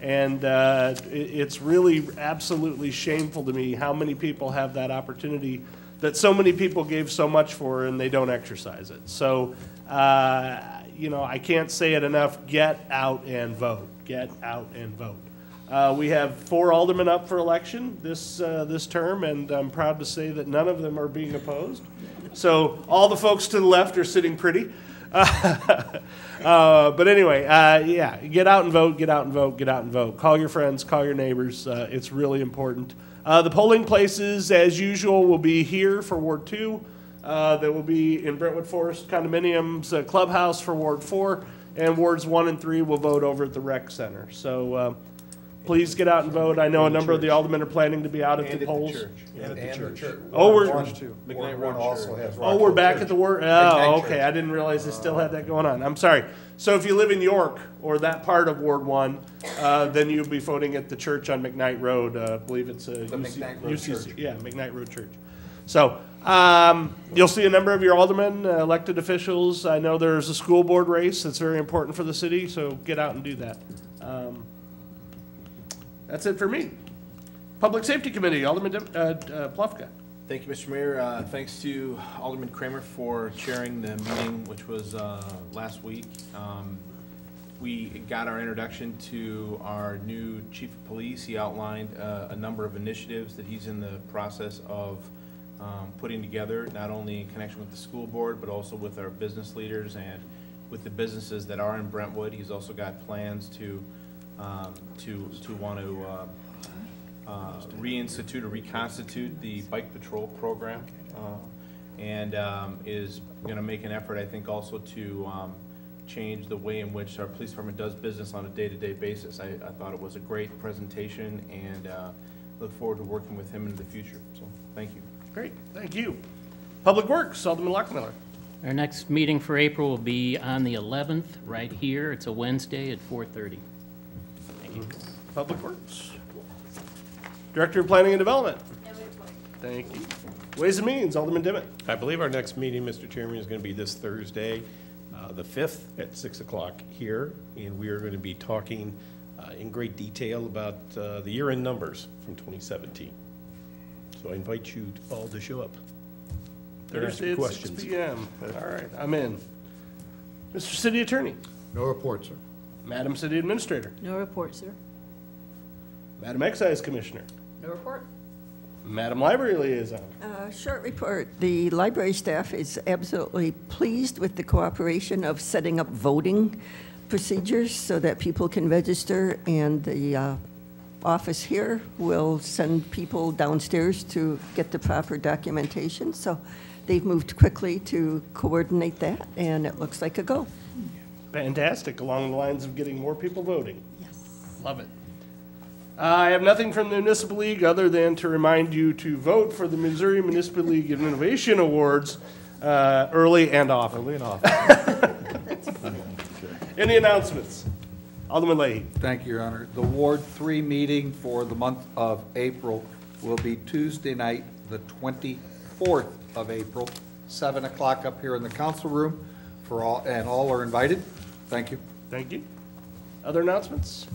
Speaker 1: And uh, it- it's really absolutely shameful to me how many people have that opportunity that so many people gave so much for and they don't exercise it. So, uh, you know, I can't say it enough. Get out and vote. Get out and vote. Uh, we have four aldermen up for election this, uh, this term, and I'm proud to say that none of them are being opposed. So all the folks to the left are sitting pretty. Uh, but anyway, uh, yeah, get out and vote, get out and vote, get out and vote. Call your friends, call your neighbors. Uh, it's really important. Uh, the polling places, as usual, will be here for Ward 2. Uh, there will be in Brentwood Forest Condominiums uh, Clubhouse for Ward 4, and Wards 1 and 3 will vote over at the Rec Center. So please get out and vote. I know a number of the aldermen are planning to be out at
Speaker 15: And
Speaker 1: the
Speaker 15: at the
Speaker 1: polls.
Speaker 15: church. And at the
Speaker 7: And the
Speaker 15: church.
Speaker 7: church.
Speaker 1: Oh, we're,
Speaker 7: Ward
Speaker 15: McKnight
Speaker 7: Ward
Speaker 15: Road
Speaker 7: one also has
Speaker 1: Oh, we're
Speaker 7: Rockville
Speaker 1: back
Speaker 7: Church.
Speaker 1: at the word, oh,
Speaker 7: Church.
Speaker 1: okay, I didn't realize they still had that going on, I'm sorry. So if you live in York, or that part of Ward One, uh, then you'll be voting at the church on McKnight Road, uh, I believe it's a
Speaker 7: The
Speaker 1: UC
Speaker 7: McKnight Road
Speaker 1: UCC
Speaker 7: Church.
Speaker 1: Yeah, McKnight Road Church. So, um, you'll see a number of your aldermen, uh, elected officials, I know there's a school board race that's very important for the city, so get out and do that. Um, That's it for me. Public Safety Committee, Alderman uh, uh, Plufka.
Speaker 15: Thank you, Mr. Mayor. Uh, Thanks to Alderman Kramer for chairing the meeting, which was uh, last week. Um, We got our introduction to our new chief of police. He outlined uh, a number of initiatives that he's in the process of um, putting together, not only in connection with the school board, but also with our business leaders and with the businesses that are in Brentwood. He's also got plans to, um, to, to want to uh, uh, reinstitute or reconstitute the bike patrol program, uh, and um, is going to make an effort, I think, also to um, change the way in which our police department does business on a day-to-day basis. I, I thought it was a great presentation, and uh, look forward to working with him in the future, so, thank you.
Speaker 1: Great, thank you. Public Works, Alderman Lockmiller.
Speaker 6: Our next meeting for April will be on the 11th, right here. It's a Wednesday at 4:30. Thank you.
Speaker 1: Public Works. Director of Planning and Development. Thank you. Ways and Means, Alderman Dimmitt.
Speaker 2: I believe our next meeting, Mr. Chairman, is going to be this Thursday, uh, the 5th, at 6 o'clock here, and we are going to be talking uh, in great detail about uh, the year-end numbers from 2017. So I invite you all to show up. and ask
Speaker 1: Thursday
Speaker 2: your
Speaker 1: at six
Speaker 2: questions.
Speaker 1: PM. All right, I'm in. Mr. City Attorney.
Speaker 14: No report, sir.
Speaker 1: Madam City Administrator.
Speaker 3: No report, sir.
Speaker 1: Madam Excise Commissioner.
Speaker 12: No report.
Speaker 1: Madam Library Liaison.
Speaker 21: Uh, Short report. The library staff is absolutely pleased with the cooperation of setting up voting procedures so that people can register, and the uh, office here will send people downstairs to get the proper documentation. So they've moved quickly to coordinate that, and it looks like a go.
Speaker 1: Fantastic, along the lines of getting more people voting. Yes. Love it. Uh, I have nothing from the Municipal League other than to remind you to vote for the Missouri Municipal League Innovation Awards uh, early and often.
Speaker 9: Early and often.
Speaker 1: Any announcements? Alderman Leahy.
Speaker 7: Thank you, Your Honor. The Ward Three meeting for the month of April will be Tuesday night, the twenty-fourth of April, seven o'clock up here in the council room for all, and all are invited. Thank you.
Speaker 1: Thank you. Other announcements?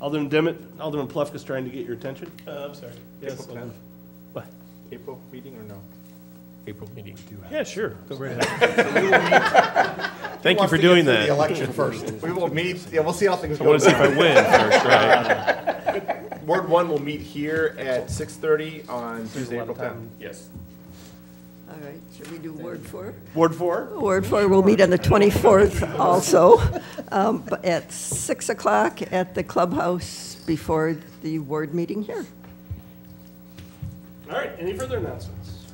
Speaker 1: Alderman Dimmitt, Alderman Plufka's trying to get your attention.
Speaker 2: Uh, I'm sorry. Yes,
Speaker 15: April
Speaker 2: Alderman.
Speaker 15: 10th.
Speaker 1: What?
Speaker 15: April meeting or no?
Speaker 2: April meeting. Yeah, sure, go right ahead.
Speaker 7: Who
Speaker 2: Thank you for
Speaker 7: to
Speaker 2: doing
Speaker 7: through
Speaker 2: that.
Speaker 7: The election first. We will meet, yeah, we'll see how things
Speaker 2: I
Speaker 7: go.
Speaker 2: want to see if I win first, right?
Speaker 23: Ward one will meet here at six thirty on Tuesday, April tenth. Yes.
Speaker 21: All right, should we do Ward four?
Speaker 1: Ward four?
Speaker 21: Ward four we'll meet on the 24th also, um, at 6 o'clock at the clubhouse before the ward meeting here.
Speaker 1: All right, any further announcements?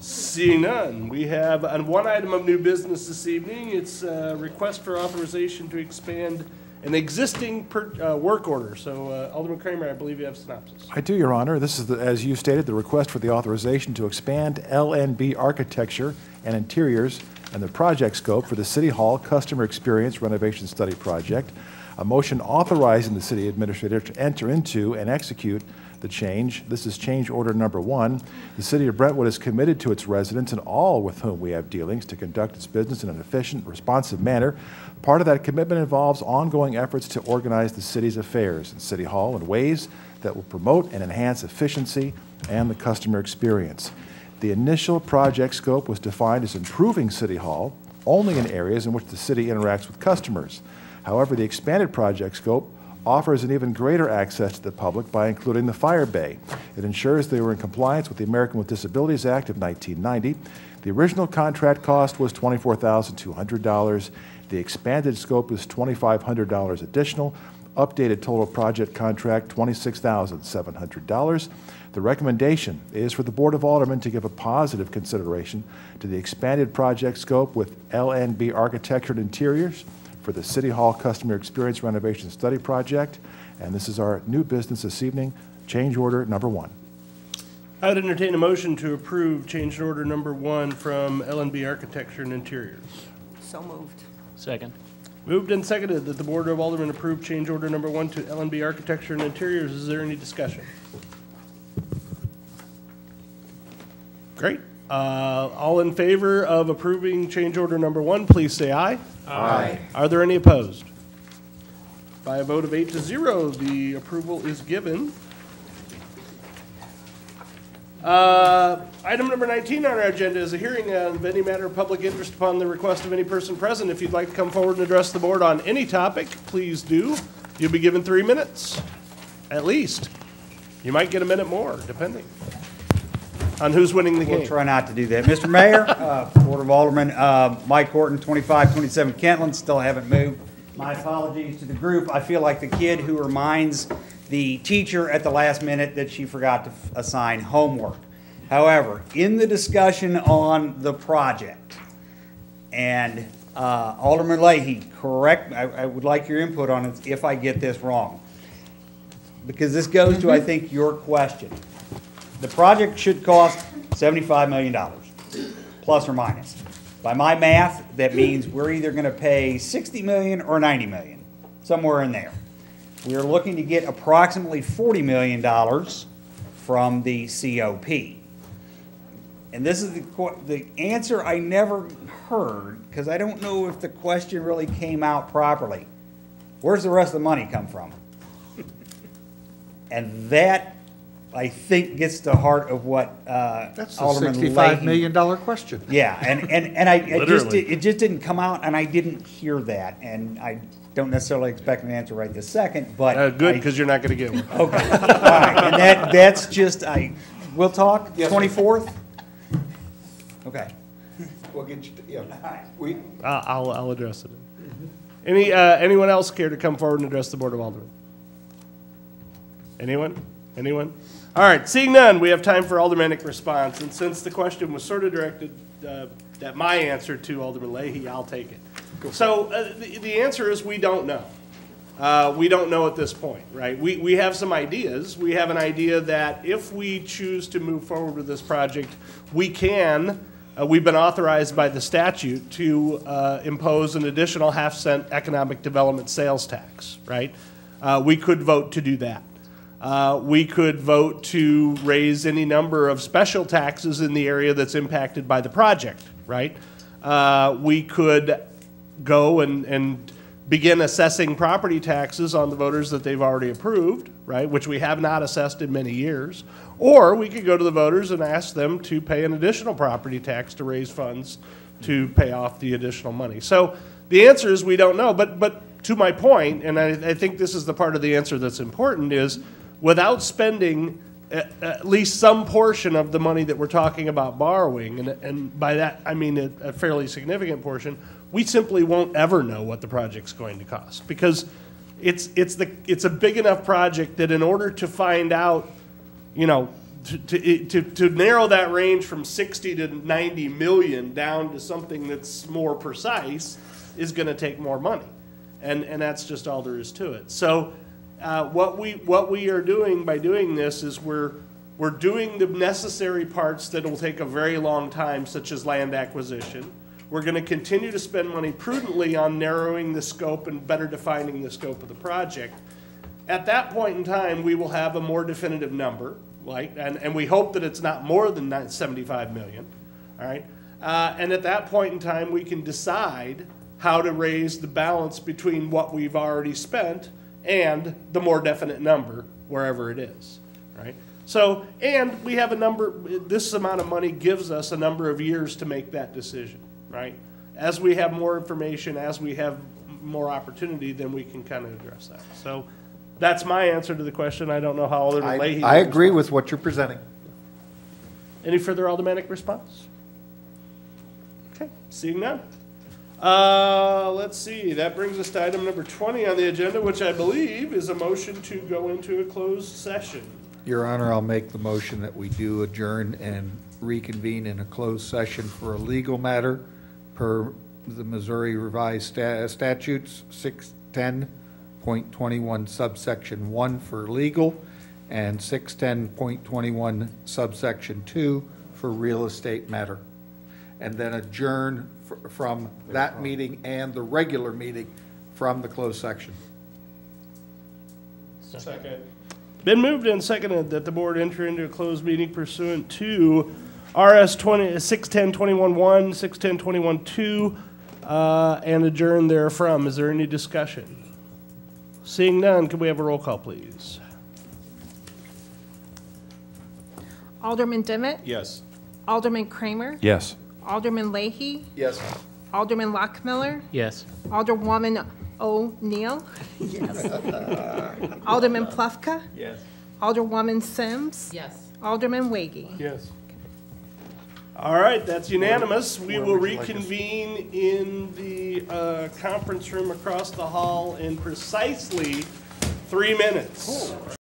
Speaker 1: Seeing none, we have on one item of new business this evening. It's a request for authorization to expand an existing per, uh, work order. So uh, Alderman Kramer, I believe you have synopsis.
Speaker 9: I do, Your Honor. This is, the- as you stated, the request for the authorization to expand LNB architecture and interiors and the project scope for the City Hall Customer Experience Renovation Study Project. A motion authorizing the city administrator to enter into and execute the change. This is change order number one. The city of Brentwood is committed to its residents and all with whom we have dealings to conduct its business in an efficient, responsive manner. Part of that commitment involves ongoing efforts to organize the city's affairs in City Hall in ways that will promote and enhance efficiency and the customer experience. The initial project scope was defined as improving City Hall only in areas in which the city interacts with customers. However, the expanded project scope offers an even greater access to the public by including the fire bay. It ensures they were in compliance with the American with Disabilities Act of 1990. The original contract cost was $24,200. The expanded scope is $2,500 additional. Updated total project contract, $26,700. The recommendation is for the Board of Aldermen to give a positive consideration to the expanded project scope with LNB Architecture and Interiors for the City Hall Customer Experience Renovation Study Project. And this is our new business this evening, change order number one.
Speaker 1: I would entertain a motion to approve change order number one from LNB Architecture and Interiors.
Speaker 21: So moved.
Speaker 6: Second.
Speaker 1: Moved and seconded that the Board of Aldermen approve change order number one to LNB Architecture and Interiors. Is there any discussion? Great. Uh, All in favor of approving change order number one, please say aye.
Speaker 23: Aye.
Speaker 1: Are there any opposed? By a vote of eight to zero, the approval is given. Uh, Item number 19 on our agenda is a hearing on any matter of public interest upon the request of any person present. If you'd like to come forward and address the board on any topic, please do. You'll be given three minutes, at least. You might get a minute more, depending on who's winning the
Speaker 13: We'll
Speaker 1: game.
Speaker 13: try not to do that. Mr. Mayor, uh, Board of Aldermen, uh, Mike Horton, 2527 Kentland, still haven't moved. My apologies to the group. I feel like the kid who reminds the teacher at the last minute that she forgot to f- assign homework. However, in the discussion on the project, and uh, Alderman Leahy, correct, I I would like your input on it if I get this wrong. Because this goes to, I think, your question. The project should cost $75 million, plus or minus. By my math, that means we're either going to pay 60 million or 90 million, somewhere in there. We are looking to get approximately $40 million from the COP. And this is the, the answer I never heard, because I don't know if the question really came out properly. Where's the rest of the money come from? And that, I think, gets the heart of what uh,
Speaker 7: That's a
Speaker 13: Alderman
Speaker 7: sixty-five
Speaker 13: Leahy-
Speaker 7: million dollar question.
Speaker 13: Yeah, and, and, and I, it just,
Speaker 7: Literally.
Speaker 13: it just didn't come out, and I didn't hear that, and I don't necessarily expect an answer right this second, but.
Speaker 1: Uh, Good,
Speaker 13: I-
Speaker 1: because you're not going to get one.
Speaker 13: Okay, all right, and that, that's just, I, we'll talk,
Speaker 7: Yes, sir.
Speaker 13: twenty-fourth? Okay.
Speaker 7: We'll get you, yeah, we,
Speaker 1: Uh, I'll, I'll address it. Any, uh, anyone else care to come forward and address the Board of Aldermen? Anyone? Anyone? All right, seeing none, we have time for aldermanic response, and since the question was sort of directed uh, at my answer to Alderman Leahy, I'll take it. So uh, the, the answer is we don't know. Uh, we don't know at this point, right? We, we have some ideas. We have an idea that if we choose to move forward with this project, we can, uh, we've been authorized by the statute to uh, impose an additional half cent economic development sales tax, right? Uh, we could vote to do that. Uh, we could vote to raise any number of special taxes in the area that's impacted by the project, right? Uh, we could go and, and begin assessing property taxes on the voters that they've already approved, right, which we have not assessed in many years. Or we could go to the voters and ask them to pay an additional property tax to raise funds to pay off the additional money. So the answer is we don't know. But, but to my point, and I, I think this is the part of the answer that's important, is without spending at, at least some portion of the money that we're talking about borrowing, and, and by that, I mean a, a fairly significant portion, we simply won't ever know what the project's going to cost. Because it's, it's the, it's a big enough project that in order to find out, you know, to, to, to, to narrow that range from 60 to 90 million down to something that's more precise is going to take more money. And, and that's just all there is to it. So, uh, what we, what we are doing by doing this is we're, we're doing the necessary parts that will take a very long time, such as land acquisition. We're going to continue to spend money prudently on narrowing the scope and better defining the scope of the project. At that point in time, we will have a more definitive number, like, and, and we hope that it's not more than 75 million, all right? Uh, and at that point in time, we can decide how to raise the balance between what we've already spent and the more definite number, wherever it is, right? So, and we have a number, this amount of money gives us a number of years to make that decision, right? As we have more information, as we have more opportunity, then we can kind of address that. So that's my answer to the question. I don't know how Alderman Leahy.
Speaker 7: I agree
Speaker 1: respond.
Speaker 7: with what you're presenting.
Speaker 1: Any further aldermanic response? Okay, seeing none. Uh, let's see, that brings us to item number 20 on the agenda, which I believe is a motion to go into a closed session.
Speaker 7: Your Honor, I'll make the motion that we do adjourn and reconvene in a closed session for a legal matter per the Missouri Revised Sta- Statutes, six ten point twenty-one subsection one for legal, and six ten point twenty-one subsection two for real estate matter. And then adjourn fr- from that meeting and the regular meeting from the closed section.
Speaker 1: Second. Been moved and seconded that the board enter into a closed meeting pursuant to RS 20, 610-21-1, 610-21-2, uh, and adjourn therefrom. Is there any discussion? Seeing none, can we have a roll call, please?
Speaker 22: Alderman Dimmitt,
Speaker 2: Yes.
Speaker 22: Alderman Kramer,
Speaker 9: Yes.
Speaker 22: Alderman Leahy,
Speaker 7: Yes.
Speaker 22: Alderman Lockmiller,
Speaker 6: Yes.
Speaker 22: Alderwoman O'Neill,
Speaker 21: Yes.
Speaker 22: Alderman Plufka,
Speaker 15: Yes.
Speaker 22: Alderwoman Sims,
Speaker 3: Yes.
Speaker 22: Alderman Waggy.
Speaker 17: Yes.
Speaker 1: All right, that's unanimous. We will
Speaker 7: would you like us-
Speaker 1: reconvene in the uh, conference room across the hall in precisely three minutes.